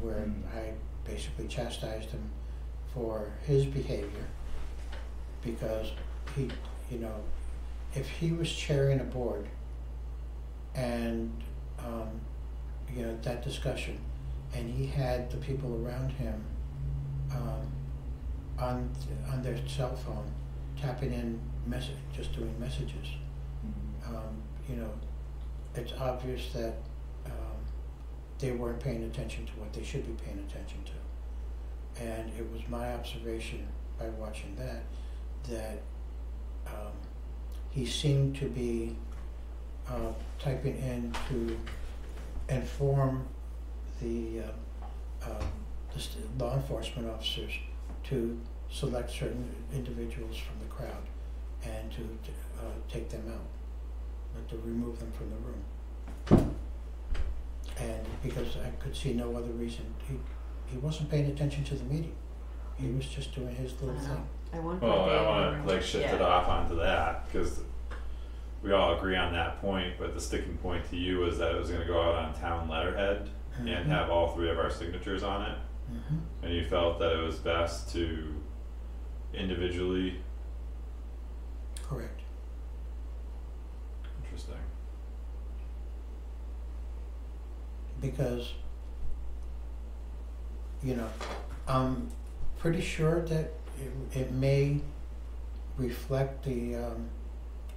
S6: where
S5: Mm.
S6: I basically chastised him for his behavior. Because he, you know, if he was chairing a board and, um, you know, that discussion, and he had the people around him, um, on, on their cell phone, tapping in message, just doing messages um, you know, it's obvious that um, they weren't paying attention to what they should be paying attention to. And it was my observation by watching that that um, he seemed to be uh, typing in to inform the, uh, um, the st- law enforcement officers to select certain individuals from the crowd and to uh, take them out but to remove them from the room. And because I could see no other reason, he, he wasn't paying attention to the meeting. He was just doing his little thing.
S3: At one point
S2: well,
S3: they
S2: I wanna
S3: were-
S2: like shift
S3: yeah.
S2: it off onto that, cause we all agree on that point, but the sticking point to you was that it was gonna go out on town letterhead and
S6: Mhm.
S2: have all three of our signatures on it.
S6: Mhm.
S2: And you felt that it was best to individually,
S6: Correct.
S2: interesting.
S6: Because you know, I'm pretty sure that it, it may reflect the, um,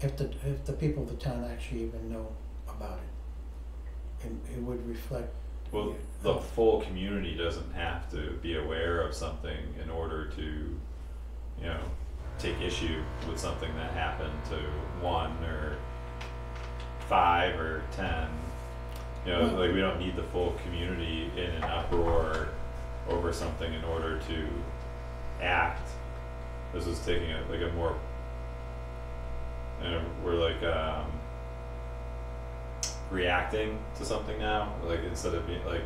S6: if the, if the people of the town actually even know about it. It, it would reflect,
S2: Well, the full community doesn't have to be aware of something in order to, you know, take issue with something that happened to one or five or ten. You know, like we don't need the full community in an uproar over something in order to act. This is taking a like a more, you know, we're like um reacting to something now. Like instead of being like,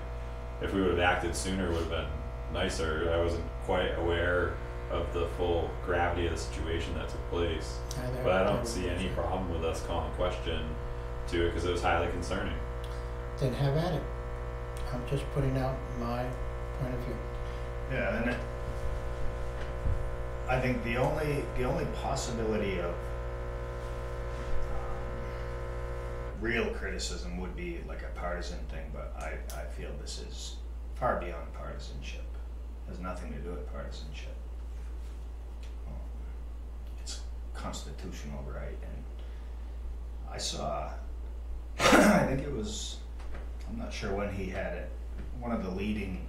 S2: if we would have acted sooner, it would have been nicer. I wasn't quite aware of the full gravity of the situation that took place,
S6: either.
S2: but I don't see any problem with us calling question to it because it was highly concerning.
S6: Then have at it. I'm just putting out my point of view.
S5: Yeah, and it, I think the only the only possibility of um, real criticism would be like a partisan thing, but I, I feel this is far beyond partisanship. It Has nothing to do with partisanship. Um, It's constitutional right, and I saw. I think it was. I'm not sure when he had it. One of the leading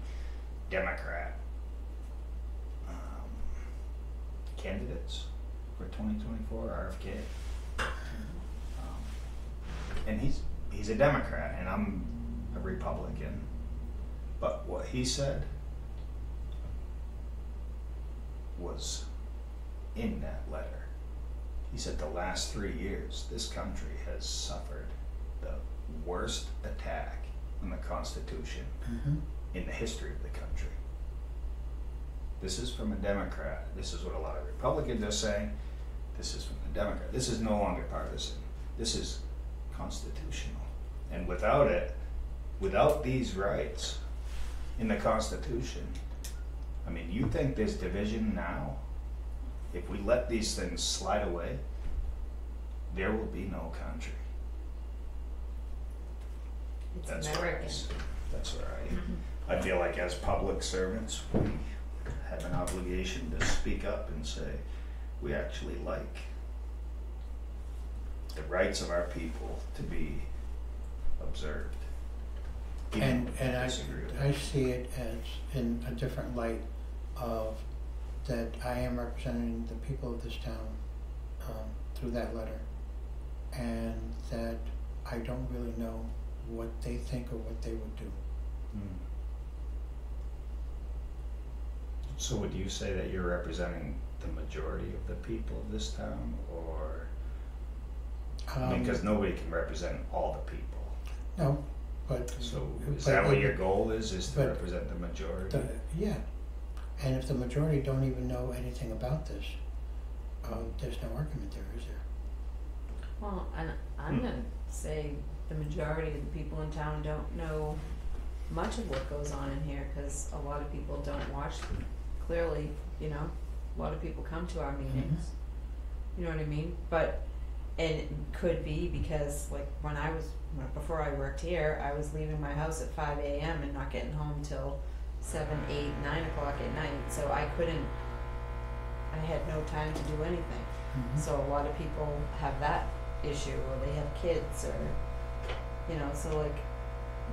S5: Democrat um, candidates for 2024 RFK. Um, and he's he's a Democrat, and I'm a Republican. But what he said was in that letter. He said the last three years, this country has suffered the worst attack on the Constitution
S6: Mm-hmm.
S5: in the history of the country. This is from a Democrat. This is what a lot of Republicans are saying. This is from a Democrat. This is no longer partisan. This is constitutional. And without it, without these rights in the Constitution, I mean, you think there's division now? If we let these things slide away, there will be no country.
S3: It's
S5: That's
S3: American.
S5: s- that's I, I feel like as public servants, we have an obligation to speak up and say, we actually like the rights of our people to be observed. even
S6: And,
S5: if we
S6: and I,
S5: disagree with
S6: I
S5: it.
S6: see it as in a different light of that I am representing the people of this town, um, through that letter. And that I don't really know what they think or what they would do.
S5: Hmm. So would you say that you're representing the majority of the people of this town, or, I mean,
S6: Um,
S5: cause nobody can represent all the people.
S6: No, but.
S5: So is
S6: but
S5: that what
S6: it-
S5: your goal is, is to
S6: but
S5: represent the majority?
S6: the- Yeah, and if the majority don't even know anything about this, uh, there's no argument there, is there?
S3: Well, and I'm
S5: Hmm.
S3: gonna say the majority of the people in town don't know much of what goes on in here, cause a lot of people don't watch, clearly, you know, a lot of people come to our meetings. Mm-hmm. You know what I mean? But, and it could be because like when I was, when- before I worked here, I was leaving my house at five AM and not getting home till seven, eight, nine o'clock at night, so I couldn't, I had no time to do anything. Mm-hmm. So a lot of people have that issue, or they have kids, or you know, so like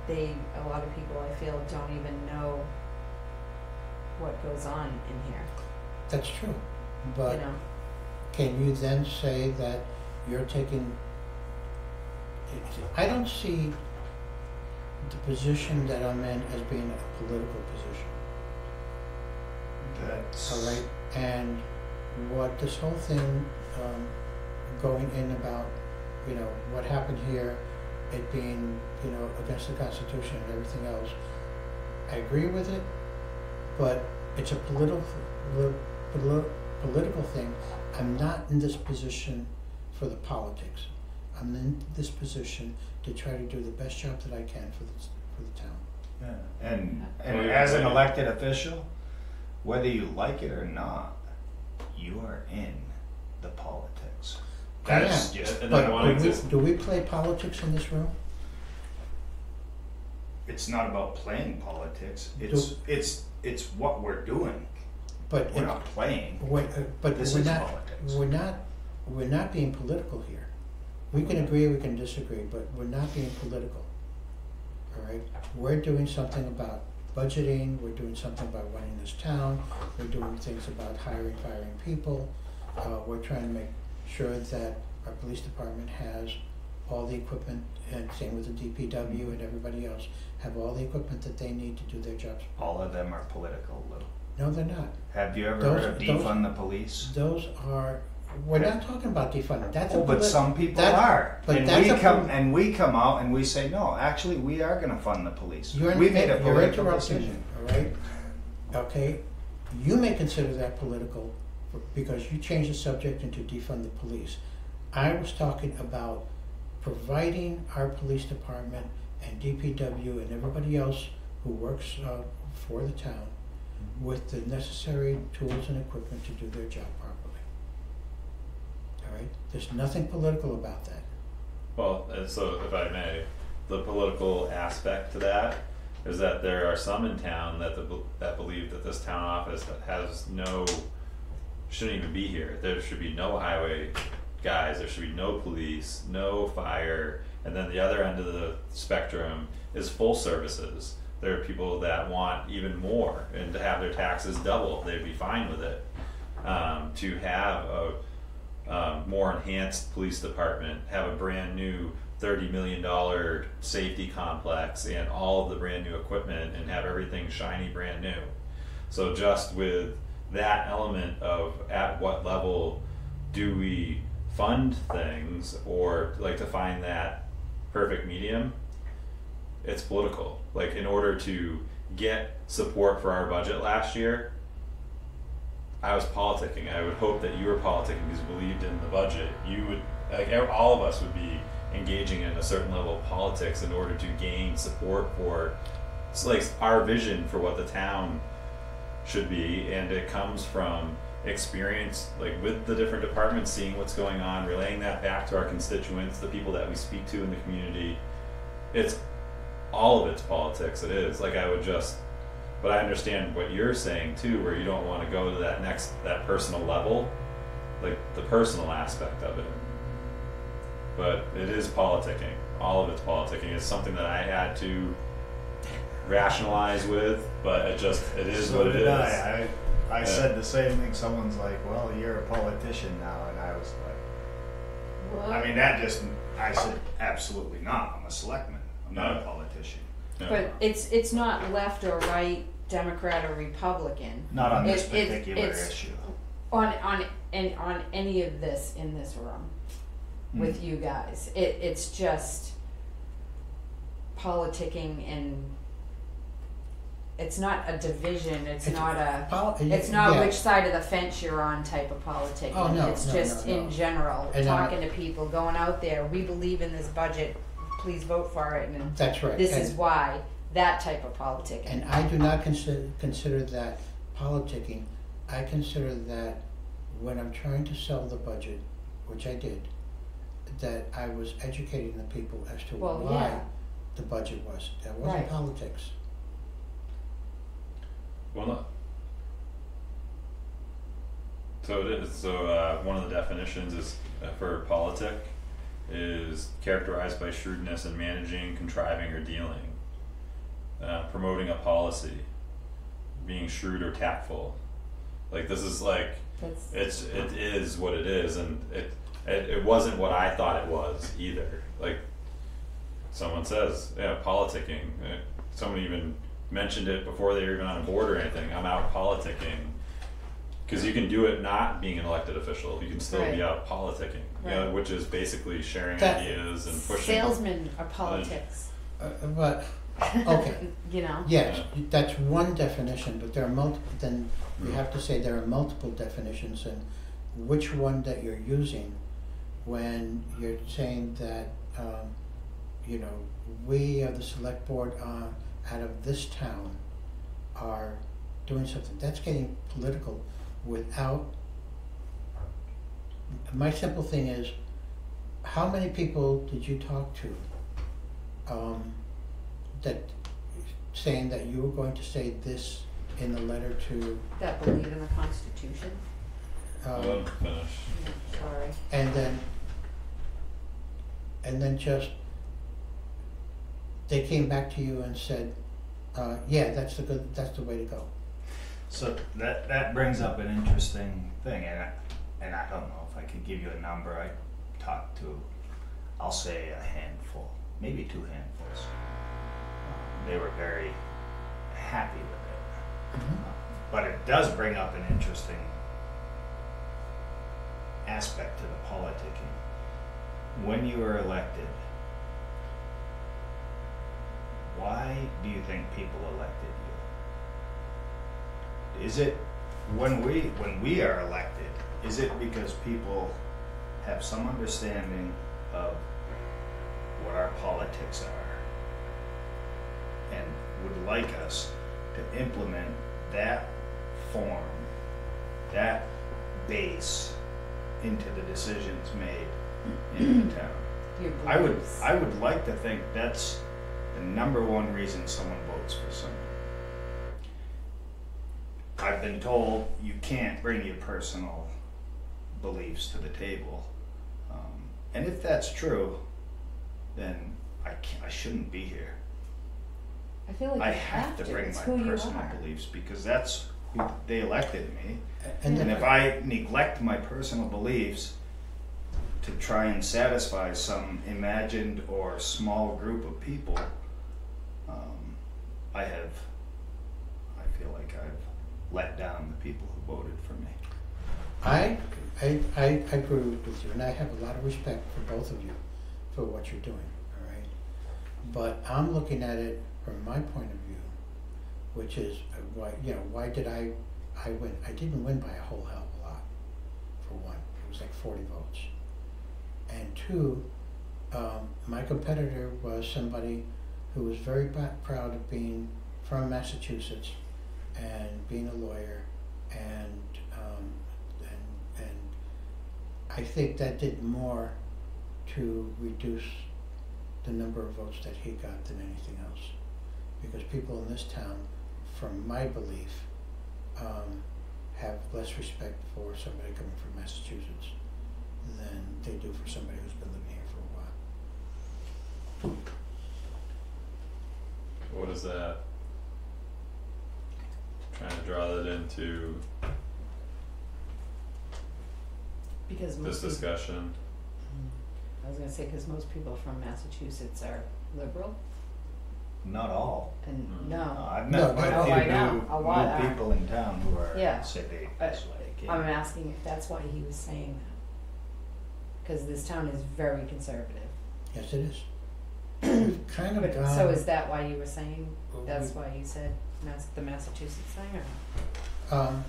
S3: they, a lot of people I feel don't even know what goes on in here.
S6: That's true,
S3: You
S6: but
S3: know,
S6: can you then say that you're taking, I don't see the position that I'm in as being a political position,
S5: That's.
S6: all right? And what this whole thing, um, going in about, you know, what happened here, it being, you know, against the Constitution and everything else, I agree with it, but it's a political, political thing. I'm not in this position for the politics. I'm in this position to try to do the best job that I can for the, for the town.
S5: Yeah, and, and as an elected official, whether you like it or not, you are in the politics. That's
S6: am,
S5: just,
S2: And
S6: But
S2: then
S6: do we,
S2: to-
S6: do we play politics in this room?
S5: It's not about playing politics. It's it's it's what we're doing.
S6: But
S5: We're
S6: it-
S5: not playing.
S6: We're, uh, but
S5: This
S6: we're
S5: is
S6: not,
S5: politics.
S6: we're not, we're not being political here. We can agree, we can disagree, but we're not being political. All right? We're doing something about budgeting, we're doing something about running this town, we're doing things about hiring, firing people. Uh, we're trying to make sure that our police department has all the equipment, and same with the DPW and everybody else, have all the equipment that they need to do their jobs.
S5: All of them are political, Lou.
S6: No, they're not.
S5: Have you ever
S6: Those-
S5: heard of
S6: those-
S5: defund the police?
S6: Those are, we're not talking about defunding, that's a
S5: Oh, but
S6: polit-
S5: some people
S6: that-
S5: are.
S6: but
S5: and
S6: that's
S5: we
S6: a
S5: come
S6: pol-
S5: and we come out and we say, no, actually we are gonna fund the police.
S6: You're,
S5: we made a
S6: you're
S5: political
S6: interrupting me,
S5: decision.
S6: all right? Okay, you may consider that political because you changed the subject into defund the police. I was talking about providing our police department and DPW and everybody else who works uh, for the town with the necessary tools and equipment to do their job properly. All right, there's nothing political about that.
S2: Well, and so if I may, the political aspect to that is that there are some in town that the, that believe that this town office has no, shouldn't even be here. There should be no highway guys, there should be no police, no fire, and then the other end of the spectrum is full services. There are people that want even more and to have their taxes double, they'd be fine with it. Um, to have a um, more enhanced police department, have a brand new thirty million dollar safety complex and all of the brand new equipment and have everything shiny brand new. So just with that element of at what level do we fund things or like to find that perfect medium, it's political. Like in order to get support for our budget last year, I was politicking. I would hope that you were politicking because you believed in the budget. You would, like, all of us would be engaging in a certain level of politics in order to gain support for, like our vision for what the town should be, and it comes from experience, like with the different departments, seeing what's going on, relaying that back to our constituents, the people that we speak to in the community. It's all of it's politics. It is like I would just but I understand what you're saying too, where you don't want to go to that next that personal level, like the personal aspect of it. But it is politicking. All of it's politicking. It's something that I had to rationalize with, but it just it is
S5: so
S2: what it is.
S5: I. I, I
S2: Yeah.
S5: said the same thing. Someone's like, "Well, you're a politician now," and I was like, what? "I mean, that just." I said, "Absolutely not. I'm a selectman. I'm not a politician.
S2: Yeah.
S3: But it's, it's not left or right, Democrat or Republican.
S5: Not on this
S3: It- it-
S5: particular
S3: it's-
S5: issue."
S3: On, on, and on any of this in this room hmm. with you guys. It, it's just politicking and it's not a division, it's
S6: It's
S3: not a,
S6: Pol-
S3: it's not
S6: yeah.
S3: which side of the fence you're on type of politics.
S6: Oh, no,
S3: It's
S6: no,
S3: just
S6: no, no.
S3: in general,
S6: And
S3: talking to people, going out there, we believe in this budget, please vote for it and
S6: That's right.
S3: this
S6: And-
S3: is why, that type of politicking.
S6: And I do not consider, consider that politicking. I consider that when I'm trying to sell the budget, which I did, that I was educating the people as to
S3: Well,
S6: why
S3: yeah.
S6: the budget was. That wasn't
S3: Right.
S6: politics.
S2: Well, not. So it is. So uh, one of the definitions is uh, for politic is characterized by shrewdness in managing, contriving, or dealing. Uh, promoting a policy, being shrewd or tactful. Like this is like
S3: That's,
S2: it's it is what it is, and it it, it wasn't what I thought it was either. Like someone says, yeah, politicking. Uh, someone even mentioned it before they were even on a board or anything. I'm out politicking because you can do it not being an elected official. You can still be
S3: Right.
S2: out politicking, you know,
S3: Right.
S2: which is basically sharing
S6: That-
S2: ideas and pushing.
S3: salesmen are politics,
S6: Uh, but, okay,
S3: you know?
S6: yes, that's one definition, but there are multiple, then you have to say there are multiple definitions and which one that you're using when you're saying that, um, you know, we of the select board, uh, out of this town are doing something, that's getting political without, my simple thing is, how many people did you talk to, um, that saying that you were going to say this in the letter to,
S3: That believe in the Constitution.
S6: Um,
S2: let him finish.
S3: Sorry.
S6: and then, and then just, they came back to you and said, uh, yeah, that's the good, that's the way to go.
S5: So that that brings up an interesting thing, and I, and I don't know if I could give you a number. I talked to, I'll say a handful, maybe two handfuls. Um, they were very happy with it, but it does bring up an interesting aspect to the politicking. When you are elected, why do you think people elected you? Is it when we when we are elected, is it because people have some understanding of what our politics are and would like us to implement that form, that base into the decisions made in the town? I would. I would like to think that's the number one reason someone votes for someone. I've been told you can't bring your personal beliefs to the table, um, and if that's true, then I can't, I shouldn't be here.
S3: I feel like
S5: I
S3: you
S5: have to bring
S3: It's
S5: my personal beliefs because that's who they elected me.
S6: And
S5: And
S6: then,
S5: if I neglect my personal beliefs to try and satisfy some imagined or small group of people, I have, I feel like I've let down the people who voted for me.
S6: I, I, I agree with you, and I have a lot of respect for both of you for what you're doing, all right? But I'm looking at it from my point of view, which is, uh, why, you know, why did I, I win? I didn't win by a whole hell of a lot, for one. It was like forty votes. And two, um, my competitor was somebody who was very proud of being from Massachusetts and being a lawyer and, um, and, and I think that did more to reduce the number of votes that he got than anything else. Because people in this town, from my belief, um, have less respect for somebody coming from Massachusetts than they do for somebody who's been living here for a while.
S2: What is that? Trying to draw that into
S3: Because
S2: this
S3: most people,
S2: discussion.
S3: I was gonna say, cause most people from Massachusetts are liberal
S5: Not all.
S3: and
S2: Mm.
S3: no,
S5: Uh, I've
S6: No,
S5: met quite
S3: no,
S5: a
S3: I
S5: few
S3: know.
S5: new,
S3: A lot
S5: new
S3: are.
S5: people in town who are,
S3: Yeah.
S5: say they,
S3: I-
S5: that's why they.
S3: I'm asking if that's why he was saying that. Cause this town is very conservative.
S6: Yes, it is. We've kind of gone.
S3: so is that why you were saying, that's why you said Mass, the Massachusetts thing or?
S6: Um,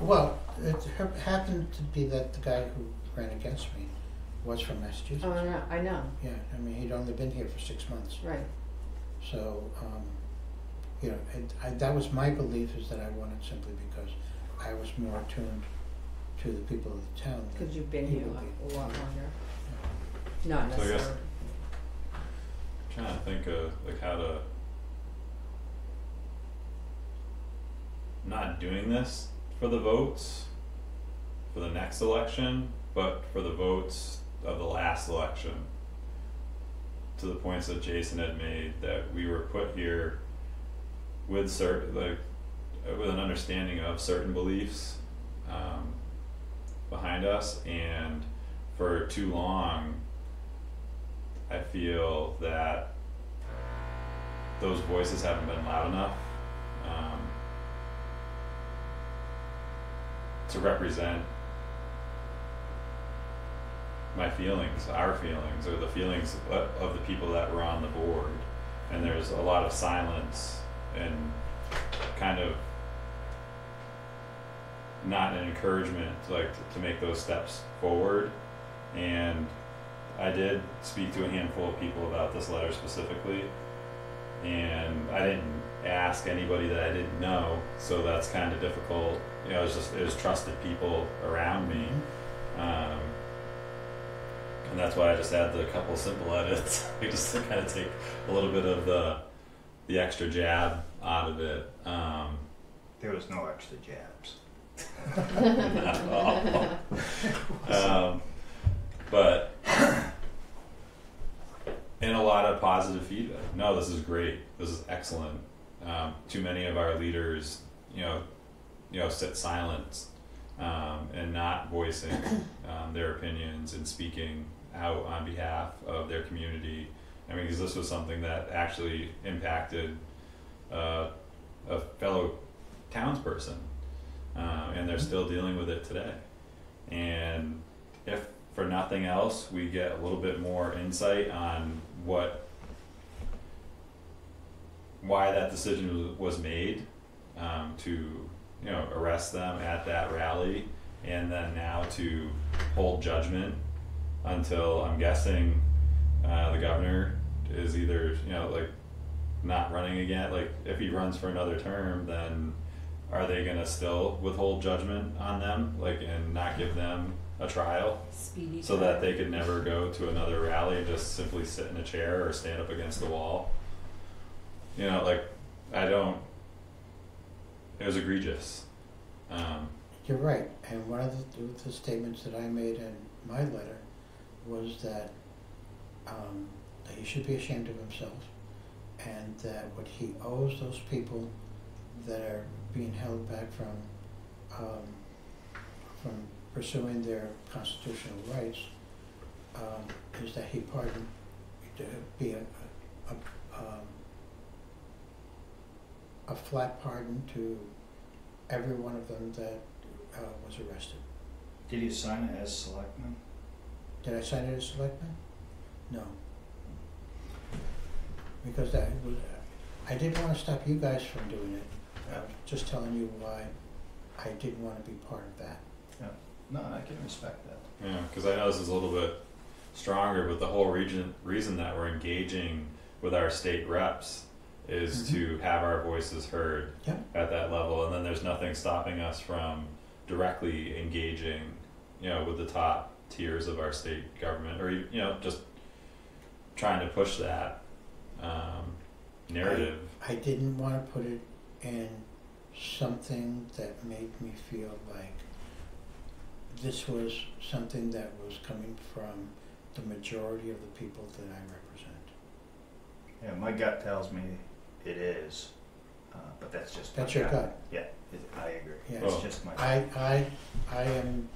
S6: well, it ha- happened to be that the guy who ran against me was from Massachusetts.
S3: Oh, I know, I know,
S6: Yeah, I mean, he'd only been here for six months.
S3: right.
S6: So, um, you know, and I, that was my belief is that I won it simply because I was more attuned to the people of the town. than
S3: Cause you've been
S6: he
S3: here
S6: would
S3: a
S6: be.
S3: lot longer. Not
S2: So I guess-
S3: necessarily.
S2: Trying to think of like how to not doing this for the votes for the next election, but for the votes of the last election. To the points that Jason had made that we were put here with certain like with an understanding of certain beliefs um, behind us, and for too long, I feel that those voices haven't been loud enough um, to represent my feelings, our feelings, or the feelings of, the people that were on the board. And there's a lot of silence and kind of not an encouragement like to, to make those steps forward. And I did speak to a handful of people about this letter specifically, and I didn't ask anybody that I didn't know, so that's kind of difficult. You know, it was just it was trusted people around me, um, and that's why I just added a couple simple edits, like just to kind of take a little bit of the the extra jab out of it. Um,
S5: There was no extra jabs.
S2: not at all. um, but and a lot of positive feedback. No, this is great. This is excellent. Um, too many of our leaders, you know, you know, sit silent um, and not voicing um, their opinions and speaking out on behalf of their community. I mean, because this was something that actually impacted uh, a fellow townsperson, uh, and they're still dealing with it today. And if for nothing else, we get a little bit more insight on what, why that decision was, made um, to, you know, arrest them at that rally, and then now to hold judgment until I'm guessing uh, the governor is either, you know, like not running again. Like if he runs for another term, then are they gonna still withhold judgment on them, like, and not give them a trial?
S3: Speedy.
S2: so that they could never go to another rally and just simply sit in a chair or stand up against the wall. You know, like I don't. It was egregious. Um,
S6: You're right, and one of the, the statements that I made in my letter was that, um, that he should be ashamed of himself, and that what he owes those people that are being held back from, um, from pursuing their constitutional rights, um, is that he pardon, to be a, a, a, um, a flat pardon to every one of them that uh, was arrested.
S5: Did you sign it as selectman?
S6: Did I sign it as selectman? No. Because that was, I didn't wanna stop you guys from doing it. I was just telling you why I didn't wanna be part of that.
S5: No, I can respect that.
S2: yeah, because I know this is a little bit stronger, but the whole region reason that we're engaging with our state reps is to have our voices heard
S6: Yeah.
S2: at that level, and then there's nothing stopping us from directly engaging, you know, with the top tiers of our state government, or you know, just trying to push that um, narrative.
S6: I didn't wanna put it in something that made me feel like this was something that was coming from the majority of the people that I represent.
S5: Yeah, my gut tells me it is, uh, but that's just my
S6: That's your gut.
S5: Yeah, it, I agree.
S6: Yeah.
S5: It's
S2: Oh.
S5: just my.
S6: I, I, I am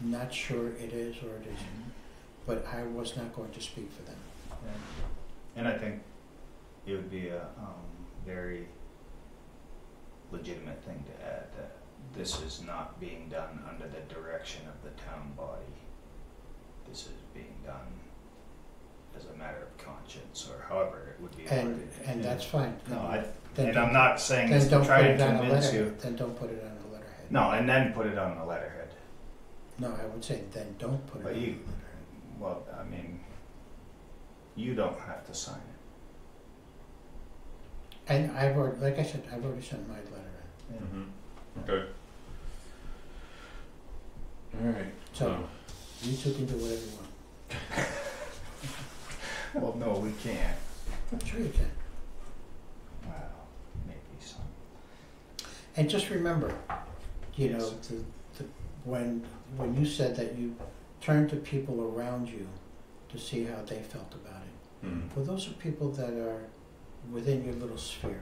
S6: not sure it is or it isn't,
S5: Mhm.
S6: but I was not going to speak for them.
S5: And, and I think it would be a um, very legitimate thing to add that this is not being done under the direction of the town body. This is being done as a matter of conscience or however it would be
S6: And,
S5: worded.
S6: and
S5: Yeah.
S6: that's fine.
S5: No, I,
S6: Then
S5: and I'm
S6: don't-
S5: not saying
S6: Then
S5: this to
S6: don't put
S5: try and
S6: it on a
S5: convince you.
S6: letterhead, then don't put it on a letterhead.
S5: No, and then put it on the letterhead.
S6: No, I would say then don't put it on
S5: But you-
S6: letterhead.
S5: Well, I mean, you don't have to sign it.
S6: And I've already, like I said, I've already sent my letter in.
S2: Mm-hmm. Okay. All right.
S6: So, you two can do whatever you want.
S5: Well, no, we can't.
S6: I'm Sure you can.
S5: Well, maybe some.
S6: And just remember, you know,
S5: Yes.
S6: the, the, when, when you said that you turned to people around you to see how they felt about it.
S2: Mm.
S6: Well, those are people that are within your little sphere.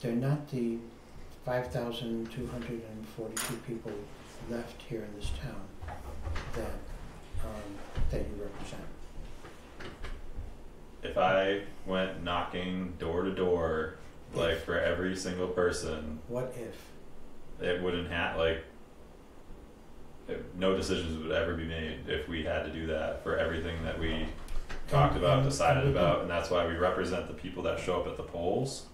S6: They're not the five thousand two hundred and forty-two people left here in this town that, um, that you represent.
S2: If I went knocking door to door, like for every single person,
S6: What if?
S2: it wouldn't have like. it- no decisions would ever be made if we had to do that for everything that we talked about, decided
S6: and we can-
S2: about, and that's why we represent the people that show up at the polls,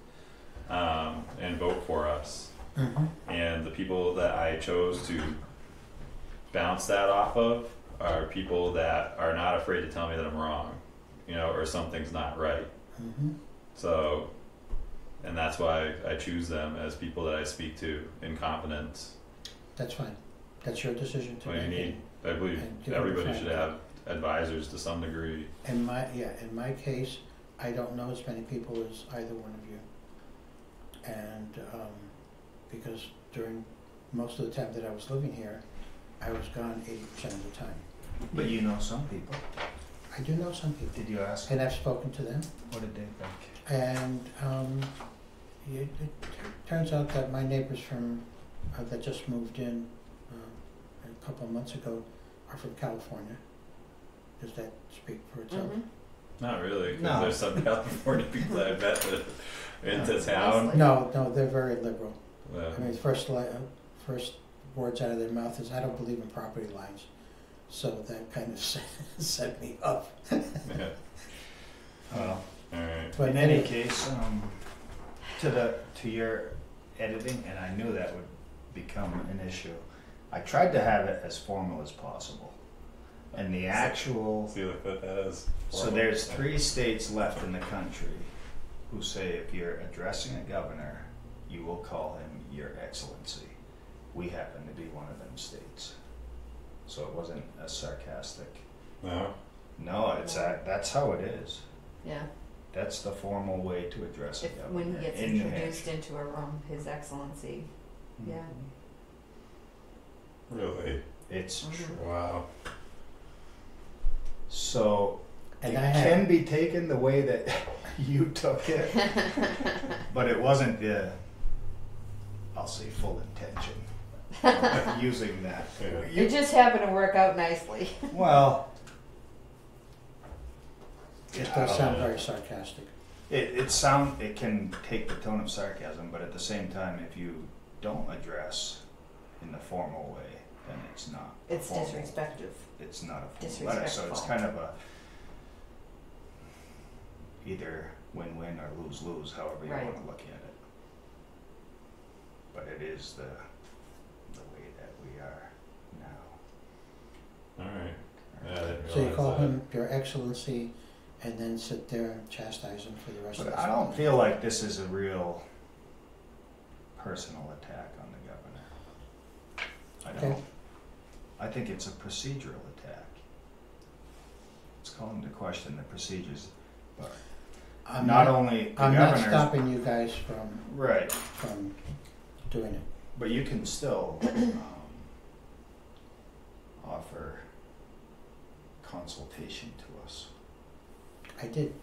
S2: um, and vote for us.
S6: Mm-hmm.
S2: And the people that I chose to bounce that off of are people that are not afraid to tell me that I'm wrong, you know, or something's not right.
S6: Mm-hmm.
S2: So, and that's why I choose them as people that I speak to in confidence.
S6: That's fine. That's your decision to
S2: you
S6: make.
S2: need, I believe
S6: and give it a
S2: everybody should have advisors to some degree.
S6: In my, yeah, in my case, I don't know as many people as either one of you. And, um, because during most of the time that I was living here, I was gone eighty percent of the time.
S5: But you know some people.
S6: I do know some people,
S5: Did you ask?
S6: and I've spoken to them,
S5: What did they think?
S6: and, um, it, it turns out that my neighbors from, uh, that just moved in, uh, a couple of months ago are from California. Does that speak for itself?
S3: Mhm.
S2: Not really, because
S5: No.
S2: there's some California people I met that are into town.
S6: No, no, they're very liberal.
S2: Yeah.
S6: I mean, first li- uh, first words out of their mouth is, "I don't believe in property lines." So that kind of set, set me up.
S2: Yeah.
S5: Well,
S2: Alright.
S6: But
S5: in any
S6: anyway,
S5: case, um, to the to your editing, and I knew that would become an issue. I tried to have it as formal as possible, and the actual.
S2: See what that is.
S5: So there's three states left in the country who say if you're addressing a governor, you will call him Your Excellency. We happen to be one of them states. So it wasn't a sarcastic.
S2: No?
S5: No, it's a, that's how it is.
S13: Yeah,
S5: That's the formal way to address a
S13: if,
S5: governor
S13: when he gets
S5: in New
S13: introduced
S5: Hampshire.
S13: into a room, His Excellency, yeah.
S2: Really?
S5: It's
S13: Mhm.
S5: true.
S2: Wow.
S5: So
S6: and
S5: it
S6: I
S5: can be taken the way that you took it, but it wasn't the, I'll say, full intention of using that.
S2: Yeah.
S5: You-
S13: It just happened to work out nicely.
S5: Well,
S6: it does sound
S5: know.
S6: very sarcastic.
S5: It, it sound, it can take the tone of sarcasm, but at the same time, if you don't address in the formal way, then it's not. a
S13: It's
S5: formal-
S13: disrespectful.
S5: It's not a formal letter, so it's
S13: Disrespectful.
S5: kind of a either win-win or lose-lose, however you
S13: Right.
S5: wanna look at it. But it is the, the way that we are now.
S2: Alright. Yeah, I didn't
S6: So you call
S2: that.
S6: him Your Excellency, and then sit there and chastise him for the rest of the
S5: But
S6: the
S5: I don't feel like this is a real personal attack on the governor. I
S6: Okay.
S5: don't. I think it's a procedural attack. It's calling into question the procedures, but
S6: I'm
S5: not
S6: not,
S5: only the
S6: I'm not
S5: governor's.
S6: stopping you guys from
S5: Right,
S6: from doing it.
S5: but you can still, um, offer consultation to us.
S6: I did.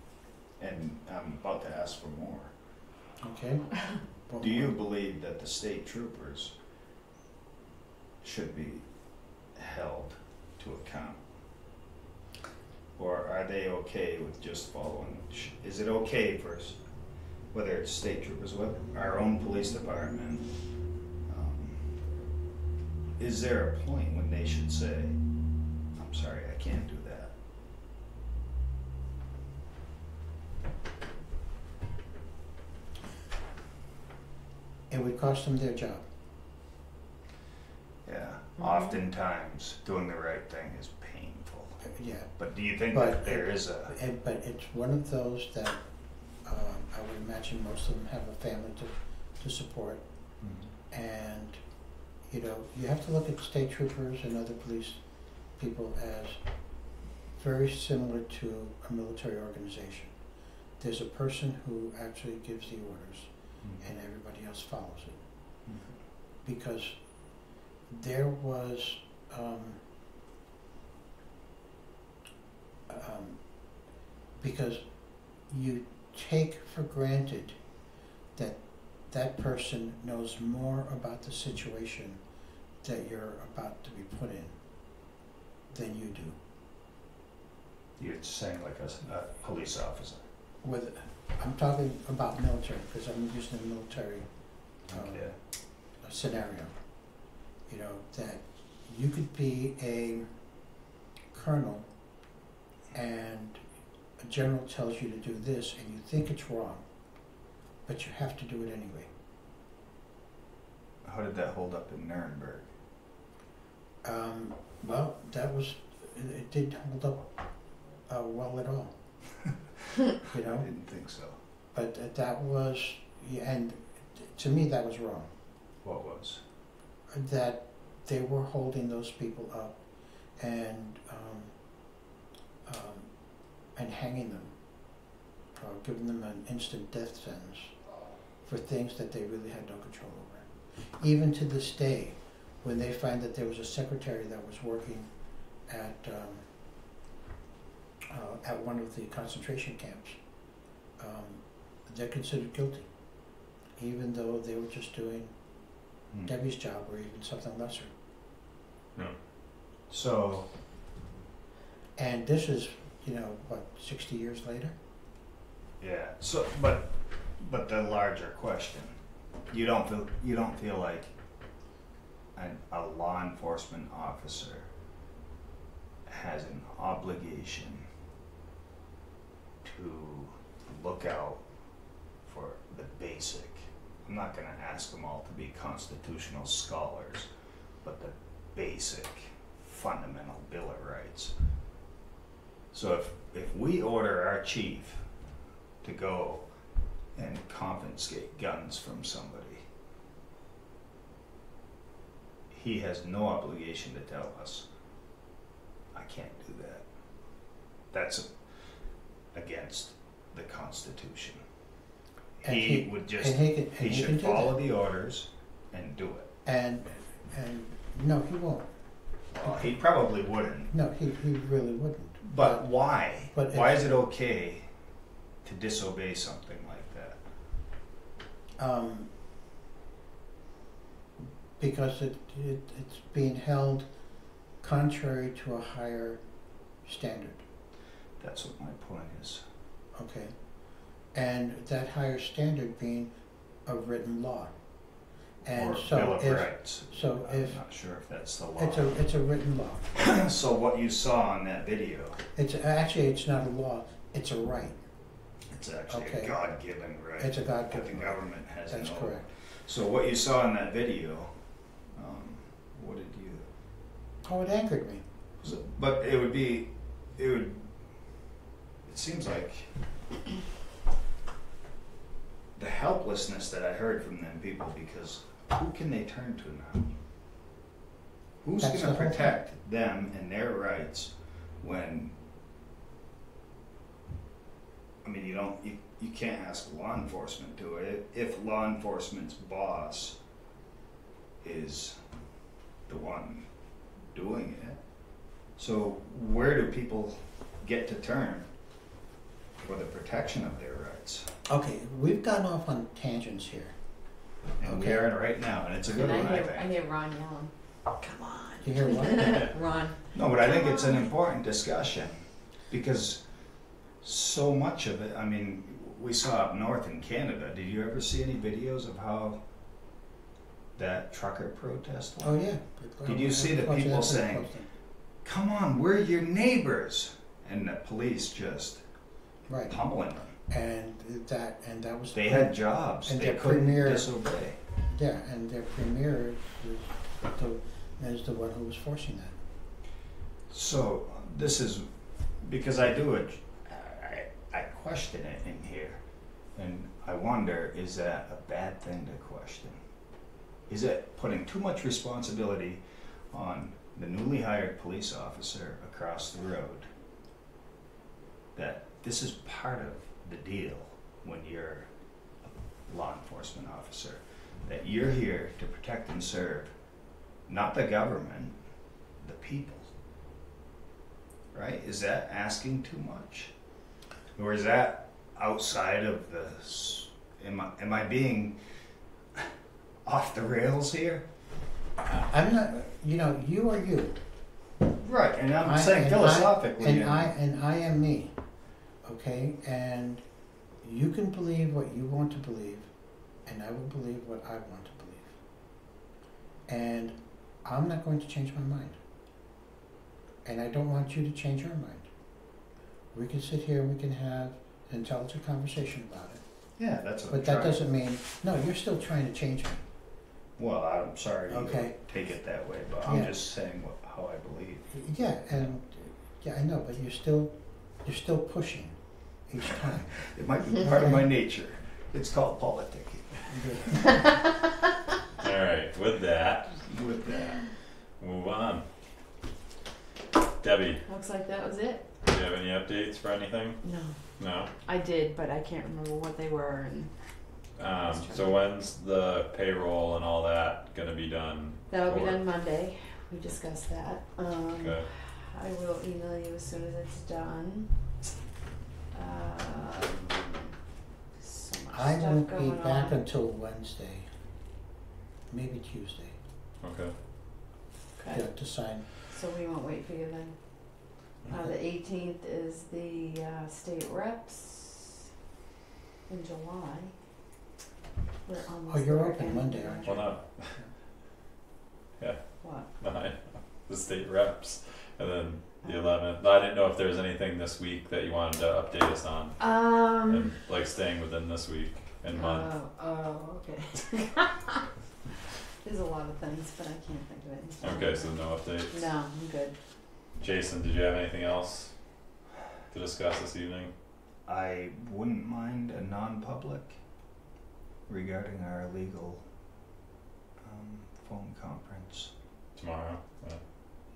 S5: And I'm about to ask for more.
S6: Okay.
S5: Do you believe that the state troopers should be held to account? Or are they okay with just following, is it okay for, whether it's state troopers, what, our own police department? um, Is there a point when they should say, I'm sorry, I can't do that?
S6: It would cost them their job.
S5: Yeah,
S13: Mhm.
S5: oftentimes doing the right thing is painful.
S6: Yeah.
S5: But do you think
S6: But
S5: that there is a,
S6: And, but it's one of those that um, I would imagine most of them have a family to, to support. And, you know, you have to look at state troopers and other police people as very similar to a military organization. There's a person who actually gives the orders and everybody else follows it. Because there was, um, um, because you take for granted that that person knows more about the situation that you're about to be put in than you do.
S5: You're saying like a police officer.
S6: With, I'm talking about military, because I'm using a military um,
S5: Yeah.
S6: scenario. You know, that you could be a colonel and a general tells you to do this and you think it's wrong, but you have to do it anyway.
S5: How did that hold up in Nuremberg?
S6: Um, well, that was, it, did hold up uh, well at all. you
S5: I didn't think so.
S6: but uh, that was, yeah, and to me, that was wrong.
S5: What was?
S6: that they were holding those people up and um, and hanging them or giving them an instant death sentence for things that they really had no control over. Even to this day, when they find that there was a secretary that was working at, um, uh, at one of the concentration camps, um, they're considered guilty, even though they were just doing
S5: Hmm.
S6: Debbie's job or even something lesser.
S5: So,
S6: And this is, you know, what, sixty years later?
S5: yeah, so, but, but the larger question, you don't feel, you don't feel like an, a law enforcement officer has an obligation to look out for the basic. I'm not gonna ask them all to be constitutional scholars, but the basic fundamental Bill of Rights. So if, if we order our chief to go and confiscate guns from somebody, he has no obligation to tell us, I can't do that. That's against the Constitution.
S6: And
S5: He
S6: he-
S5: would just,
S6: he can,
S5: he should follow the orders and do it.
S6: And, and, no, he won't.
S5: Well, he probably wouldn't,
S6: No, he, he really wouldn't.
S5: But why?
S6: But
S5: Why is it okay to disobey something like that?
S6: Um, because it, it, it's being held contrary to a higher standard,
S5: That's what my point is.
S6: okay? And that higher standard being a written law. And
S5: or
S6: so
S5: Bill of
S6: if,
S5: Rights.
S6: so
S5: I'm
S6: if,
S5: not sure if that's the law.
S6: it's a, it's a written law.
S5: so what you saw on that video,
S6: It's, actually, it's not a law, it's a right.
S5: it's actually
S6: Okay.
S5: a God-given right
S6: It's a
S5: that the
S6: God-given right.
S5: government has
S6: That's
S5: no.
S6: correct.
S5: So what you saw in that video, um, what did you?
S6: Oh, it angered me.
S5: So, but it would be, it would. It seems like the helplessness that I heard from them people because who can they turn to now? Who's
S6: That's
S5: going to protect them and their rights when? I mean, you don't. You, you can't ask law enforcement to it if law enforcement's boss is the one doing it. So where do people get to turn for the protection of their rights?
S6: Okay, we've gone off on tangents here.
S5: And we
S6: Okay.
S5: are right now, and it's a good
S13: And
S5: one,
S13: I
S5: I
S13: hear, I
S5: think.
S13: hear Ron yelling, come on.
S6: You hear what?
S13: Ron,
S5: No, but I think it's an important discussion because so much of it, I mean, we saw up north in Canada. Did you ever see any videos of how that trucker protest went?
S6: Oh, yeah.
S5: Did you see the
S6: Watching
S5: people
S6: that
S5: saying,
S6: closely.
S5: Come on, we're your neighbors, and the police just
S6: Right,
S5: pummeling them.
S6: And that, and that was.
S5: They had jobs.
S6: And
S5: they
S6: their
S5: couldn't
S6: premier-
S5: disobey.
S6: Yeah, and their premier is the, is the one who was forcing that.
S5: So this is because I do it. I, I question it in here, and I wonder: is that a bad thing to question? Is it putting too much responsibility on the newly hired police officer across the road? That this is part of the deal when you're a law enforcement officer. That you're here to protect and serve, not the government, the people. Right? Is that asking too much? Or is that outside of the. Am I, am I being off the rails here?
S6: I'm not, you know, you are you.
S5: Right, and I'm
S6: I-
S5: saying
S6: and I-
S5: philosophically.
S6: And I, and I am me, okay? And you can believe what you want to believe, and I will believe what I want to believe. And I'm not going to change my mind. And I don't want you to change your mind. We can sit here we can have an intelligent conversation about it.
S5: yeah, that's what
S6: But
S5: I'm
S6: that
S5: trying.
S6: doesn't mean, no, you're still trying to change me.
S5: Well, I'm sorry you
S6: Okay.
S5: take it that way, but I'm
S6: Yeah.
S5: just saying what, how I believe.
S6: Yeah, and, yeah, I know, but you're still, you're still pushing each time.
S5: It might be part of my nature. It's called politicking.
S2: All right, with that,
S5: With that.
S2: move on. Debbie,
S13: looks like that was it.
S2: Do you have any updates for anything?
S3: No,
S2: No?
S3: I did, but I can't remember what they were and
S2: Um, so when's the payroll and all that gonna be done?
S3: that'll be
S2: for-
S3: done Monday. We discussed that. Um,
S2: Okay,
S3: I will email you as soon as it's done. Um, so much
S6: I
S3: stuff
S6: won't be
S3: going
S6: back
S3: on.
S6: until Wednesday, maybe Tuesday,
S2: okay.
S3: Okay.
S6: yeah, to sign.
S3: So we won't wait for you then. Uh, the eighteenth is the, uh, state reps in July. We're
S6: Oh,
S3: almost
S6: you're
S3: there
S6: open
S3: and-
S6: Monday, aren't you?
S2: Well, not, Yeah.
S3: What?
S2: behind the state reps, and then the eleventh, I didn't know if there was anything this week that you wanted to update us on,
S3: Um.
S2: and like staying within this week and month.
S3: Oh, oh, okay. There's a lot of things, but I can't think of it.
S2: Okay, so no updates?
S3: No, I'm good.
S2: Jason, did you have anything else to discuss this evening?
S5: I wouldn't mind a non-public regarding our legal um, phone conference.
S2: Tomorrow?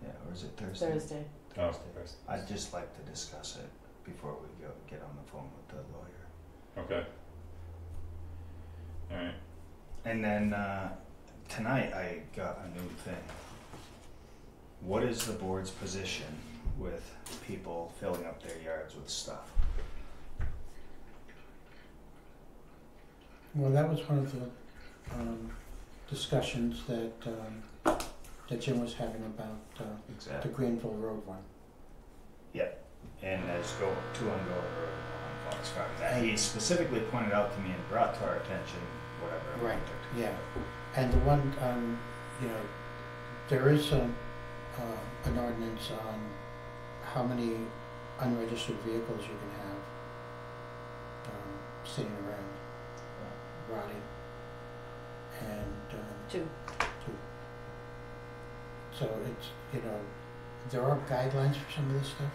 S5: Yeah, or is it Thursday?
S3: Thursday.
S2: Oh, first.
S5: I'd just like to discuss it before we go get on the phone with the lawyer.
S2: Okay. Alright,
S5: And then uh, tonight I got a new thing. What is the board's position with people filling up their yards with stuff?
S6: Well, that was one of the, um, discussions that, um, that Jim was having about, uh, the
S5: Exactly.
S6: Greenville Road one.
S5: Yeah, and there's go two on Go Road, one on Fox Farm. That he specifically pointed out to me and brought to our attention whatever.
S6: Right. Yeah, and the one, um, you know, there is a, uh, an ordinance on how many unregistered vehicles you can have, um, sitting around, uh, rotting. And, um,
S3: Two.
S6: two. So it's, you know, there are guidelines for some of this stuff,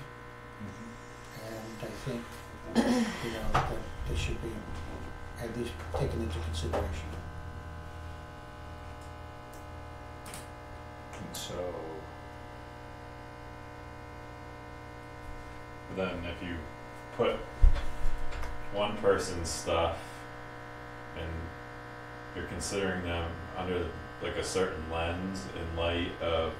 S6: mm-hmm. and I think, you know, that they should be at least taken into consideration.
S5: And so
S2: then if you put one person's stuff and you're considering them under like a certain lens in light of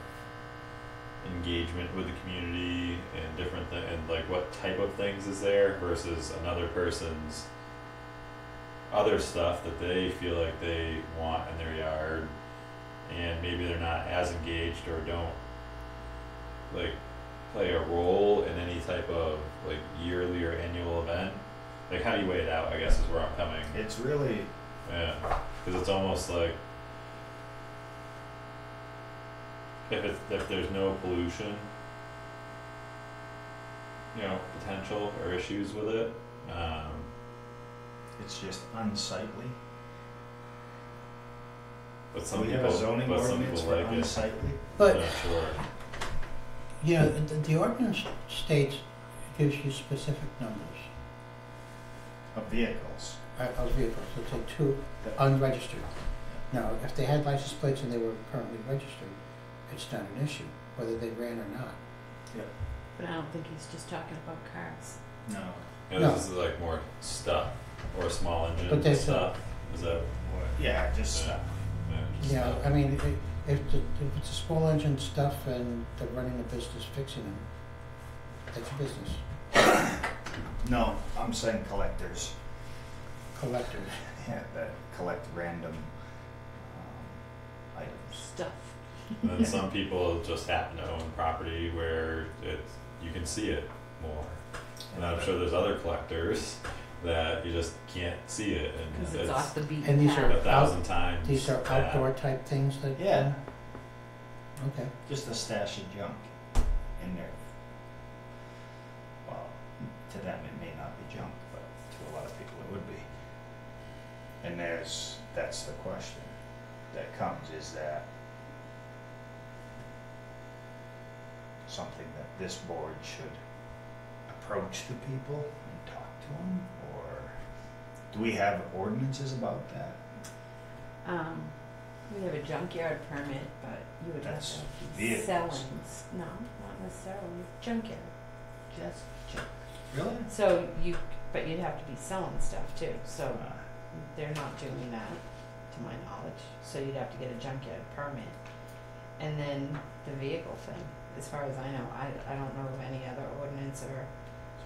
S2: engagement with the community and different thi- and like what type of things is there versus another person's other stuff that they feel like they want in their yard and maybe they're not as engaged or don't like play a role in any type of like yearly or annual event like how do you weigh it out i guess is where i'm coming.
S5: It's really
S2: yeah, because it's almost like if it's if there's no pollution, you know, potential or issues with it. Um,
S5: it's just unsightly.
S2: but some
S5: we
S2: people,
S5: have a zoning
S2: but some
S5: ordinance
S2: people
S5: for
S2: like it.
S5: unsightly?
S6: But,
S2: I'm not sure.
S6: you know, the, the ordinance states, gives you specific numbers
S5: Of vehicles.
S6: uh, of vehicles, let's say two unregistered. Now, if they had license plates and they were currently registered, it's not an issue, whether they ran or not. Yeah.
S3: But I don't think he's just talking about cars.
S5: No.
S2: Yeah,
S6: No.
S2: this is like more stuff or small engine
S6: But there's a-
S2: stuff. Is that what?
S5: Yeah, just
S2: yeah, yeah, just
S6: You know,
S2: stuff.
S6: I mean, i- if, the- if it's a small engine stuff and they're running a business fixing them, that's your business.
S5: no. I'm saying collectors.
S6: Collectors,
S5: Yeah, that collect random um, items.
S3: Stuff.
S2: And then some people just happen to own property where it's you can see it more. And I'm sure there's other collectors that you just can't see it and
S3: Cause
S2: it's,
S3: it's off the beaten
S6: And these
S3: path.
S6: are-
S2: a thousand times.
S6: these are
S2: that.
S6: outdoor type things that.
S5: Yeah.
S6: Okay,
S5: Just a stash of junk in there. Well, to them it may not be junk, but to a lot of people it would be. And there's, that's the question that comes, is that something that this board should approach the people and talk to them, or do we have ordinances about that?
S3: Um, we have a junkyard permit, but you would have
S5: That's
S3: to be
S5: vehicles.
S3: selling, s- no, not necessarily, junkyard. Just junk.
S5: Really?
S3: So you, but you'd have to be selling stuff too, so
S5: Uh,
S3: they're not doing that, to my knowledge, so you'd have to get a junkyard permit. And then the vehicle thing, as far as I know, I, I don't know of any other ordinance or,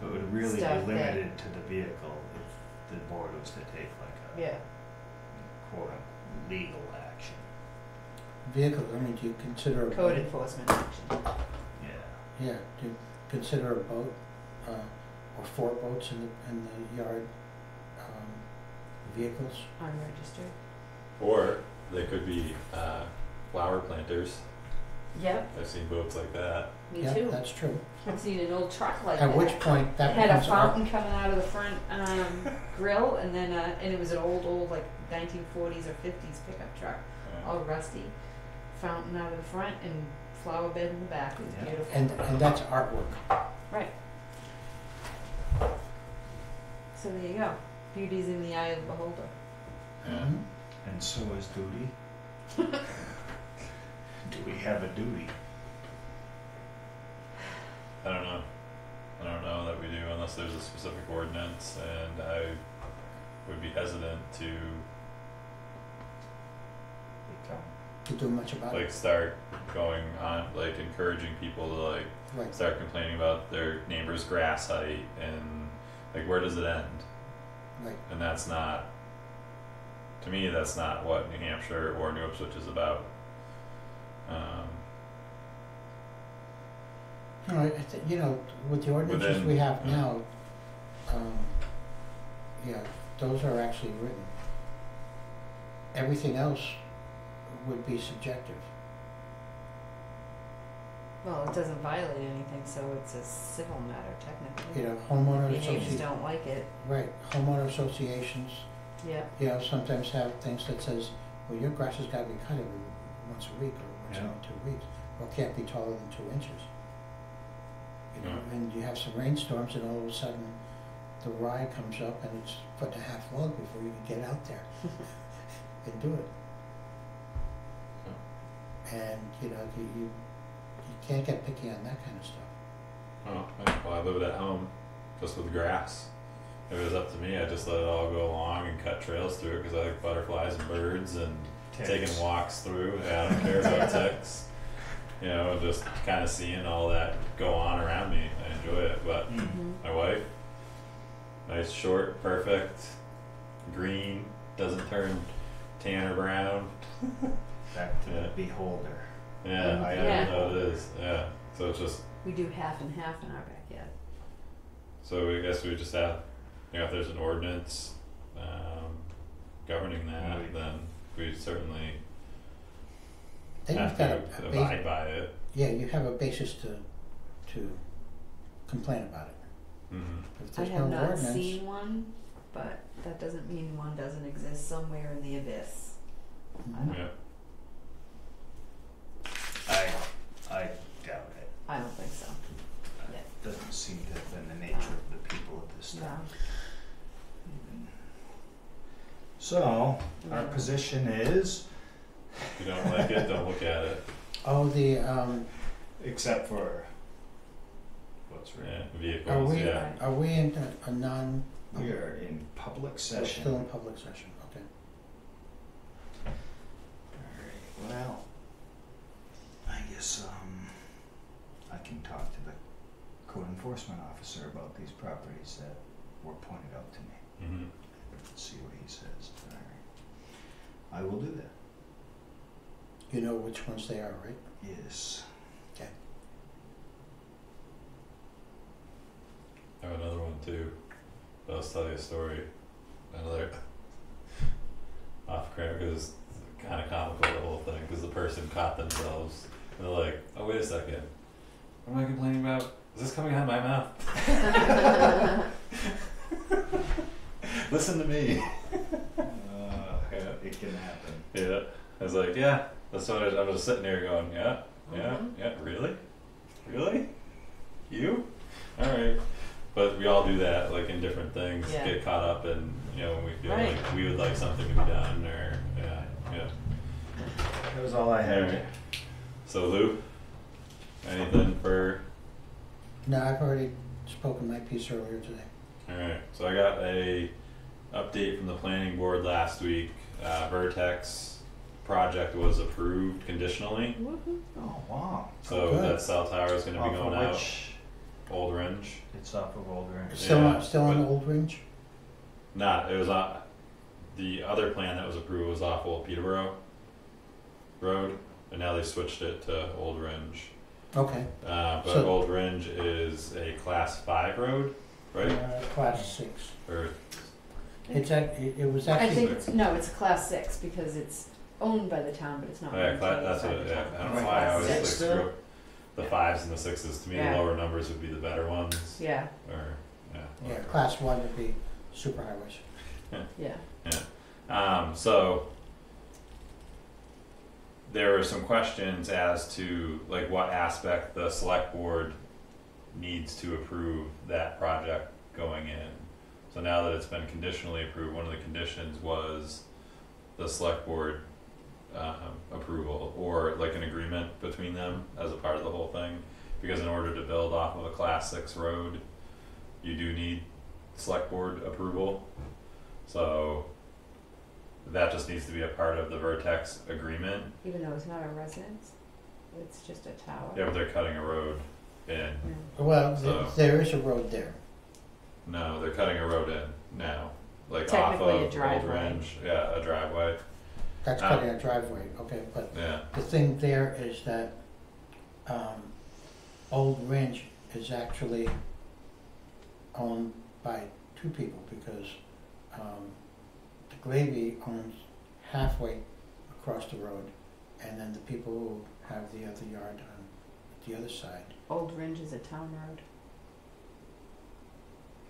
S5: So it would really be
S3: Stuff that-
S5: limited to the vehicle if the board was to take like a
S3: yeah,
S5: quote unquote legal action.
S6: Vehicle, I mean, do you consider a
S3: code
S6: boat?
S3: enforcement action.
S5: Yeah.
S6: Yeah, do you consider a boat, uh, or four boats in the, in the yard, um, vehicles?
S3: Unregistered.
S2: Or they could be uh, flower planters.
S3: Yep,
S2: I've seen boats like that.
S3: me
S6: Yeah,
S3: too.
S6: that's true.
S3: I've seen an old truck like that.
S6: At which point, that
S3: had a
S6: becomes our,
S3: fountain coming out of the front um, grill, and then uh, and it was an old, old like 1940s or 50s pickup truck,
S2: Uh,
S3: all rusty. Fountain out of the front and flower bed in the back. It was
S5: Yeah.
S3: beautiful.
S6: and, and that's artwork.
S3: right. So there you go. Beauty's in the eye of the beholder.
S2: yeah.
S6: Mhm.
S5: And so is duty. Do we have a duty?
S2: I don't know. I don't know that we do unless there's a specific ordinance, and I would be hesitant to
S6: To do much about
S2: like
S6: it,
S2: start going on like encouraging people to like
S6: right,
S2: start complaining about their neighbor's grass height and like where does it end?
S6: right.
S2: And that's not to me that's not what New Hampshire or New Ipswich is about. Um,
S6: No, I, I thi- you know, with the ordinances
S2: Within-
S6: we have now, um, yeah, those are actually written. Everything else would be subjective.
S3: Well, it doesn't violate anything, so it's a civil matter technically.
S6: You know, homeowner
S3: Your neighbors
S6: associ-
S3: don't like it.
S6: right, homeowner associations,
S3: Yeah.
S6: you know, sometimes have things that says, well, your grass has gotta be cut every, once a week or once
S5: Yeah.
S6: every two weeks, or it can't be taller than two inches. You know,
S2: Yeah.
S6: and you have some rainstorms and all of a sudden, the rye comes up and it's foot and a half long before you can get out there and do it. And, you know, you, you, you can't get picky on that kind of stuff.
S2: oh, yeah, well, I live at home just with grass. If it was up to me, I'd just let it all go along and cut trails through it because I like butterflies and birds and taking walks through. Yeah, I don't care about ticks. You know, and just kind of seeing all that go on around me. I enjoy it. But.
S3: Mm-hmm.
S2: my wife, nice, short, perfect, green, doesn't turn tan or brown.
S5: Back to
S2: Yeah.
S5: the beholder.
S2: Yeah, I
S3: yeah.
S2: know it is. Yeah. So it's just
S3: We do half and half in our backyard.
S2: so I guess we just have, you know, if there's an ordinance um, governing that,
S5: Right.
S2: then we certainly
S6: Then
S2: have
S6: you've got
S2: to
S6: a, a
S2: abide
S6: ba-
S2: by it.
S6: yeah, you have a basis to, to complain about it.
S2: hmm
S6: If
S3: I
S6: there's
S3: have
S6: no
S3: not
S6: ordinance,
S3: seen one, but that doesn't mean one doesn't exist somewhere in the abyss.
S6: Mhm.
S2: Yeah.
S5: I, I doubt it.
S3: I don't think so. Yeah.
S5: It doesn't seem to have been the nature of the people at this
S3: No.
S5: Time. even. So, our position is,
S2: If you don't like it, don't look at it.
S6: Oh, the, um,
S5: except for what's
S2: Yeah,
S5: written,
S6: are
S2: vehicles.
S6: we,
S2: yeah.
S6: are we in a, a non,
S5: we are in public
S6: we're still in public session, okay.
S5: Alright, well, I guess, um, I can talk to the code enforcement officer about these properties that were pointed out to me,
S2: hmm
S5: see what he says, alright. I will do that,
S6: You know which ones they are, right?
S5: yes. Okay.
S2: I have another one too. But I'll tell you a story. Another off camera because it's kind of comical the whole thing because the person caught themselves. And they're like, "Oh wait a second, what am I complaining about? Is this coming out of my mouth? Listen to me." Yeah.
S5: it can happen.
S2: Yeah. I was like, "Yeah." That's what I, I'm just sitting there going, "Yeah, yeah,
S3: Mhm.
S2: yeah. Really, really, you? All right." But we all do that, like in different things.
S3: Yeah.
S2: Get caught up in, you know, when we feel
S3: Right.
S2: like we would like something to be done, or yeah, yeah.
S5: That was all I had.
S2: Alright. So Lou, anything for?
S6: No, I've already spoken my piece earlier today.
S2: Alright, so I got a update from the planning board last week. Uh, Vertex project was approved conditionally,
S5: Oh, wow.
S2: so
S6: Good.
S2: that cell tower is gonna
S5: Off
S2: be
S5: of
S2: going out,
S5: which-
S2: Old Range.
S5: It's off of Old Range.
S6: Still
S2: Yeah,
S6: on, still on
S2: but-
S6: Old Range?
S2: Not, it was on, the other plan that was approved was off Old Peterborough Road, and now they switched it to Old Range.
S6: Okay.
S2: Uh, but
S6: So-
S2: Old Range is a class five road, right?
S6: Uh, class six.
S2: Or,
S6: It's ac it, it was
S3: I
S6: actually,
S3: think it's, no, it's a class six because it's owned by the town, but it's not
S2: yeah,
S3: maintained
S2: cla- that's what, yeah,
S3: town.
S2: I don't know why I
S3: class
S2: always like
S3: six.
S2: screw up the fives and the sixes, to me the
S3: Yeah.
S2: lower numbers would be the better ones,
S3: Yeah,
S2: or, yeah.
S6: yeah, class one would be super superhighways.
S3: yeah.
S2: Um, so there were some questions as to like what aspect the select board needs to approve that project going in. So now that it's been conditionally approved, one of the conditions was the select board um, approval or like an agreement between them as a part of the whole thing. Because in order to build off of a class six road, you do need select board approval. So that just needs to be a part of the Vertex agreement.
S3: Even though it's not a residence, it's just a tower.
S2: Yeah, but they're cutting a road in.
S3: Yeah.
S6: Well, th-
S2: So-
S6: there is a road there.
S2: No, they're cutting a road in now, like off
S3: Technically a
S2: of Old
S3: driveway.
S2: Range. Yeah, a driveway.
S6: That's
S2: Ah.
S6: cutting a driveway, okay, but
S2: Yeah.
S6: the thing there is that, um, Old Range is actually owned by two people because, um, the Glavy owns halfway across the road, and then the people who have the other yard on the other side.
S3: Old Rindge is a town road.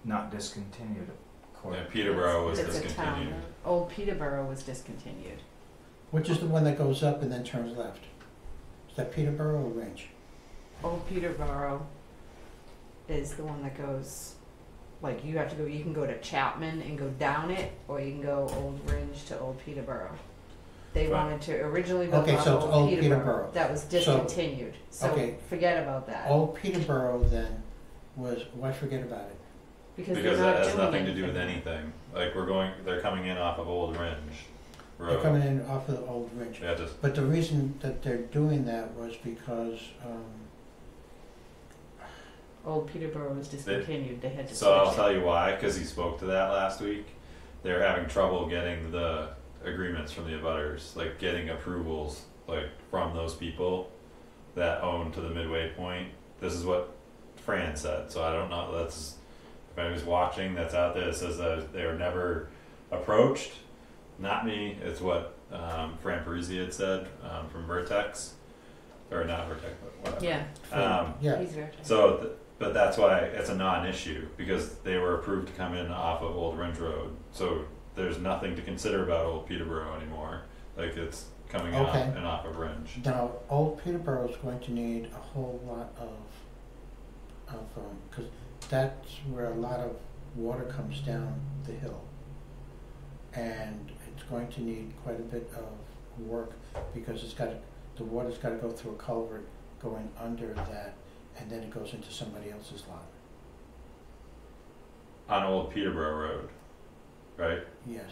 S5: Not discontinued,
S2: Yeah,
S5: according.
S2: Peterborough was
S3: It's a town
S2: discontinued.
S3: road. Old Peterborough was discontinued.
S6: Which is the one that goes up and then turns left? Is that Peterborough or Range?
S3: Old Peterborough is the one that goes, like you have to go, you can go to Chapman and go down it, or you can go Old Rindge to Old Peterborough. They
S2: Right.
S3: wanted to originally build
S6: Okay,
S3: on
S6: so it's
S3: Old
S6: Old
S3: Peterborough.
S6: Peterborough.
S3: That was discontinued, so
S6: okay.
S3: forget about that,
S6: Old Peterborough then was, why forget about it?
S3: Because they're
S2: Because
S3: not
S2: that has
S3: doing
S2: nothing to do with
S3: anything.
S2: anything. Like we're going, they're coming in off of Old Range
S6: They're coming in off of the Old Ridge.
S2: Yeah, just,
S6: But the reason that they're doing that was because, um,
S3: Old Peterborough was discontinued, they had to
S2: so I'll
S3: it.
S2: tell you why, cause he spoke to that last week. They're having trouble getting the agreements from the abutters, like getting approvals, like from those people that own to the midway point. This is what Fran said, so I don't know, that's, if anybody's watching that's out there, it says that they were never approached. Not me, it's what, um, Fran Parisi had said, um, from Vertex, or not Vertex, but whatever.
S3: Yeah,
S2: Um,
S6: yeah,
S3: he's very.
S2: so, th- but that's why it's a non-issue, because they were approved to come in off of Old Rindge Road, so there's nothing to consider about Old Peterborough anymore, like it's coming in off,
S6: Okay.
S2: and off of Rindge.
S6: now, Old Peterborough is going to need a whole lot of, of, um 'cause that's where a lot of water comes down the hill. And it's going to need quite a bit of work, because it's got, the water's gotta go through a culvert going under that, and then it goes into somebody else's lot.
S2: On Old Peterborough Road, right,
S6: Yes.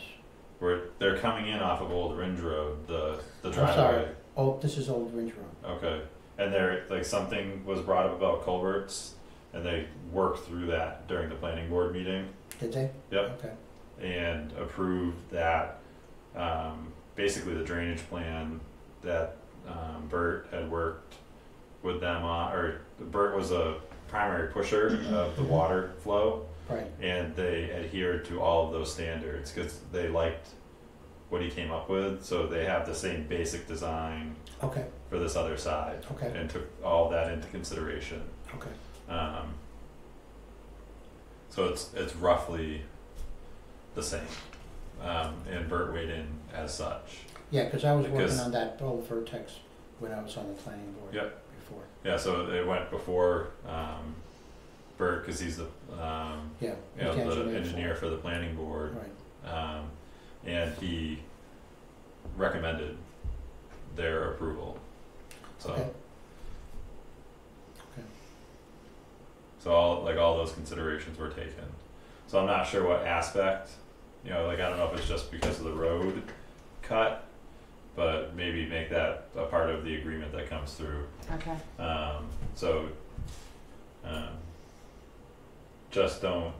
S2: where they're coming in off of Old Rindge Road, the, the
S6: I'm
S2: driveway.
S6: sorry. Oh, this is Old Ridge Road.
S2: Okay, and there, like, something was brought up about culverts, and they worked through that during the planning board meeting.
S6: Did they?
S2: Yep.
S6: Okay.
S2: and approved that, um, basically the drainage plan that, um, Bert had worked with them on, or Bert was a primary pusher of the water flow,
S6: Right.
S2: and they adhered to all of those standards, cause they liked what he came up with, so they have the same basic design
S6: Okay,
S2: for this other side,
S6: okay,
S2: and took all that into consideration.
S6: okay.
S2: Um, so it's it's roughly the same, um, and Bert weighed in as such.
S6: Yeah, cause I was working on that old vertex when I was on the planning board
S2: Yep.
S6: before.
S2: Yeah, so it went before um, Bert because he's the um,
S6: Yeah.
S2: you know,
S6: he's
S2: the engineer for the planning board,
S6: Right,
S2: um, and he recommended their approval. So
S6: okay. Okay.
S2: So all, like all those considerations were taken. So I'm not sure what aspect, you know, like I don't know if it's just because of the road cut, but maybe make that a part of the agreement that comes through.
S3: Okay.
S2: Um, so, um, just don't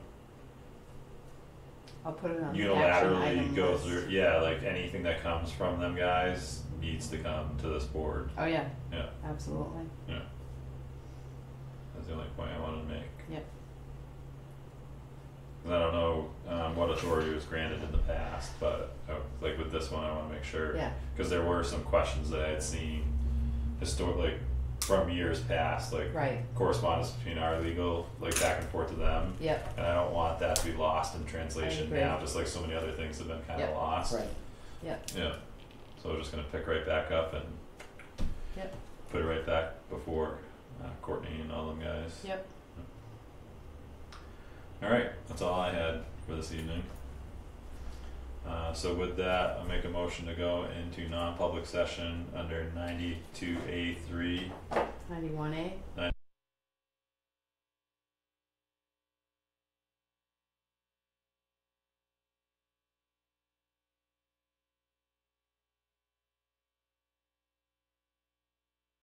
S3: I'll put it on the action
S2: unilaterally
S3: item
S2: go
S3: list.
S2: through, yeah, like anything that comes from them guys needs to come to this board.
S3: Oh, yeah.
S2: Yeah.
S3: Absolutely.
S2: That's the only point I wanted to make.
S3: Yep.
S2: 'Cause I don't know, um, what authority was granted in the past, but, uh, like with this one, I wanna make sure.
S3: Yeah.
S2: Cause there were some questions that I had seen historically from years past, like
S3: Right.
S2: correspondence between our legal, like back and forth to them.
S3: Yep.
S2: And I don't want that to be lost in translation
S3: agree.
S2: now, just like so many other things have been kinda
S3: Yep.
S2: lost.
S7: Right.
S3: Yep.
S2: Yeah, so we're just gonna pick right back up and
S3: Yep.
S2: put it right back before uh, Courtney and all them guys.
S3: Yep.
S2: Alright, that's all I had for this evening. Uh, so with that, I'll make a motion to go into non-public session under ninety-two A three
S3: Ninety-one A.